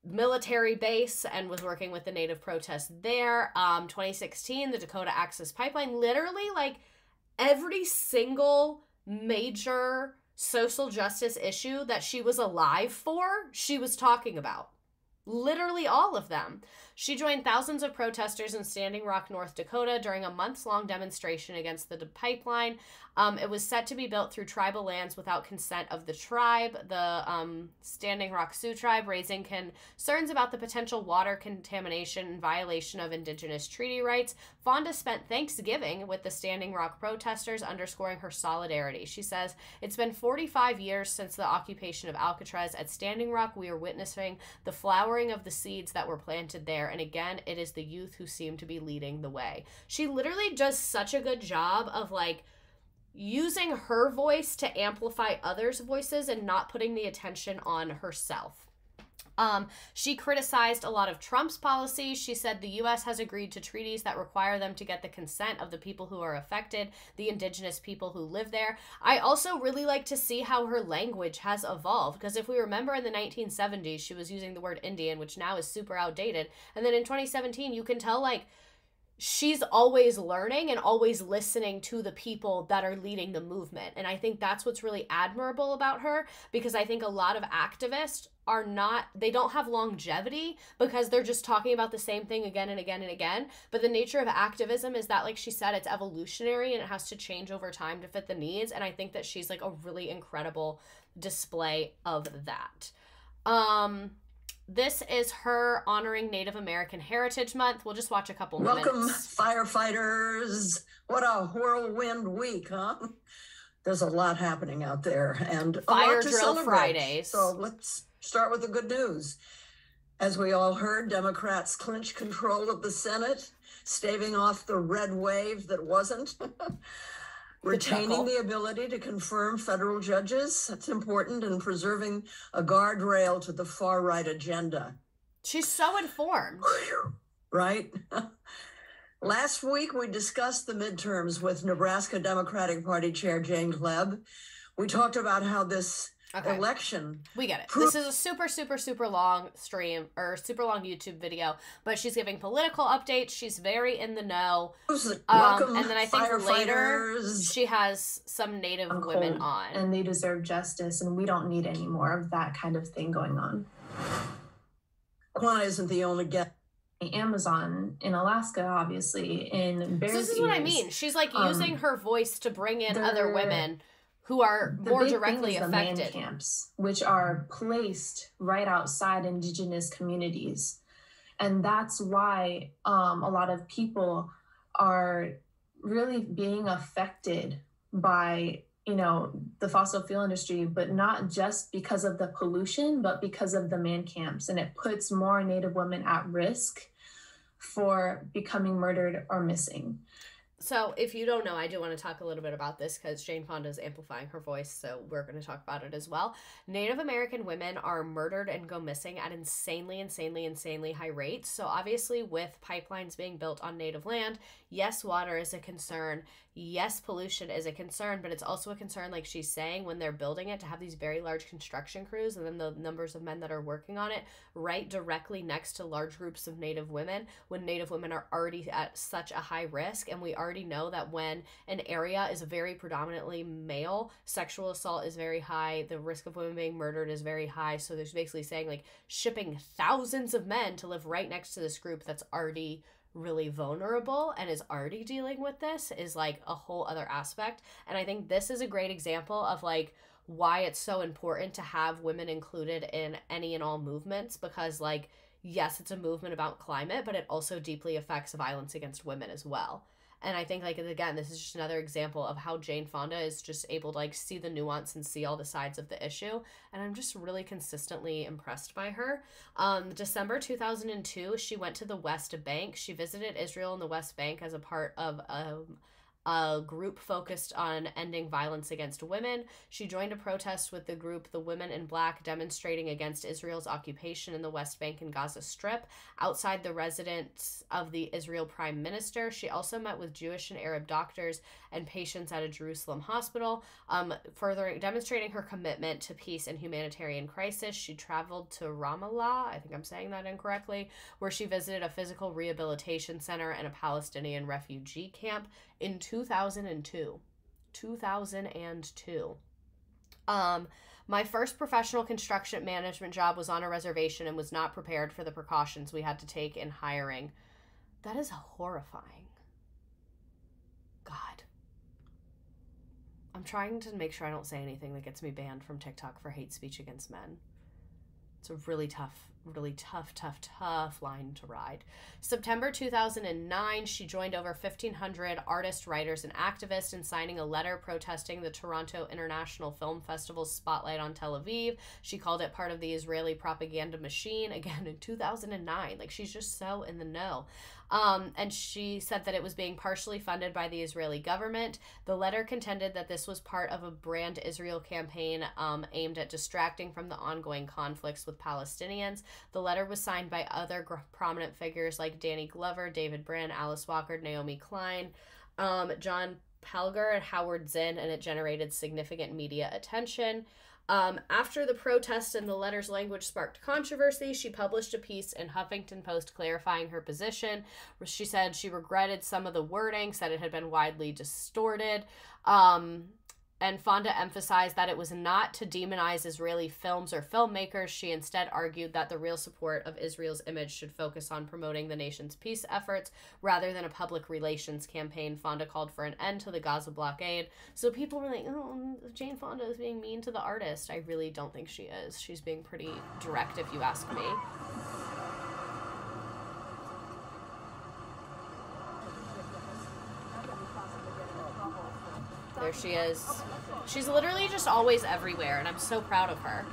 military base and was working with the native protests there. Um, 2016, the Dakota Access Pipeline, literally like every single major social justice issue that she was alive for, she was talking about. Literally all of them. She joined thousands of protesters in Standing Rock, North Dakota during a months long demonstration against the pipeline. Um, it was set to be built through tribal lands without consent of the tribe, the um, Standing Rock Sioux tribe, raising concerns about the potential water contamination and violation of Indigenous treaty rights. Fonda spent Thanksgiving with the Standing Rock protesters, underscoring her solidarity. She says, It's been 45 years since the occupation of Alcatraz. At Standing Rock, we are witnessing the flowering of the seeds that were planted there. And again, it is the youth who seem to be leading the way. She literally does such a good job of like, using her voice to amplify others' voices and not putting the attention on herself. Um, she criticized a lot of Trump's policies. She said the U.S. has agreed to treaties that require them to get the consent of the people who are affected, the indigenous people who live there. I also really like to see how her language has evolved because if we remember in the 1970s, she was using the word Indian, which now is super outdated. And then in 2017, you can tell like she's always learning and always listening to the people that are leading the movement. And I think that's what's really admirable about her because I think a lot of activists are not they don't have longevity because they're just talking about the same thing again and again and again. But the nature of activism is that like she said it's evolutionary and it has to change over time to fit the needs. And i think that she's like a really incredible display of that. Um this is her honoring Native American Heritage Month. We'll just watch a couple more. Welcome, minutes. firefighters. What a whirlwind week, huh? There's a lot happening out there and Fire drill. Fridays. So let's start with the good news. As we all heard, Democrats clinch control of the Senate, staving off the red wave that wasn't. [LAUGHS] Retaining the ability to confirm federal judges. That's important, and preserving a guardrail to the far right agenda. She's so informed. right? [LAUGHS] Last week, we discussed the midterms with Nebraska Democratic Party Chair Jane Kleeb. We talked about how this Okay. election We get it. This is a super, super, super long stream or super long YouTube video, but she's giving political updates. She's very in the know. Um, and then I think later she has some Native women cold, on. and they deserve justice and we don't need any more of that kind of thing going on Kwana isn't the only guest. amazon in alaska obviously in So this is what I mean. She's like um, using her voice to bring in other women who are the more directly is the man affected. camps, which are placed right outside indigenous communities, and that's why um, a lot of people are really being affected by you know the fossil fuel industry but not just because of the pollution but because of the man camps. And it puts more native women at risk for becoming murdered or missing So, if you don't know, I do want to talk a little bit about this because Jane Fonda is amplifying her voice, so we're going to talk about it as well. Native American women are murdered and go missing at insanely, insanely, insanely high rates. So, obviously, with pipelines being built on native land, yes, water is a concern. Yes, pollution is a concern, but it's also a concern, like she's saying, when they're building it to have these very large construction crews and then the numbers of men that are working on it right directly next to large groups of Native women when Native women are already at such a high risk. And we already know that when an area is very predominantly male, sexual assault is very high, the risk of women being murdered is very high. So there's basically saying like shipping thousands of men to live right next to this group that's already really vulnerable and is already dealing with this is like a whole other aspect. And I think this is a great example of like why it's so important to have women included in any and all movements because like yes, it's a movement about climate, but it also deeply affects violence against women as well. And I think like again, this is just another example of how Jane Fonda is just able to like see the nuance and see all the sides of the issue. And I'm just really consistently impressed by her. Um, December 2002, she went to the West Bank. She visited Israel and the West Bank as a part of um, a group focused on ending violence against women. She joined a protest with the group The Women in Black, demonstrating against Israel's occupation in the West Bank and Gaza Strip outside the residence of the Israel Prime Minister. She also met with Jewish and Arab doctors and patients at a Jerusalem hospital, um, further demonstrating her commitment to peace and humanitarian crisis. She traveled to Ramallah, I think I'm saying that incorrectly, where she visited a physical rehabilitation center and a Palestinian refugee camp in 2002. 2002. Um, my first professional construction management job was on a reservation and was not prepared for the precautions we had to take in hiring. That is horrifying. God. I'm trying to make sure I don't say anything that gets me banned from TikTok for hate speech against men. It's a really tough, really tough, tough, tough line to ride. September 2009, she joined over 1,500 artists, writers, and activists in signing a letter protesting the Toronto International Film Festival's spotlight on Tel Aviv. She called it part of the Israeli propaganda machine again in 2009. Like, she's just so in the know. Um, and she said that it was being partially funded by the Israeli government. The letter contended that this was part of a brand Israel campaign um, aimed at distracting from the ongoing conflicts with Palestinians. The letter was signed by other gr- prominent figures like Danny Glover, David Brand, Alice Walker, Naomi Klein, um, John Pilger, and Howard Zinn, and it generated significant media attention. Um, after the protest and the letter's language sparked controversy, she published a piece in Huffington Post clarifying her position. She said she regretted some of the wording, said it had been widely distorted. Um, and Fonda emphasized that it was not to demonize Israeli films or filmmakers. She instead argued that the real support of Israel's image should focus on promoting the nation's peace efforts rather than a public relations campaign. Fonda called for an end to the Gaza blockade. So people were like, oh, Jane Fonda is being mean to the artist. I really don't think she is. She's being pretty direct, if you ask me. There she is. She's literally just always everywhere, and I'm so proud of her.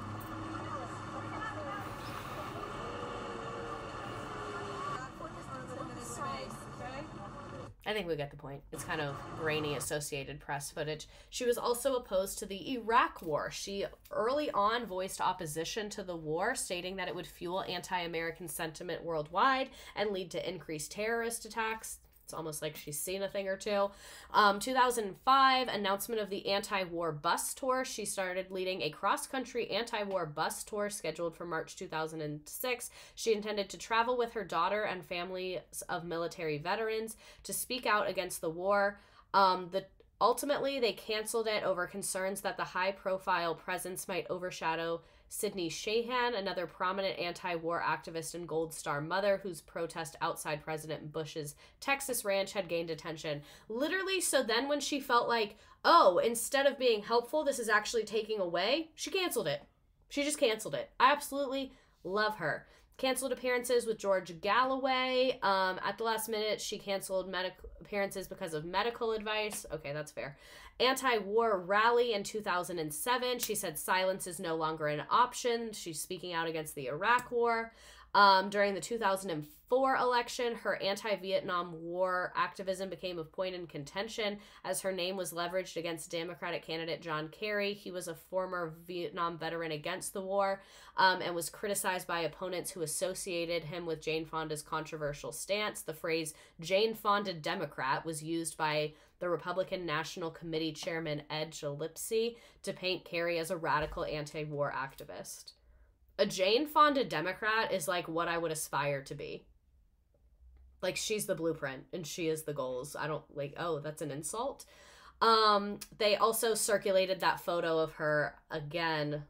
I think we get the point. It's kind of grainy Associated Press footage. She was also opposed to the Iraq War. She early on voiced opposition to the war, stating that it would fuel anti American sentiment worldwide and lead to increased terrorist attacks. It's almost like she's seen a thing or two. Um, 2005, announcement of the anti war bus tour. She started leading a cross country anti war bus tour scheduled for March 2006. She intended to travel with her daughter and families of military veterans to speak out against the war. Um, the Ultimately, they canceled it over concerns that the high profile presence might overshadow Cindy Sheehan, another prominent anti war activist and Gold Star mother whose protest outside President Bush's Texas ranch had gained attention. Literally, so then when she felt like, oh, instead of being helpful, this is actually taking away, she canceled it. She just canceled it. I absolutely love her. Canceled appearances with George Galloway. Um, at the last minute, she canceled medical appearances because of medical advice. Okay, that's fair. Anti war rally in 2007. She said silence is no longer an option. She's speaking out against the Iraq war. Um, during the 2004 election, her anti Vietnam War activism became a point in contention as her name was leveraged against Democratic candidate John Kerry. He was a former Vietnam veteran against the war um, and was criticized by opponents who associated him with Jane Fonda's controversial stance. The phrase Jane Fonda Democrat was used by the Republican National Committee chairman Ed Gillespie to paint Kerry as a radical anti war activist a Jane Fonda Democrat is like what I would aspire to be. Like she's the blueprint and she is the goals. I don't like oh, that's an insult. Um they also circulated that photo of her again.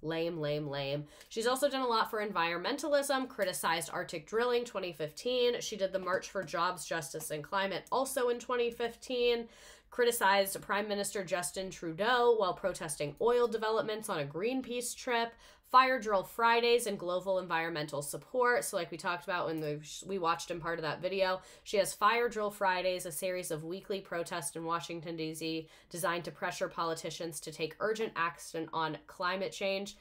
Lame, lame, lame. She's also done a lot for environmentalism, criticized Arctic drilling 2015. She did the March for Jobs, Justice, and Climate also in 2015 criticized Prime Minister Justin Trudeau while protesting oil developments on a Greenpeace trip. Fire Drill Fridays and Global Environmental Support. So, like we talked about when the, we watched in part of that video, she has Fire Drill Fridays, a series of weekly protests in Washington, D.C., designed to pressure politicians to take urgent action on climate change.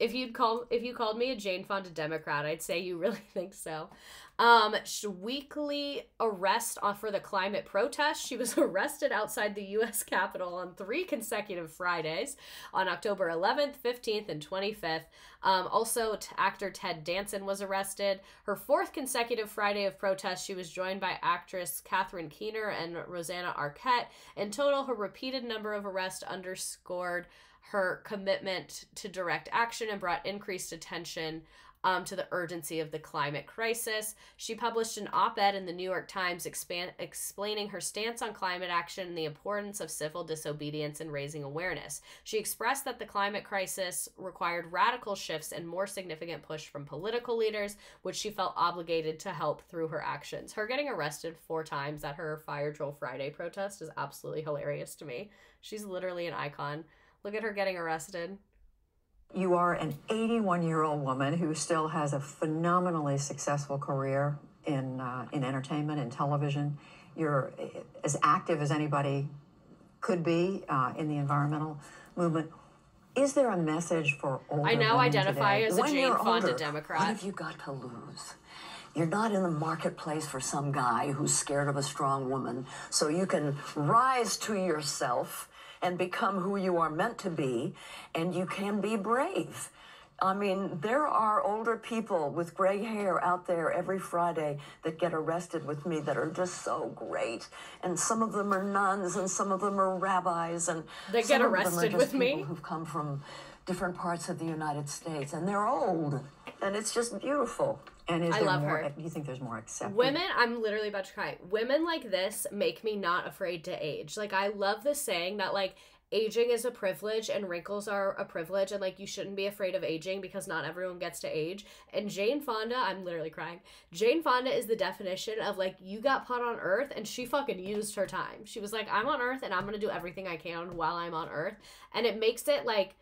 If you'd call if you called me a Jane Fonda Democrat, I'd say you really [LAUGHS] think so. Um, weekly arrest for the climate protest. She was [LAUGHS] arrested outside the U.S. Capitol on three consecutive Fridays on October 11th, 15th, and 25th. Um, also, actor Ted Danson was arrested. Her fourth consecutive Friday of protest, she was joined by actress Catherine Keener and Rosanna Arquette. In total, her repeated number of arrests underscored her commitment to direct action and brought increased attention um, to the urgency of the climate crisis. She published an op ed in the New York Times expand, explaining her stance on climate action and the importance of civil disobedience and raising awareness. She expressed that the climate crisis required radical shifts and more significant push from political leaders, which she felt obligated to help through her actions. Her getting arrested four times at her Fire Drill Friday protest is absolutely hilarious to me. She's literally an icon. Look at her getting arrested. You are an 81 year old woman who still has a phenomenally successful career in, uh, in entertainment and television. You're as active as anybody could be uh, in the environmental movement. Is there a message for older I now identify today? as a When Jane Fonda older, Democrat. What have you got to lose? You're not in the marketplace for some guy who's scared of a strong woman. So you can rise to yourself and become who you are meant to be, and you can be brave. I mean, there are older people with gray hair out there every Friday that get arrested with me that are just so great. And some of them are nuns, and some of them are rabbis, and some get of them are arrested with me? Who've come from different parts of the United States, and they're old, and it's just beautiful. And is I love more? her. Do you think there's more acceptance? Women, I'm literally about to cry. Women like this make me not afraid to age. Like, I love the saying that, like, aging is a privilege and wrinkles are a privilege, and, like, you shouldn't be afraid of aging because not everyone gets to age. And Jane Fonda, I'm literally crying. Jane Fonda is the definition of, like, you got put on earth and she fucking used her time. She was like, I'm on earth and I'm gonna do everything I can while I'm on earth. And it makes it, like,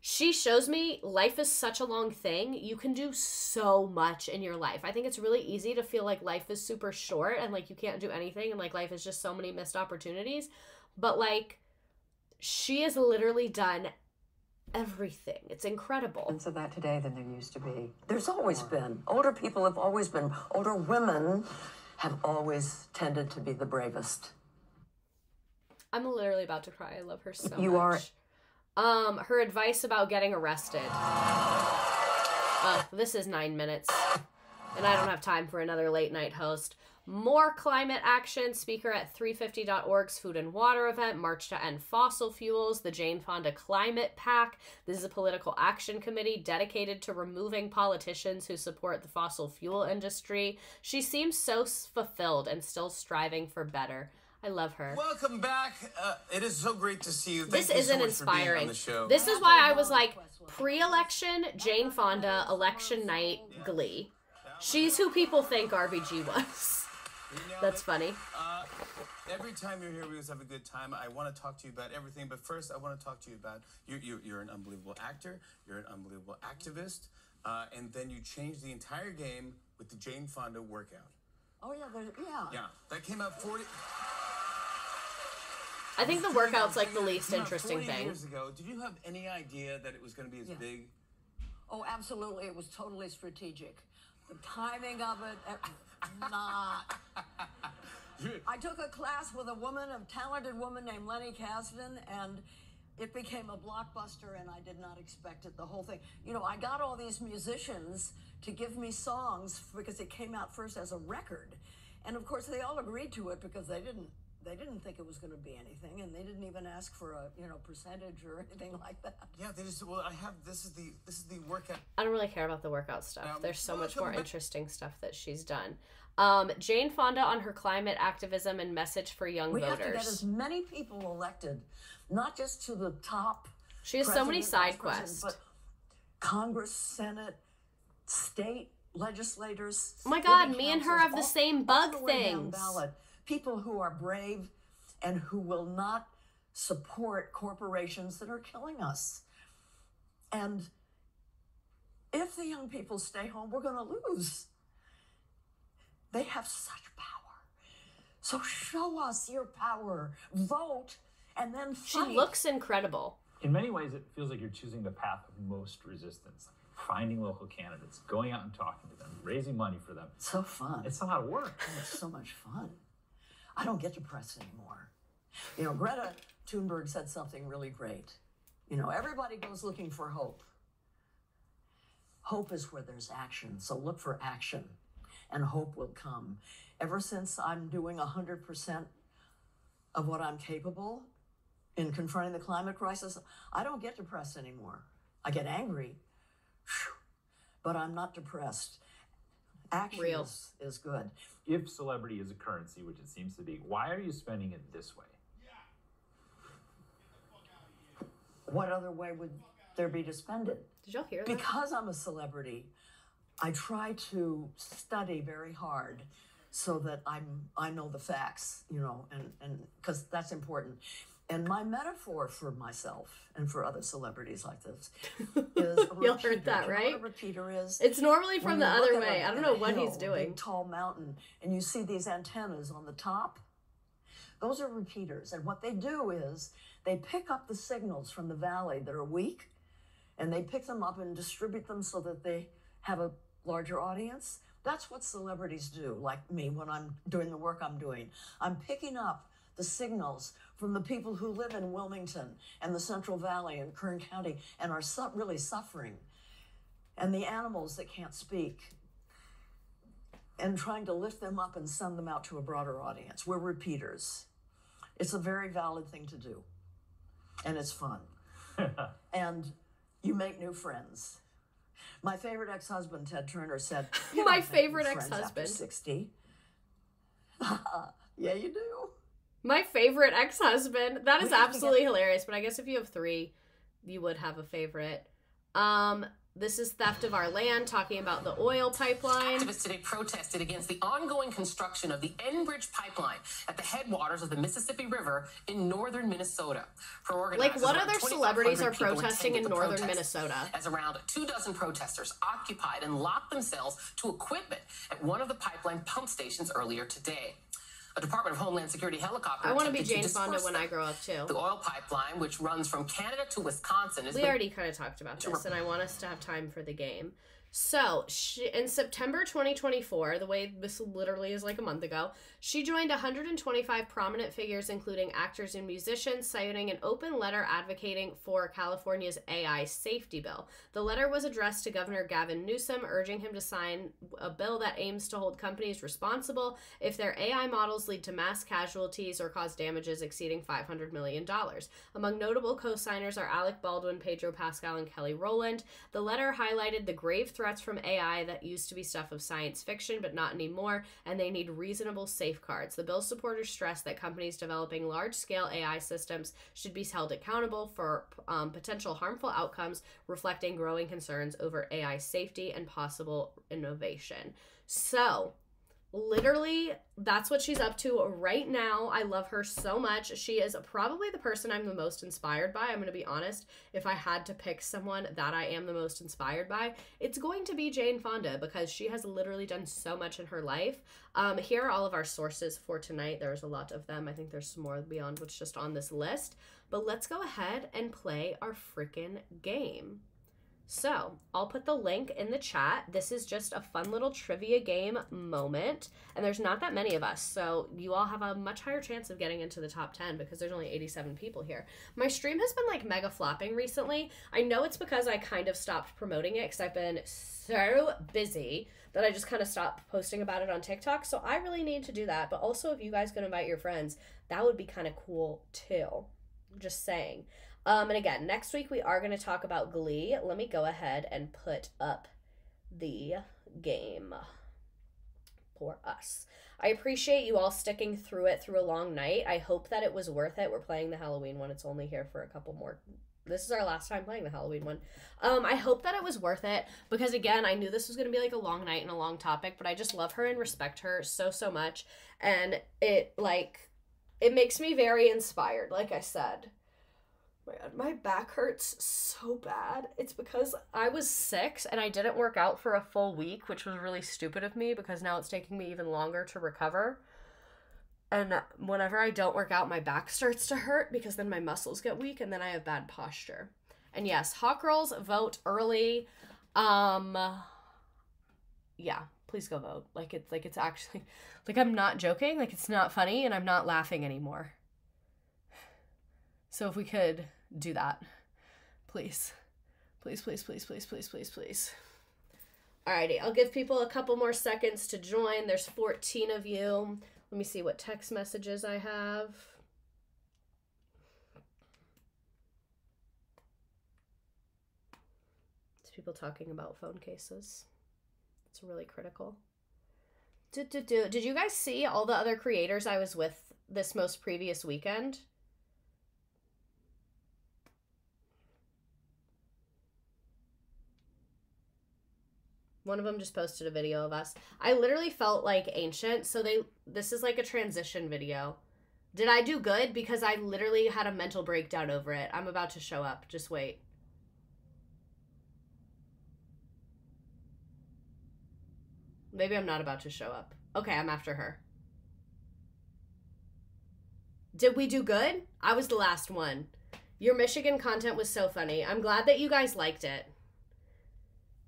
she shows me life is such a long thing. You can do so much in your life. I think it's really easy to feel like life is super short and like you can't do anything and like life is just so many missed opportunities. But like she has literally done everything. It's incredible. of that today than there used to be. There's always been. Older people have always been. Older women have always tended to be the bravest. I'm literally about to cry. I love her so You much. You are- Um, her advice about getting arrested. Uh, this is nine minutes, and I don't have time for another late night host. More climate action. Speaker at 350.org's Food and Water event. March to End Fossil Fuels. The Jane Fonda Climate PAC. This is a political action committee dedicated to removing politicians who support the fossil fuel industry. She seems so fulfilled and still striving for better. I love her. Welcome back. Uh, it is so great to see you. Thank this you so isn't much for being inspiring. on the show. This is why I was like pre-election Jane Fonda, election night Glee. She's who people think RBG was. That's funny. Uh, every time you're here, we always have a good time. I want to talk to you about everything, but first, I want to talk to you about you. you you're an unbelievable actor. You're an unbelievable activist, uh, and then you changed the entire game with the Jane Fonda workout. Oh yeah, yeah. Yeah, that came out forty. I think the workout's like the least interesting 40 thing. Years ago, did you have any idea that it was going to be as Yeah. big? Oh, absolutely. It was totally strategic. The timing of it, not. [LAUGHS] I took a class with a woman, a talented woman named Leni Cazden, and it became a blockbuster, and I did not expect it. The whole thing. You know, I got all these musicians to give me songs because it came out first as a record, and of course they all agreed to it because they didn't. They didn't think it was going to be anything, and they didn't even ask for a you know percentage or [LAUGHS] anything like that. Yeah, they just well, I have this is the this is the workout. I don't really care about the workout stuff. Um, There's so much more back- interesting stuff that she's done. Um, Jane Fonda on her climate activism and message for young we voters. have to get as many people elected, not just to the top. She has so many side quests. But Congress, Senate, state legislators. Oh my God, me and her have the same bug the way down things. Ballot. People who are brave and who will not support corporations that are killing us. And If the young people stay home, we're going to lose. They have such power. So show us your power. Vote and then fight. She looks incredible. In many ways, it feels like you're choosing the path of most resistance. Finding local candidates, going out and talking to them, raising money for them. so fun. It's a lot of work. [LAUGHS] It's so much fun. I don't get depressed anymore. You know, Greta Thunberg said something really great. You know, everybody goes looking for hope. Hope is where there's action. So look for action and hope will come. Ever since I'm doing 100% of what I'm capable in confronting the climate crisis, I don't get depressed anymore. I get angry, but I'm not depressed. Action Real. Is, is good. If celebrity is a currency, which it seems to be, why are you spending it this way? What other way would there be to spend it? Did y'all hear that? Because I'm a celebrity, I try to study very hard so that I'm I know the facts, you know, and and because that's important. And my metaphor for myself and for other celebrities like this [LAUGHS] is repeater. heard that, Do you know right? what a repeater is? It's normally from the other way. I don't know what he's hill, a doing. Big tall mountain, and you see these antennas on the top. Those are repeaters, and what they do is they pick up the signals from the valley that are weak, and they pick them up and distribute them so that they have a larger audience. That's what celebrities do, like me when I'm doing the work I'm doing. I'm picking up the signals from the people who live in Wilmington and the Central Valley and Kern County and are su- really suffering, and the animals that can't speak, and trying to lift them up and send them out to a broader audience. We're repeaters. It's a very valid thing to do, and it's fun. [LAUGHS] and you make new friends. My favorite ex-husband, Ted Turner, said, [LAUGHS] "You My favorite friends ex-husband. 60. [LAUGHS] yeah, you do. My favorite ex husband. That is We have to absolutely hilarious, but I guess if you have three, you would have a favorite. Um, this is theft of our land, talking about the oil pipeline. Activists today protested against the ongoing construction of the Enbridge pipeline at the headwaters of the Mississippi River in northern Minnesota. Like, what other celebrities are protesting in northern protest, Minnesota? As around two dozen protesters occupied and locked themselves to equipment at one of the pipeline pump stations earlier today. A Department of Homeland Security helicopter. I want to be Jane Fonda when them. I grow up too. The oil pipeline, which runs from Canada to Wisconsin, is We already kind of talked about this, and I want us to have time for the game. So, she, in September 2024, the way this literally is like a month ago, she joined 125 prominent figures, including actors and musicians, citing an open letter advocating for California's AI safety bill. The letter was addressed to Governor Gavin Newsom, urging him to sign a bill that aims to hold companies responsible if their AI models lead to mass casualties or cause damages exceeding $500 million. Among notable co signers are Alec Baldwin, Pedro Pascal, and Kelly Rowland. The letter highlighted the grave threats from AI that used to be stuff of science fiction, but not anymore, and they need reasonable safeguards. The bill supporters stressed that companies developing large scale AI systems should be held accountable for um, potential harmful outcomes, reflecting growing concerns over AI safety and possible innovation. So, literally that's what she's up to right now. I love her so much. She is probably the person i'm the most inspired by. I'm going to be honest. If i had to pick someone that i am the most inspired by it's going to be jane fonda because she has literally done so much in her life. Um, here are all of our sources for tonight. There's a lot of them. I think there's some more beyond what's just on this list. But let's go ahead and play our freaking game so, I'll put the link in the chat. This is just a fun little trivia game moment, and there's not that many of us, so you all have a much higher chance of getting into the top 10 because there's only 87 people here. My stream has been like mega flopping recently. I know it's because I kind of stopped promoting it because I've been so busy that I just kind of stopped posting about it on TikTok, so I really need to do that. But also, if you guys could invite your friends, that would be kind of cool too. Just saying. Um, and again, next week we are going to talk about Glee. Let me go ahead and put up the game for us. I appreciate you all sticking through it through a long night. I hope that it was worth it. We're playing the Halloween one. It's only here for a couple more. This is our last time playing the Halloween one. Um, I hope that it was worth it because again, I knew this was going to be like a long night and a long topic, but I just love her and respect her so so much, and it like it makes me very inspired. Like I said, my god, my back hurts so bad. It's because I was sick and I didn't work out for a full week, which was really stupid of me because now it's taking me even longer to recover. And whenever I don't work out, my back starts to hurt because then my muscles get weak and then I have bad posture. And yes, hot girls vote early. Um yeah, please go vote. Like it's like it's actually [LAUGHS] like I'm not joking, like it's not funny and I'm not laughing anymore. So if we could do that, please. Please, please, please, please, please, please, please. Alrighty, I'll give people a couple more seconds to join. There's 14 of you. Let me see what text messages I have. It's people talking about phone cases. It's really critical. Did you guys see all the other creators I was with this most previous weekend? One of them just posted a video of us. I literally felt like ancient. So they this is like a transition video. Did I do good? Because I literally had a mental breakdown over it. I'm about to show up. Just wait. Maybe I'm not about to show up. Okay, I'm after her. Did we do good? I was the last one. Your Michigan content was so funny. I'm glad that you guys liked it.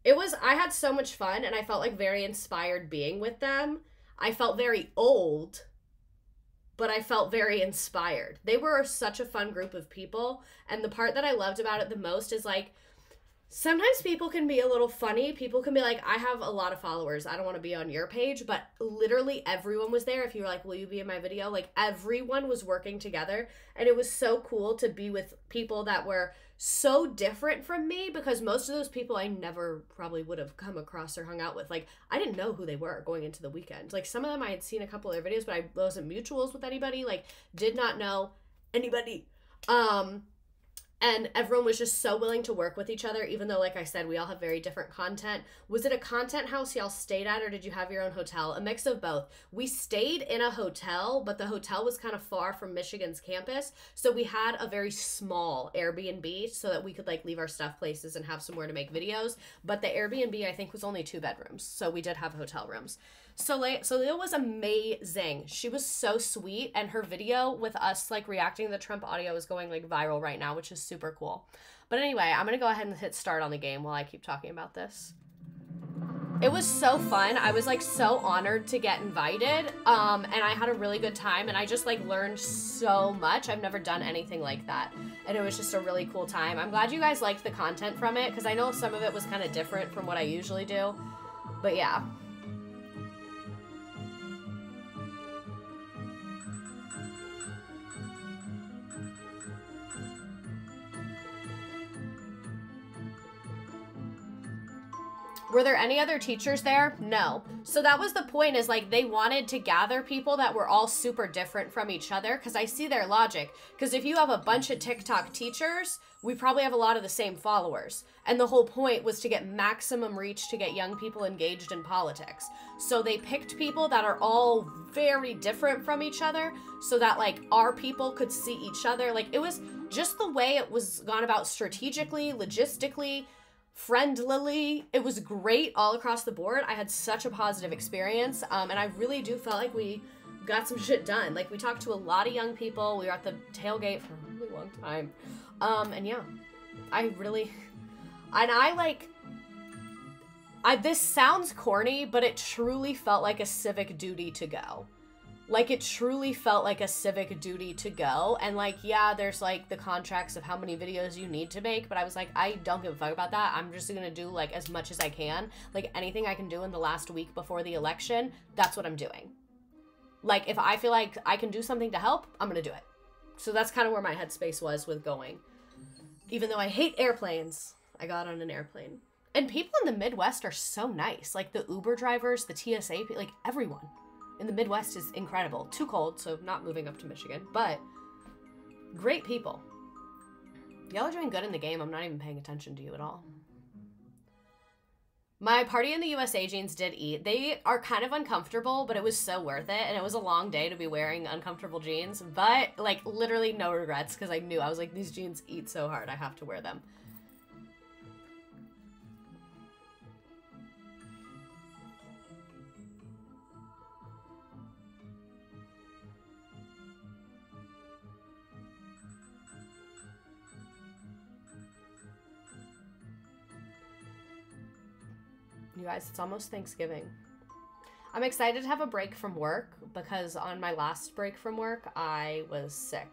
It was, I had so much fun and I felt like very inspired being with them. I felt very old, but I felt very inspired. They were such a fun group of people. And the part that I loved about it the most is like, sometimes people can be a little funny. People can be like, I have a lot of followers. I don't want to be on your page. But literally everyone was there. If you were like, Will you be in my video? Like everyone was working together. And it was so cool to be with people that were so different from me because most of those people I never probably would have come across or hung out with. Like, I didn't know who they were going into the weekend. Like, some of them I had seen a couple of their videos, but I wasn't mutuals with anybody. Like, did not know anybody. Um, and everyone was just so willing to work with each other even though like i said we all have very different content. Was it a content house y'all stayed at or did you have your own hotel? A mix of both. We stayed in a hotel but the hotel was kind of far from michigan's campus so we had a very small airbnb so that we could like leave our stuff places and have somewhere to make videos but the airbnb i think was only two bedrooms so we did have hotel rooms so like so it was amazing. She was so sweet and her video with us like reacting to the Trump audio is going like viral right now, which is super cool. But anyway, I'm going to go ahead and hit start on the game while I keep talking about this. It was so fun. I was like so honored to get invited. Um and I had a really good time and I just like learned so much. I've never done anything like that. And it was just a really cool time. I'm glad you guys liked the content from it cuz I know some of it was kind of different from what I usually do. But yeah. Were there any other teachers there? No. So that was the point is like they wanted to gather people that were all super different from each other because I see their logic. Because if you have a bunch of TikTok teachers, we probably have a lot of the same followers. And the whole point was to get maximum reach to get young people engaged in politics. So they picked people that are all very different from each other so that like our people could see each other. Like it was just the way it was gone about strategically, logistically, friendlily. It was great all across the board. I had such a positive experience, um, and I really do felt like we got some shit done. Like we talked to a lot of young people. We were at the tailgate for a really long time, um, and yeah, I really, and I like. I this sounds corny, but it truly felt like a civic duty to go like it truly felt like a civic duty to go. And like yeah there's like the contracts of how many videos you need to make but i was like i don't give a fuck about that. I'm just gonna do like as much as i can. Like anything i can do in the last week before the election that's what i'm doing. Like if i feel like i can do something to help i'm gonna do it. So that's kind of where my headspace was with going. Even though i hate airplanes i got on an airplane. And people in the midwest are so nice. Like the uber drivers the tsa like everyone in the Midwest is incredible. Too cold, so not moving up to Michigan, but great people. Y'all are doing good in the game. I'm not even paying attention to you at all. My Party in the USA jeans did eat. They are kind of uncomfortable, but it was so worth it. And it was a long day to be wearing uncomfortable jeans, but like literally no regrets because I knew I was like, these jeans eat so hard. I have to wear them. Guys, it's almost Thanksgiving. I'm excited to have a break from work because on my last break from work, I was sick.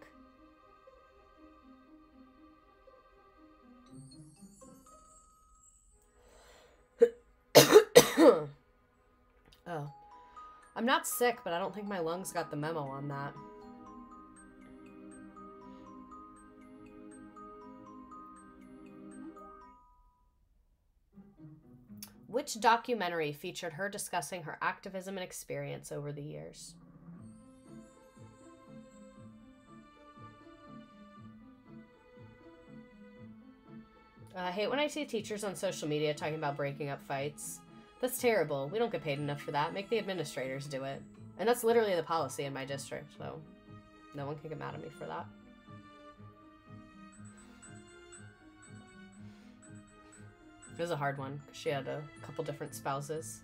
[COUGHS] [COUGHS] oh. I'm not sick, but I don't think my lungs got the memo on that. Which documentary featured her discussing her activism and experience over the years? Uh, I hate when I see teachers on social media talking about breaking up fights. That's terrible. We don't get paid enough for that. Make the administrators do it. And that's literally the policy in my district, so no one can get mad at me for that. It was a hard one. She had a couple different spouses.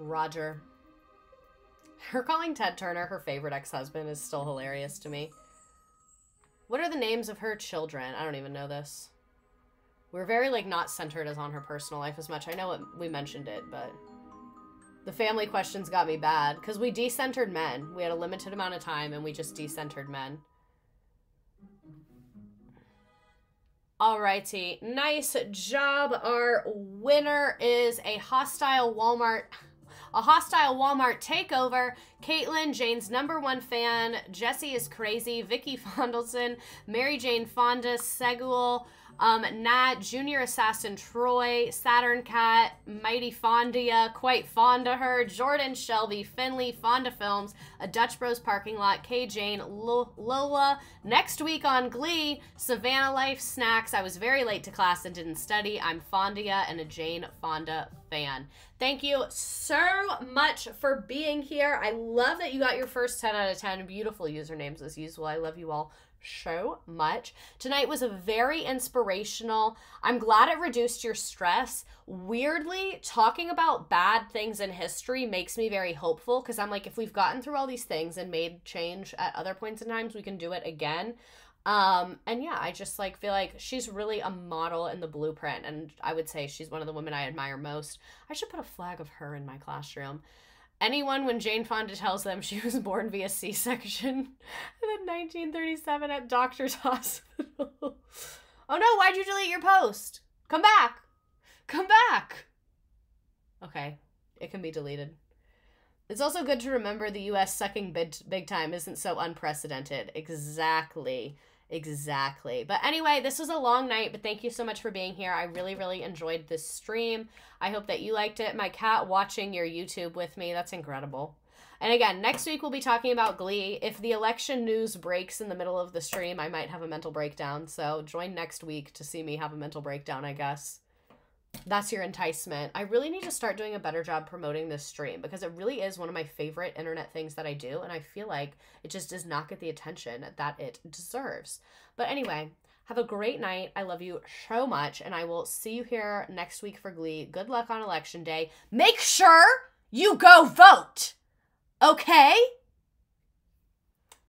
Roger. Her calling Ted Turner her favorite ex-husband is still hilarious to me. What are the names of her children? I don't even know this. We're very, like, not centered as on her personal life as much. I know it, we mentioned it, but... The family questions got me bad, because we decentered men. We had a limited amount of time, and we just decentered men. Alrighty, nice job. Our winner is a hostile Walmart a hostile Walmart takeover. Caitlin, Jane's number one fan. Jesse is crazy. Vicky [LAUGHS] Fondleson, Mary Jane Fonda, Segul, um, Nat, Junior Assassin Troy, Saturn Cat, Mighty Fondia, quite fond of her, Jordan Shelby, Finley, Fonda Films, A Dutch Bros Parking Lot, K Jane, L- Lola. Next week on Glee, Savannah Life Snacks. I was very late to class and didn't study. I'm Fondia and a Jane Fonda fan. Thank you so much for being here. I love that you got your first 10 out of 10 beautiful usernames as usual. I love you all so much. Tonight was a very inspirational. I'm glad it reduced your stress. Weirdly, talking about bad things in history makes me very hopeful because I'm like, if we've gotten through all these things and made change at other points in times, we can do it again. Um, and yeah, I just like feel like she's really a model in the blueprint, and I would say she's one of the women I admire most. I should put a flag of her in my classroom. Anyone when Jane Fonda tells them she was born via C section in [LAUGHS] 1937 at Doctor's [LAUGHS] Hospital. oh no, why'd you delete your post? Come back! Come back! Okay, it can be deleted. It's also good to remember the US sucking big, big time isn't so unprecedented. Exactly. Exactly. But anyway, this was a long night, but thank you so much for being here. I really, really enjoyed this stream. I hope that you liked it. My cat watching your YouTube with me, that's incredible. And again, next week we'll be talking about Glee. If the election news breaks in the middle of the stream, I might have a mental breakdown. So join next week to see me have a mental breakdown, I guess. That's your enticement. I really need to start doing a better job promoting this stream because it really is one of my favorite internet things that I do. And I feel like it just does not get the attention that it deserves. But anyway, have a great night. I love you so much. And I will see you here next week for Glee. Good luck on election day. Make sure you go vote. Okay?